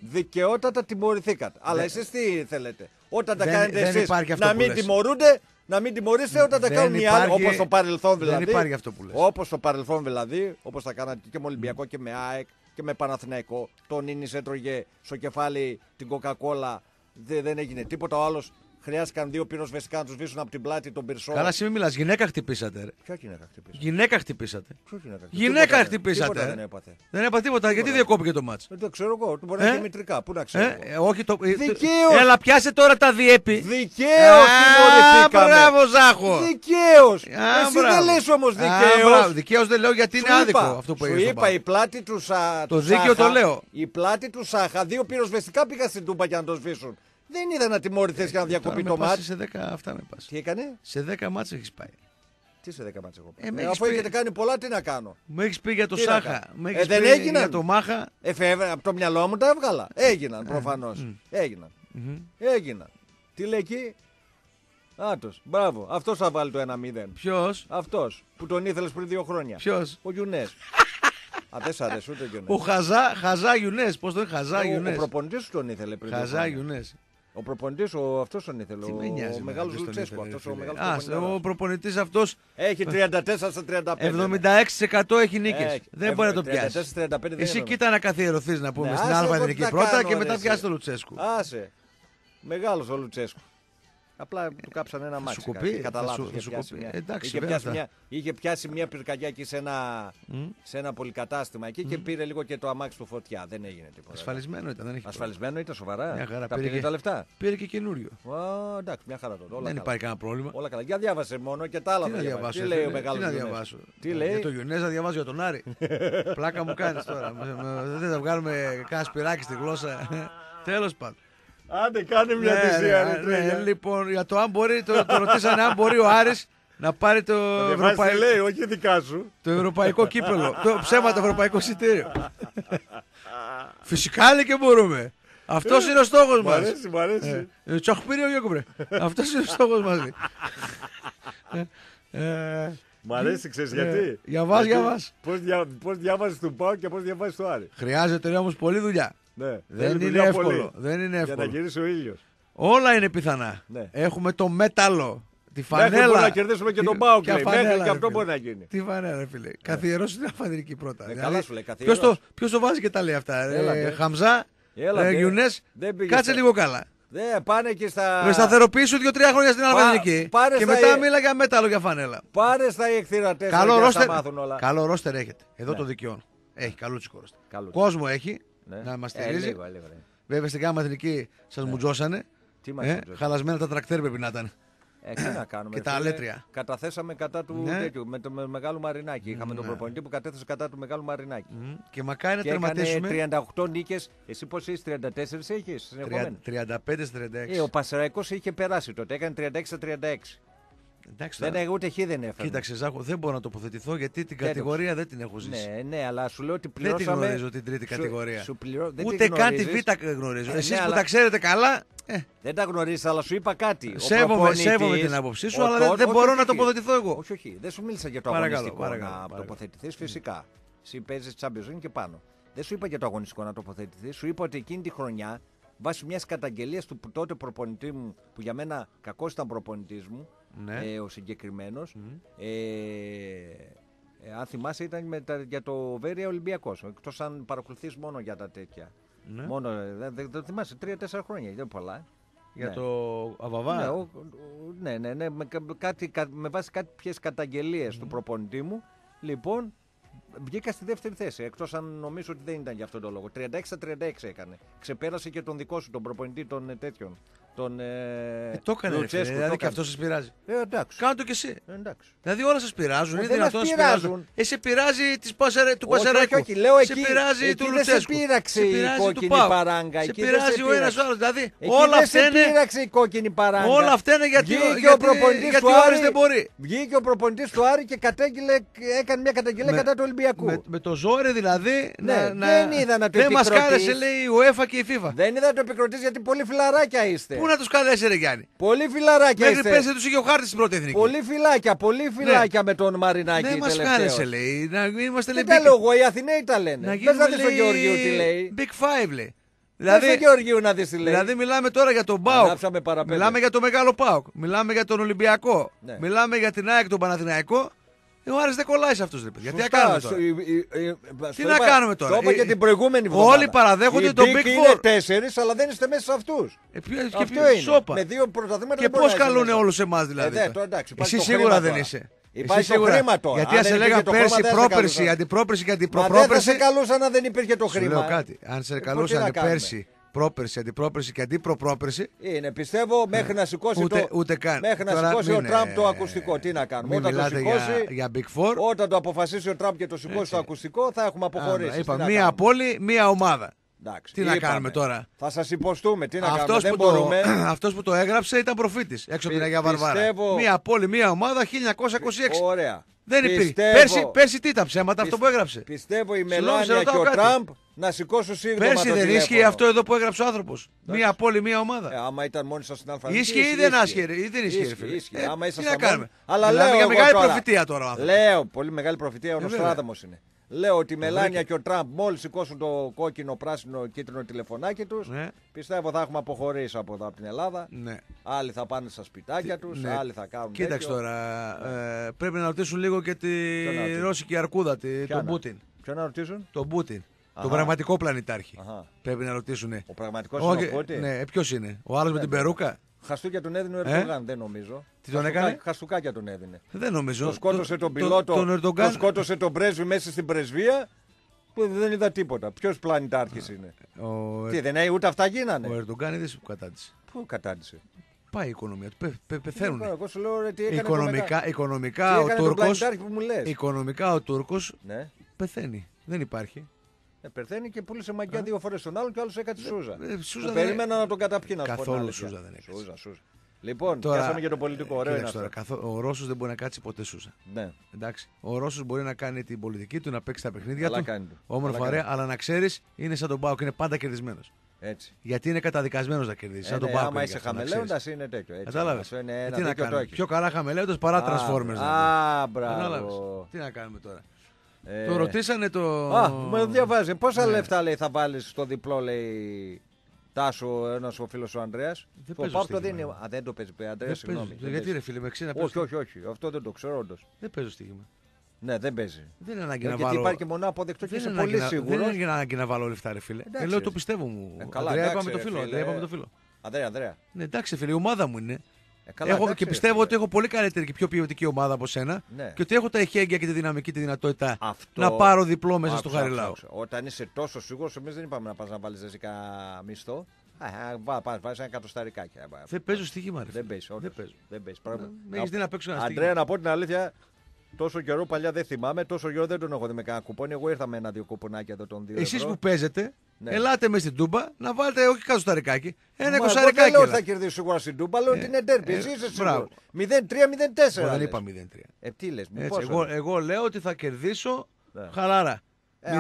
δικαιότατα τιμωρηθήκατε. Αλλά εσείς τι θέλετε; Όταν τα Δεν- κάνετε δεν εσείς υπάρχει αυτό να που μην λες. τιμωρούνται, να μην τιμωρήσετε όταν τα Δεν κάνουν οι άλλοι. υπάρχει- Όπως στο παρελθόν δεν δηλαδή. υπάρχει αυτό που λες. Όπως στο παρελθόν δηλαδή, όπως τα κάνατε και με Ολυμπιακό και με ΑΕΚ και με Παναθηναϊκό. Τον Ίνις έτρωγε στο κεφάλι την Coca-Cola. Δε- δεν έγινε τίποτα. Ο άλλος χρειάστηκαν δύο πυροσβεστικά να τους σβήσουν από την πλάτη τον πυρσό. καλά εσύ μην μιλάς, γυναίκα χτυπήσατε. Ρε. Ποια γυναίκα χτυπήσε. Γυναίκα χτυπήσατε. Ποιο γυναίκα Γυναίκα Τίποτα δεν- χτυπήσατε, τίποτα ε. Δεν έπαθε. Δεν έπαθε τίποτα, γιατί διακόπηκε το μάτς; Δεν το ξέρω εγώ. Μπορεί να Ε; είναι και μητρικά. Πού να ξέρω. Ε, εγώ. ε, όχι το... ε, το- Δικαίως. Έλα πιάσε τώρα τα διέπη. Δικαίως τιμωρηθήκαμε. μπράβο Ζάχο. Δικαίως. Α, Εσύ μπράβο. δεν λες όμως Α, μπράβο. δικαίως. Δικαίως δεν λέω γιατί είναι άδικο αυτό που σου έγινε. στον είπα Πάο. η πλάτη του, σα, Το του δίκαιο Σάχα, το λέω. Η πλάτη του Σάχα, δύο πυροσβεστικά πήγα στην Τούμπα για να το σβήσουν. Δεν είδα να τιμωρηθείς για να Τώρα διακοπεί με το πας μάτς. Σε 10 αυτά με πας. Τι έκανε, Σε 10 μάτς έχεις πάει. τι σε 10 μάτς εγώ. Ε, με Ε, έχεις αφού πει- έχετε κάνει πολλά, τι να κάνω; Μου έχεις πει για το Τι να Σάχα. κάνω; Μου Ε, έχεις δεν πει έγιναν. για το Μάχα. Ε, φεύγα, από το μυαλό μου τα έβγαλα. Έγιναν προφανώς. Έγιναν. Έγιναν. Τι λέει εκεί; Άτος, μπράβο. Αυτός θα βάλει το 1-0. Ποιος, Αυτός που τον ήθελες πριν δύο χρόνια. ποιος; Ο Γιουνές. [laughs] Α, δεν σ' αρέσει ούτε ο Ο Γιουνέ. Χαζά, Χαζά Γιουνές. Πώς το είναι Χαζά Ο, ο Γιουνές. προπονητής σου τον ήθελε πριν. δύο Χαζά χρόνια. Γιουνές. Ο προπονητής, ο αυτός τον ήθελε. Τι ο με νοιάζει. ο εμένα μεγάλος ποιος τον Λουτσέσκο. ήθελε, Αυτός ο φίλε. μεγάλο Ας, Ο προπονητής αυτός Έχει 34 στα 35. 76% έχει νίκες. Έχει. Δεν Ε, μπορεί να το 34, πιάσει. 35 δεν Εσύ είναι. κοίτα να καθιερωθείς να πούμε Ναι, στην άσε Α εγώ τι Εθνική να πρώτα κάνω, και ρε, μετά εσύ. πιάσει το Λουτσέσκου. Άσε. Μεγάλος ο Λουτσέσκο. Απλά του κάψαν ένα μάτι. σου κοπεί, Κατά θα λάθος, σου- θα είχε σου πιάσει κοπεί. μια- Εντάξει, είχε, βέβαια πιάσει αυτά. μια, είχε πιάσει μια πυρκαγιά εκεί σε ένα, σε ένα πολυκατάστημα εκεί και πήρε λίγο και το αμάξι του φωτιά. Δεν έγινε τίποτα. Ασφαλισμένο ήταν, δεν έχει πρόβλημα. Ασφαλισμένο ήταν σοβαρά. Μια χαρά, τα πήρε πήρε και- τα λεφτά. Πήρε και καινούριο. Α, εντάξει, μια χαρά τότε. Όλα Δεν καλά. υπάρχει κανένα πρόβλημα. Όλα καλά. Για διάβασε μόνο και τα άλλα Τι θα να διαβάσεις. διαβάσω, Τι λέει ο φίλε, μεγάλος Τι να διαβάσω. Τι Για λέει; το Γιουνές να διαβάζω για τον Άρη. [laughs] Πλάκα μου κάνεις τώρα. Με- με- Δεν θα βγάλουμε κάνα σπυράκι στη γλώσσα. [laughs] Τέλος πάντων. Άντε, κάνε Ναι, ρε, ναι, λοιπόν, για το αν μπορεί, το, το ρωτήσανε αν μπορεί ο Άρης να πάρει το ευρωπαϊκό, λέει, όχι δικά σου. το ευρωπαϊκό κύπελο. το ψέμα το ευρωπαϊκό εισιτήριο. Φυσικά λέει και μπορούμε. Αυτός είναι ο στόχος Μ' μας. αρέσει, μ' αρέσει. Τσοχπίριο Γιώκομπρε. Αυτός είναι ο στόχος μας. Ε, Μ' αρέσει, ξέρεις Ε, γιατί; για βάζ, για βάζ. Πώς, δια, πώς διάβαζες του Πάου και πώς διαβάζεις του Άρη; Χρειάζεται όμως πολλή δουλειά. Ναι. Δεν Θέλει είναι δουλειά εύκολο. πολύ. Δεν είναι Για να εύκολο. γυρίσει ο ήλιος. Όλα είναι πιθανά. Ναι. Έχουμε το μέταλλο. Τη Μέχρι φανέλα. μπορούμε να κερδίσουμε και τον Πάο, Και λέει. φανέλα, Μέχρι και ρε αυτό φίλε. μπορεί να γίνει. Τι φανέλα, ρε φίλε. Καθιερώσεις την αφανερική πρώτα. Ναι, καλά σου λέει, ποιος καθιερώσει. το, ποιος το βάζει και τα λέει αυτά. Έλα, Ε, ντε. Χαμζά, Έλα, ε, ντε. Γιουνές, Δεν πήγες κάτσε στα- λίγο καλά. Δεν, πάνε και στα... Με σταθεροποιήσου δύο-τρία χρόνια στην Αλβανική. πάρε Και στα- μετά μίλα για μέταλλο για φανέλα. Πάρε στα εκθήρα τέσσερα Καλό και να ρόστερ, τα μάθουν όλα. καλό ρόστερ έχετε. Εδώ Ναι. το δικαιώνω. Έχει καλό τσικό ρόστερ. Καλό. Κόσμο έχει Ναι. να μας Ε, στηρίζει. λίγο, λίγο, ναι. Βέβαια στην κάμα εθνική σας μουτζώσανε. Τι μας Ε, μουτζώσανε; χαλασμένα τα τρακτέρ πρέπει να ήταν. Ε, τι να κάνουμε. Και τα φίλε. αλέτρια. Καταθέσαμε κατά του Ναι. τέτοιου, με το με μεγάλο Μαρινάκι. Είχαμε τον Ναι. προπονητή που κατέθεσε κατά του μεγάλου Μαρινάκι. Μμ. Και μακάρι να Και έκανε τερματίσουμε 38 νίκες. Εσύ πώς είσαι, 34 έχεις συνεχόμενα. 35 36. Ε, ο Πασεραϊκός είχε περάσει τότε, έκανε 36-36. Εντάξει, Δεν τώρα. έγινε ούτε χ δεν έφερε. Κοίταξε, Ζάχο, δεν μπορώ να τοποθετηθώ γιατί την Δεν το κατηγορία δεν την έχω ζήσει. Ναι, ναι, αλλά σου λέω ότι Δεν την πληρώσαμε. γνωρίζω την τρίτη σου- κατηγορία. Σου πληρώ... δεν Ούτε την καν τη γνωρίζεις. Β' γνωρίζω. Ε, Εσείς ναι, που αλλά- τα ξέρετε καλά. Ε, Δεν τα γνωρίζεις, αλλά σου είπα κάτι. Ο σέβομαι, προπονητής, σέβομαι την άποψή σου, ο αλλά δεν, Τόν- δεν όχι, μπορώ όχι, να όχι. τοποθετηθώ εγώ. Όχι, όχι. Δεν σου μίλησα για το Παρακαλώ, αγωνιστικό παρακαλώ, να παρακαλώ. τοποθετηθείς φυσικά. Εσύ παίζεις Champions League και πάνω. Δεν σου είπα για το αγωνιστικό να τοποθετηθείς. Σου είπα ότι εκείνη τη χρονιά, βάσει μιας καταγγελίας του τότε προπονητή μου, που για μένα κακός ήταν προπονητής μου, Ναι. ε, ο συγκεκριμένος. Ε, ε, αν θυμάσαι, ήταν με τα- για το Βέρεια Ολυμπιακός. Εκτός αν παρακολουθείς μόνο για τα τέτοια. Ναι. Μόνο, ε, δεν δεν- δεν θυμάσαι, τρία-τέσσερα χρόνια, δεν είναι πολλά. Για Ναι. το Αβαβά. Ναι, ο- ο- ναι, ναι, ναι, με, κα- κάτι, κα- με βάση κάποιες καταγγελίες του προπονητή μου, λοιπόν, βγήκα στη δεύτερη θέση. Εκτός αν νομίζω ότι δεν ήταν για αυτόν τον λόγο. 36-36 έκανε. Ξεπέρασε και τον δικό σου, τον προπονητή των ε, τέτοιων. Τον, ε, Ε, το έκανε. ρε φίλε, Λουτσέσκου, Δηλαδή το και αυτό σας πειράζει. έκανε. Ε, εντάξει. Κάνε το κι εσύ. Ε, εντάξει. Δηλαδή όλα σας πειράζουν. Ε, Είναι δεν δυνατόν μας να σας πειράζουν. πειράζουν. Εσύ πειράζει της Πασαρε, του Όχι, Πασαράκου. όχι, όχι, λέω σε εκεί- πειράζει εκεί του δεν σε Λουτσέσκου. πείραξε σε η πειράζει του κόκκινη Πάου. παράγκα, Σε εκεί δεν σε πειράζει ο ένας πείραξε. ο άλλος. Δηλαδή Εκεί όλα δεν αυτά σε είναι. πείραξε η κόκκινη παράγκα. Όλα αυτά είναι γιατί, Βγήκε γιατί, ο προπονητής γιατί του ο Άρης Άρη, δεν μπορεί. Βγήκε ο προπονητής του Άρη και κατέγγειλε, έκανε μια καταγγελία Με- κατά του Ολυμπιακού. Με, με το ζόρι δηλαδή. Ναι, να, να, δεν είδα να το Δεν μας επικροτείς. κάλεσε λέει η UEFA και η FIFA. Δεν είδα το επικροτή γιατί πολύ φιλαράκια είστε. Πού να τους καλέσει, Ρε Γιάννη; Πολύ φιλαράκια Μέχρι είστε. πέρσι τους είχε ο χάρτης στην πρώτη εθνική. Πολύ φυλάκια, πολύ φυλάκια με τον Μαρινάκη. Δεν μας τελευταίος. κάλεσε, λέει. Να είμαστε λέει. Δεν τα big- λέω εγώ, οι Αθηναίοι τα λένε. Να Πες γίνουμε να δεις τον Γεωργίου τι λέει. Big Five λέει. Δηλαδή... Δηλαδή, Γεωργίου να δεις τι λέει. δηλαδή μιλάμε τώρα για τον Πάοκ. Ανάψαμε παραπέντε. Μιλάμε για το μεγάλο Πάοκ. Μιλάμε για τον Ολυμπιακό. Ναι. Μιλάμε για την ΑΕΚ τον Παναθηναϊκό. Ε, Ο Άρης δεν κολλάει σε αυτούς. Γιατί να Σωστά, κάνουμε στο- τώρα; η- η- η- Τι στο να είπα- κάνουμε τώρα; Το είπα Ε, και την προηγούμενη όλοι εβδομάδα. παραδέχονται Οι το Big Big είναι Four. τέσσερις, αλλά δεν είστε μέσα σε αυτούς. Ε, ποιο- και Αυτό ποιο- είναι. σώπα. Με δύο πρωταθλήματα Και δεν πώς μπορεί να είσαι καλούν μέσα. όλους εμάς δηλαδή. Ε, δε, τώρα; το εντάξει, υπάρχει Εσύ το σίγουρα χρήμα δεν τώρα. είσαι. Υπάρχει Εσύ το σίγουρα. χρήμα τώρα. Γιατί Αν αν σε δεν λέγα υπήρχε το χρήμα, πέρσι, δεν σε πρόπερση, καλούσαν. αντιπρόπερση και Μα δεν θα αντιπροπρόπερση. σε καλούσαν αν δεν υπήρχε το Σου χρήμα. λέω κάτι. Αν σε Ε, τι καλούσαν να κάνουμε; πέρσι, πρόπερση, αντιπρόπερση και αντιπροπρόπερση. Είναι, πιστεύω, μέχρι να σηκώσει Ούτε- το. ούτε καν. Μέχρι να Τώρα σηκώσει ο μην, Τραμπ το ε, ακουστικό. Τι να κάνουμε; Μην Όταν το μιλάτε για, σηκώσει. για Big Four. Όταν το αποφασίσει ο Τραμπ και το σηκώσει το ακουστικό, θα έχουμε αποχωρήσει. Άμα, Τι Είπα, να μία κάνουμε; πόλη, μία ομάδα. Εντάξει, Τι να είπαμε. κάνουμε τώρα; Θα σας υποστούμε. Τι να κάνουμε. Αυτός Δεν που, το, μπορούμε. [clears throat] αυτός που το έγραψε ήταν προφήτης έξω από την Πι- Αγία Βαρβάρα. πιστεύω- Μία πόλη, μία ομάδα 1926. Ωραία. Δεν υπήρχε. Πιστεύω- Πέρσι, πέρσι τι ήταν ψέματα αυτό Πι- που έγραψε; Πιστεύω η Συγγνώμη, σε Μελάνια και ρωτάω ο κάτι. Τραμπ να σηκώσουν σύντομα Πέρσι το δεν τηλέφωνο. ίσχυε αυτό εδώ που έγραψε ο άνθρωπος. Μία πόλη, μία ομάδα. Ε, άμα ήταν μόνοι σας στην Αλφαβήτη. Ίσχυε ή δεν άσχε, ρε, ή δεν ίσχυε, ρε, φίλε. Ίσχυε. Ε, Άμα τι ήσασταν να κάνουμε; μόνοι- Αλλά Μιλάμε λέω για εγώ μεγάλη τώρα. προφητεία τώρα ο άνθρωπος. Λέω, πολύ μεγάλη προφητεία, ο Ε, βέβαια. Νοστράδαμος είναι. Λέω ότι η Μελάνια βρήκε. και ο Τραμπ μόλις σηκώσουν το κόκκινο, πράσινο, κίτρινο τηλεφωνάκι τους, Ναι. πιστεύω θα έχουμε αποχωρήσει από εδώ από την Ελλάδα. Ναι. Άλλοι θα πάνε στα σπιτάκια τους, Ναι. άλλοι θα κάνουν. Κοίταξε τέτοιο. τώρα. Ε, πρέπει να ρωτήσουν λίγο και τη Ποιον να ρωτήσουν; ρώσικη αρκούδα, τη, Ποια τον να- Πούτιν. Ποιο να ρωτήσουν; Τον Πούτιν. Αχα. Τον πραγματικό πλανητάρχη. Αχα. Πρέπει να ρωτήσουν. Ο πραγματικός είναι ο Πούτιν; ναι, ποιος είναι; Ο άλλος με την περούκα; Χαστούκια τον έδινε ο Ε; Ερντογάν, δεν νομίζω. Τι τον Χαστούκα- έκανε; Χαστούκάκια τον έδινε. Δεν νομίζω. Το σκότωσε τον το- πιλότο, Τον Ερντογκάν. το σκότωσε τον πρέσβη μέσα στην πρεσβεία που δεν είδα τίποτα. Ποιος πλανητάρχης είναι; Ο, Τι δεν είναι, ούτε αυτά γίνανε; ο Ερντογκάν είδες που κατάντησε; Πού κατάντησε; Πάει η οικονομία του. Πε, πε, πεθαίνουν. Εγώ σου λέω ρε, τι έκανε το Οικονομικά, μεγα- οικονομικά τι ο έκανε τον Τούρκος, πλανητάρχη που μου λες; οικονομικά ο Τούρκος Ναι. πεθαίνει. Δεν υπάρχει. Ε, πεθαίνει και πούλησε μαγιά δύο φορές τον άλλον και άλλος έκανε τη Σούζα. ε, Σούζα Που δεν- Περίμενα να τον καταπιεί να σου πω την Καθόλου αλήθεια. Σούζα δεν έκανε. Σούζα, Σούζα. Λοιπόν, τώρα, πιάσαμε και το πολιτικό. Ωραίο είναι τώρα, καθό, ο Ρώσος δεν μπορεί να κάτσει ποτέ σούσα. Ναι. Εντάξει. Ο Ρώσος μπορεί να κάνει την πολιτική του, να παίξει τα παιχνίδια αλλά του. Όμορφα, ωραία, αλλά να ξέρεις είναι σαν τον Μπάουκ, είναι πάντα κερδισμένος. Έτσι. Γιατί είναι καταδικασμένος να κερδίσει. Ε, σαν τον ναι, Μπάουκ. Άμα είσαι χαμελέοντας είναι τέτοιο. Κατάλαβες. Τι να κάνουμε. Πιο καλά χαμελέοντας παρά Transformers. Α, μπράβο. Τι να κάνουμε τώρα. Ε... Το ρωτήσανε το. Α, με διαβάζει. Πόσα ναι. λεφτά λέει θα βάλεις στο διπλό, λέει. Τάσο, ένας ο φίλος ο Ανδρέας; Το πάρ το δίνει. Α, δεν το παίζει. Ανδρέας, συγγνώμη. Γιατί ρε φίλε, με ξένα Όχι, όχι, όχι. Αυτό δεν το ξέρω όντως. Δεν παίζω στοίχημα. Ναι, δεν παίζει. Δεν είναι ανάγκη να Γιατί βάλω. υπάρχει και μονά αποδεκτό και είσαι πολύ σίγουρο. Δεν είναι ανάγκη να βάλω λεφτά, ρε φίλε. Ε, λέω το πιστεύω μου. Ε, καλά, Ανδρέα, είπαμε το φίλο. Είπαμε το φίλο. Ανδρέα, Ανδρέα. Ναι, εντάξει, φίλε, η ομάδα μου είναι. Ε, καλά, έχω, εντάξει, και πιστεύω φίλε. ότι έχω πολύ καλύτερη και πιο ποιοτική ομάδα από σένα ναι. και ότι έχω τα εχέγγυα και τη δυναμική τη δυνατότητα Αυτό... να πάρω διπλό μέσα στο Χαριλάου. Όταν είσαι τόσο σίγουρος, εμείς δεν είπαμε να πας να βάλεις ζεστικά μισθό. Βάζεις ένα κατοσταρικάκι. Δεν παίζω στοίχημα, ρε. Δεν παίζεις. Δεν παίζει. Δεν παίζεις. Με έχεις δει να παίξω ένα Αντρέα, να πω την αλήθεια, Τόσο καιρό παλιά δεν θυμάμαι, τόσο καιρό δεν τον έχω δει με κανένα κουπόνι. Εγώ ήρθα με ένα-δύο κουπονάκια εδώ τον δύο. Εσείς που παίζετε, ναι. ελάτε με στην τούμπα να βάλετε όχι κάτω στα ρεκάκι. Ένα εικοσαρικάκι. Δεν λέω ότι θα κερδίσει σίγουρα στην τούμπα, λέω ότι είναι τέρπι. Εσύ είσαι σίγουρος. 0-3-0-4. Δεν είπα 0-3. Ε, τι λες, εγώ, εγώ λέω ότι θα κερδίσω ναι. χαλάρα. 0-1, 0-2,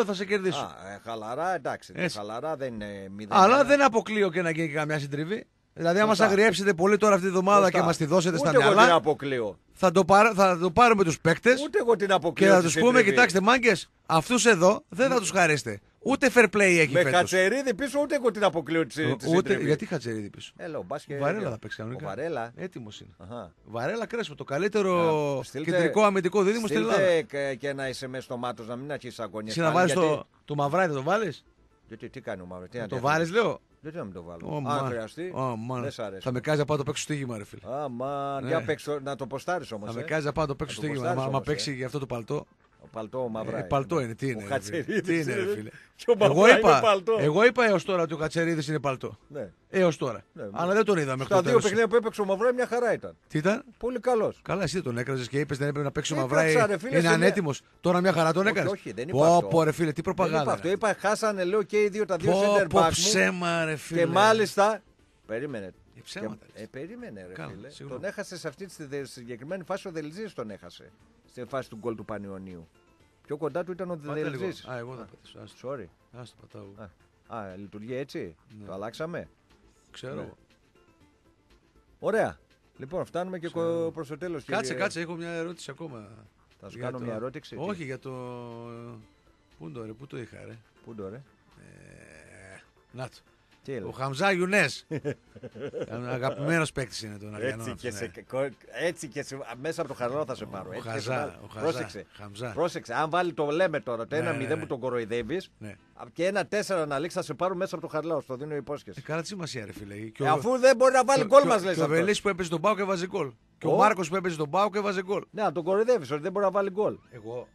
1-2 θα σε κερδίσω. Α, ε, χαλαρά, εντάξει. Χαλαρά δεν είναι 0. Αλλά δεν αποκλείω και να γίνει καμιά συντριβή. Δηλαδή, άμα σα αγριέψετε πολύ τώρα αυτή τη βδομάδα και μας τη δώσετε Ούτε στα μυαλά. Εγώ την αποκλείω. Θα το, πάρ, θα το πάρουμε τους παίκτες. Ούτε εγώ την αποκλείω. Και θα τους πούμε, κοιτάξτε, μάγκες, αυτούς εδώ δεν θα τους χαρίσετε. Ούτε fair play έχει Με φέτος. χατσερίδι πίσω, ούτε εγώ την αποκλείω τη ούτε, Γιατί χατσερίδι πίσω; Έλα, μπάσκετ. Βαρέλα θα παίξει κανονικά. Βαρέλα. Έτοιμος είναι. Αχα. Βαρέλα κρέσπο, το καλύτερο στείλτε, κεντρικό αμυντικό δίδυμο στην Ελλάδα. Και, και ένα SMS στο μάτος να μην αρχίσει αγωνία. να βάλει γιατί... το, το μαυράκι, το βάλεις; Γιατί τι κάνει ο μαύρος, τι Το βάλεις, λέω. Γιατί να μην το βάλω. Oh, Αν χρειαστεί. Oh, δεν σ' αρέσει. Θα με κάνει να πάω το παίξω στίγημα, ρε φίλε. Α, ναι. για παίξω, να το ποστάρεις όμως. Θα ε. με κάνει να πάω το παίξω στίγημα. Αν παίξει για αυτό το παλτό. Ο παλτό μαυρά. Ε, παλτό είναι, τι είναι. Ο τι είναι, ρε φίλε. εγώ, είπα, εγώ είπα έως τώρα ότι ο Κατσερίδης είναι παλτό. Ναι. Έως τώρα. Ναι, Αλλά δεν τον είδαμε. Στα δύο παιχνίδια που έπαιξε ο Μαυρά μια χαρά ήταν. Τι ήταν; Πολύ καλός. Καλά, εσύ τον έκραζες και είπες δεν έπρεπε να παίξει ο Μαυρά. Είναι ανέτοιμος. Τώρα μια χαρά τον έκανε. Όχι, δεν είπα. Πω, ρε φίλε, τι προπαγάνδα. Αυτό είπα, χάσανε λέω και οι δύο τα δύο center back. ψέμα, ρε φίλε. Και μάλιστα. Περίμενε. Ψέματα. Ε, περίμενε, ρε φίλε. Τον έχασε σε αυτή τη συγκεκριμένη φάση ο Δελζής τον έχασε. Στη φάση του γκολ του Πανιωνίου. Πιο κοντά του ήταν ο Δελζής. Α, εγώ θα πατήσω. Sorry. Α, το πατάω. Α, λειτουργεί έτσι. Ναι. Το αλλάξαμε. Ξέρω. Ναι. Ωραία. Λοιπόν, φτάνουμε και προς το τέλος. Κάτσε, κάτσε, έχω μια ερώτηση ακόμα. Θα σου κάνω μια ερώτηση. Όχι, για το. Πού το ρε, πού το είχα, ρε; Πού το ρε; Ε... Να το. Ο Χαμζά Ιουνέ. Αγαπημένος παίκτης είναι τον Αριανό. Έτσι και, σε, έτσι και σε, μέσα από το χαρό θα σε πάρω. Ο, Χαζά, ο Χαζά, Πρόσεξε. Χαμζά. Πρόσεξε. Αν βάλει το λέμε τώρα το 1-0 ναι, ναι, ναι. που τον κοροϊδεύεις ναι. και ένα 4 να λήξει θα σε πάρω μέσα από το χαρλάο. Στο δίνω υπόσχεση. Ε, καλά τι σημασία ρε φίλε. Ε, αφού δεν μπορεί να βάλει γκολ μας λες. Και ο Βελής που έπαιζε τον Πάο και βάζει γκολ. Και ο Μάρκος που έπαιζε τον Πάο και βάζει γκολ. Ναι, τον κοροϊδεύεις ότι δεν μπορεί να βάλει γκολ. Εγώ.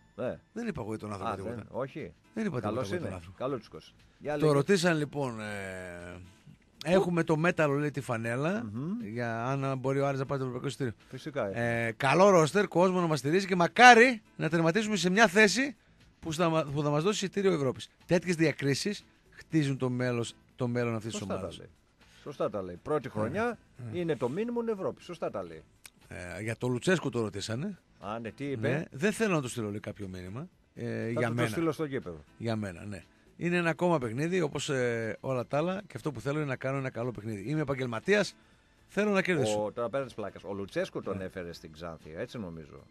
Δεν είπα εγώ τον άνθρωπο. Όχι. Δεν είπα Καλός είναι. Καλός Το ρωτήσαν λοιπόν. Ε, Έχουμε το μέταλλο, λέει τη φανέλα. Mm-hmm. Για αν μπορεί ο Άρης να πάρει το ευρωπαϊκό εισιτήριο. Φυσικά. Ε, καλό ρόστερ, κόσμο να μας στηρίζει και μακάρι να τερματίσουμε σε μια θέση που θα, που θα μας δώσει εισιτήριο Ευρώπης. Τέτοιες διακρίσεις χτίζουν το, μέλος, το μέλλον αυτής της ομάδας. Σωστά τα λέει. Πρώτη χρονιά mm. είναι το μήνυμο Ευρώπης. Σωστά τα λέει. Ε, για το Λουτσέσκο το ρωτήσανε. Α, ναι, τι είπε; Ναι, δεν θέλω να του στείλω λέει, κάποιο μήνυμα. Ε, θα για το μένα. το στείλω στο γήπεδο. Για μένα, ναι. Είναι ένα ακόμα παιχνίδι όπως ε, όλα τα άλλα και αυτό που θέλω είναι να κάνω ένα καλό παιχνίδι. Είμαι επαγγελματίας, θέλω να κερδίσω. Ο, τώρα πέρα πλάκας. Ο Λουτσέσκο τον ναι. έφερε στην Ξάνθη, έτσι νομίζω.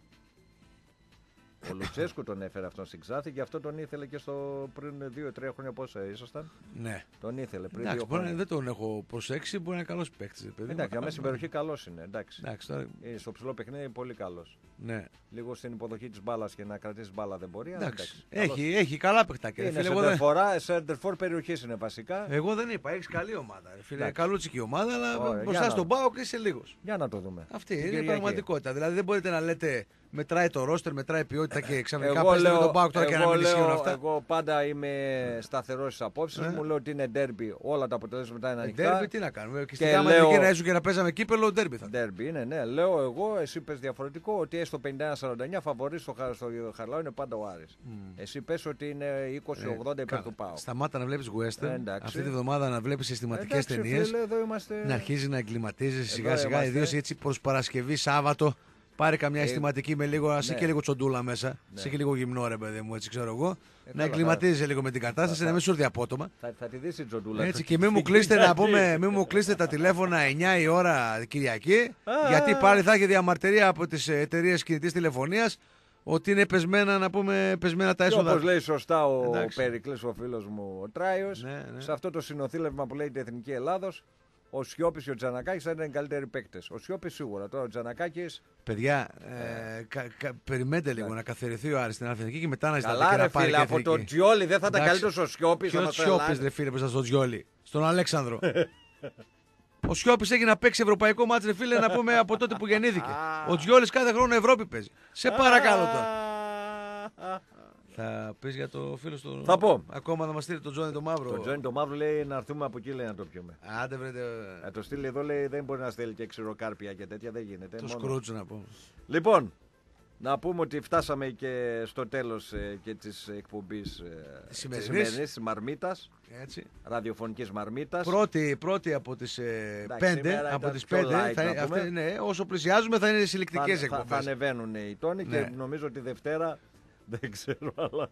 Ο Λουτσέσκου τον έφερε αυτόν στην Ξάθη και αυτό τον ήθελε και στο πριν 2-3 χρόνια πόσα ήσασταν. Ναι. Τον ήθελε πριν. Εντάξει, μπορεί, δεν τον έχω προσέξει, μπορεί να είναι καλός παίκτης. Εντάξει, μέσα στην περιοχή καλός είναι. Εντάξει. Εντάξει, τώρα... Ε, στο ψηλό παιχνίδι πολύ καλός. Ναι. Λίγο στην υποδοχή της μπάλας και να κρατήσει μπάλα δεν μπορεί. Εντάξει. Έχει, έχει καλά παιχτάκια. Είναι σεντερφορά, σεντερφόρ περιοχής είναι βασικά. Εγώ δεν είπα, έχεις καλή ομάδα. Φίλε, καλούτσικη ομάδα, αλλά μπροστά στον πάω και είσαι λίγος. Για να το δούμε. Αυτή είναι η πραγματικότητα. Δηλαδή δεν μπορείτε να λέτε μετράει το ρόστερ, μετράει ποιότητα και ξαφνικά παίζει με τον Πάοκ τώρα και να μην ισχύουν αυτά. Εγώ πάντα είμαι σταθερός στις απόψεις ε; μου. Λέω ότι είναι ντέρμπι. Όλα τα αποτελέσματα είναι ανοιχτά. Ντέρμπι τι να κάνουμε. Και στην κάμα λέω... να και να παίζαμε κύπελο, ντέρμπι θα. Ντέρμπι είναι, ναι. Λέω εγώ, εσύ πες διαφορετικό ότι έστω 51-49 φαβορή στο, στο Χαρλάου είναι πάντα ο Άρης. Mm. Εσύ πες ότι είναι 20-80 ε, υπέρ του Πάου. Σταμάτα να βλέπεις Western. Αυτή τη βδομάδα να βλέπεις συστηματικές ταινίες. Να αρχίζει να εγκληματίζει σιγά σιγά, ιδίως έτσι προς Παρασκευή, Σάββατο. Πάρε καμιά ε, αισθηματική με λίγο, ναι. και λίγο τσοντούλα μέσα. Ναι. Σε και λίγο γυμνό ρε παιδί μου, έτσι ξέρω εγώ. Ε, να εγκληματίζει λίγο με την κατάσταση, θα, να μην σου έρθει απότομα. Θα, θα τη δεις η τσοντούλα. Έτσι και μην μου κλείσετε να πούμε, μην μου κλείσετε τα τηλέφωνα 9 η ώρα Κυριακή. γιατί πάλι θα έχει διαμαρτυρία από τις εταιρείες κινητής τηλεφωνίας ότι είναι πεσμένα, να πούμε, πεσμένα τα έσοδα. Όπως λέει σωστά ο Περικλής, ο φίλος μου ο Τράιος, ναι, ναι. σε αυτό το συνοθήλευμα που λέει η Εθνική Ελλάδος, ο Σιώπης και ο Τζανακάκης θα ήταν καλύτεροι παίκτες. Ο Σιώπης σίγουρα. Τώρα ο Τζανακάκης. Παιδιά, ε, κα, κα, περιμένετε λίγο να καθαριθεί ο Άρης στην Αθηνική και μετά να ζητάτε και να πάρει. Φίλε, από τον Τζιόλι δεν θα ήταν καλύτερος ο Σιώπης. Ποιος Σιώπης, δεν φίλε, που στον Τζιόλι. Στον Αλέξανδρο. [laughs] Ο Σιώπης έχει να παίξει ευρωπαϊκό μάτσο, φίλε, να πούμε από τότε που γεννήθηκε. Ο Τζιόλι κάθε χρόνο Ευρώπη παίζει. Σε παρακαλώ τώρα. Θα πεις για το φίλο του. Θα πω. Ακόμα να μας στείλει τον Τζόνι το Μαύρο. Το Τζόνι το Μαύρο λέει να έρθουμε από εκεί λέει να το πιούμε. Άντε βρετε. Να το στείλει εδώ λέει δεν μπορεί να στείλει και ξηροκάρπια και τέτοια δεν γίνεται. Το σκρούτσο να πω. Λοιπόν, να πούμε ότι φτάσαμε και στο τέλος ε, και της εκπομπής ε, της σημερινής μαρμίτας. Έτσι. Ραδιοφωνικής μαρμίτας. Πρώτη, πρώτη από τις ε, πέντε. Από τις πέντε θα, αυτή, ναι, όσο πλησιάζουμε θα είναι συλλεκτικέ εκπομπέ. Θα, θα ανεβαίνουν οι τόνοι ναι. και νομίζω ότι Δευτέρα δεν ξέρω, αλλά.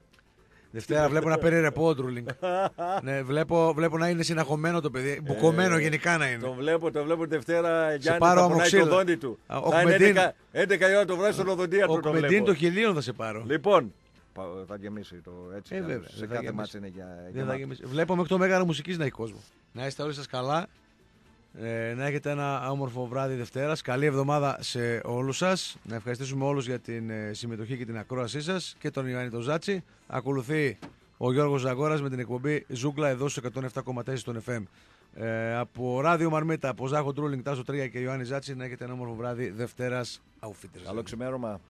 Δευτέρα βλέπω να παίρνει ρεπό [laughs] ναι, βλέπω, βλέπω να είναι συναχωμένο το παιδί. Μπουκωμένο ε, γενικά να είναι. Το βλέπω, το βλέπω Δευτέρα Γιάννη πάρω θα πονάει το δόντι του. Ο θα είναι 11, 11 η ώρα το βράδυ στον οδοντία του. Ο Κμεντίν το χιλίον θα σε πάρω. Λοιπόν, θα γεμίσει το έτσι. Ε, βέβαια, σε κάθε μάτς είναι για, για Βλέπω μέχρι το μέγαρο μουσικής να έχει κόσμο. Να είστε όλοι σας καλά. Ε, να έχετε ένα όμορφο βράδυ Δευτέρας. Καλή εβδομάδα σε όλους σας. Να ευχαριστήσουμε όλους για την ε, συμμετοχή και την ακρόασή σας και τον Ιωάννη Τοζάτσι. Ακολουθεί ο Γιώργος Ζαγόρας με την εκπομπή Ζούγκλα εδώ στο 107,4 στον FM. Ε, από Ράδιο Μαρμίτα, από Ζάχο Τρούλινγκ, Τάσο 3 και Ιωάννη Ζάτσι να έχετε ένα όμορφο βράδυ Δευτέρας. Καλό ξημέρωμα.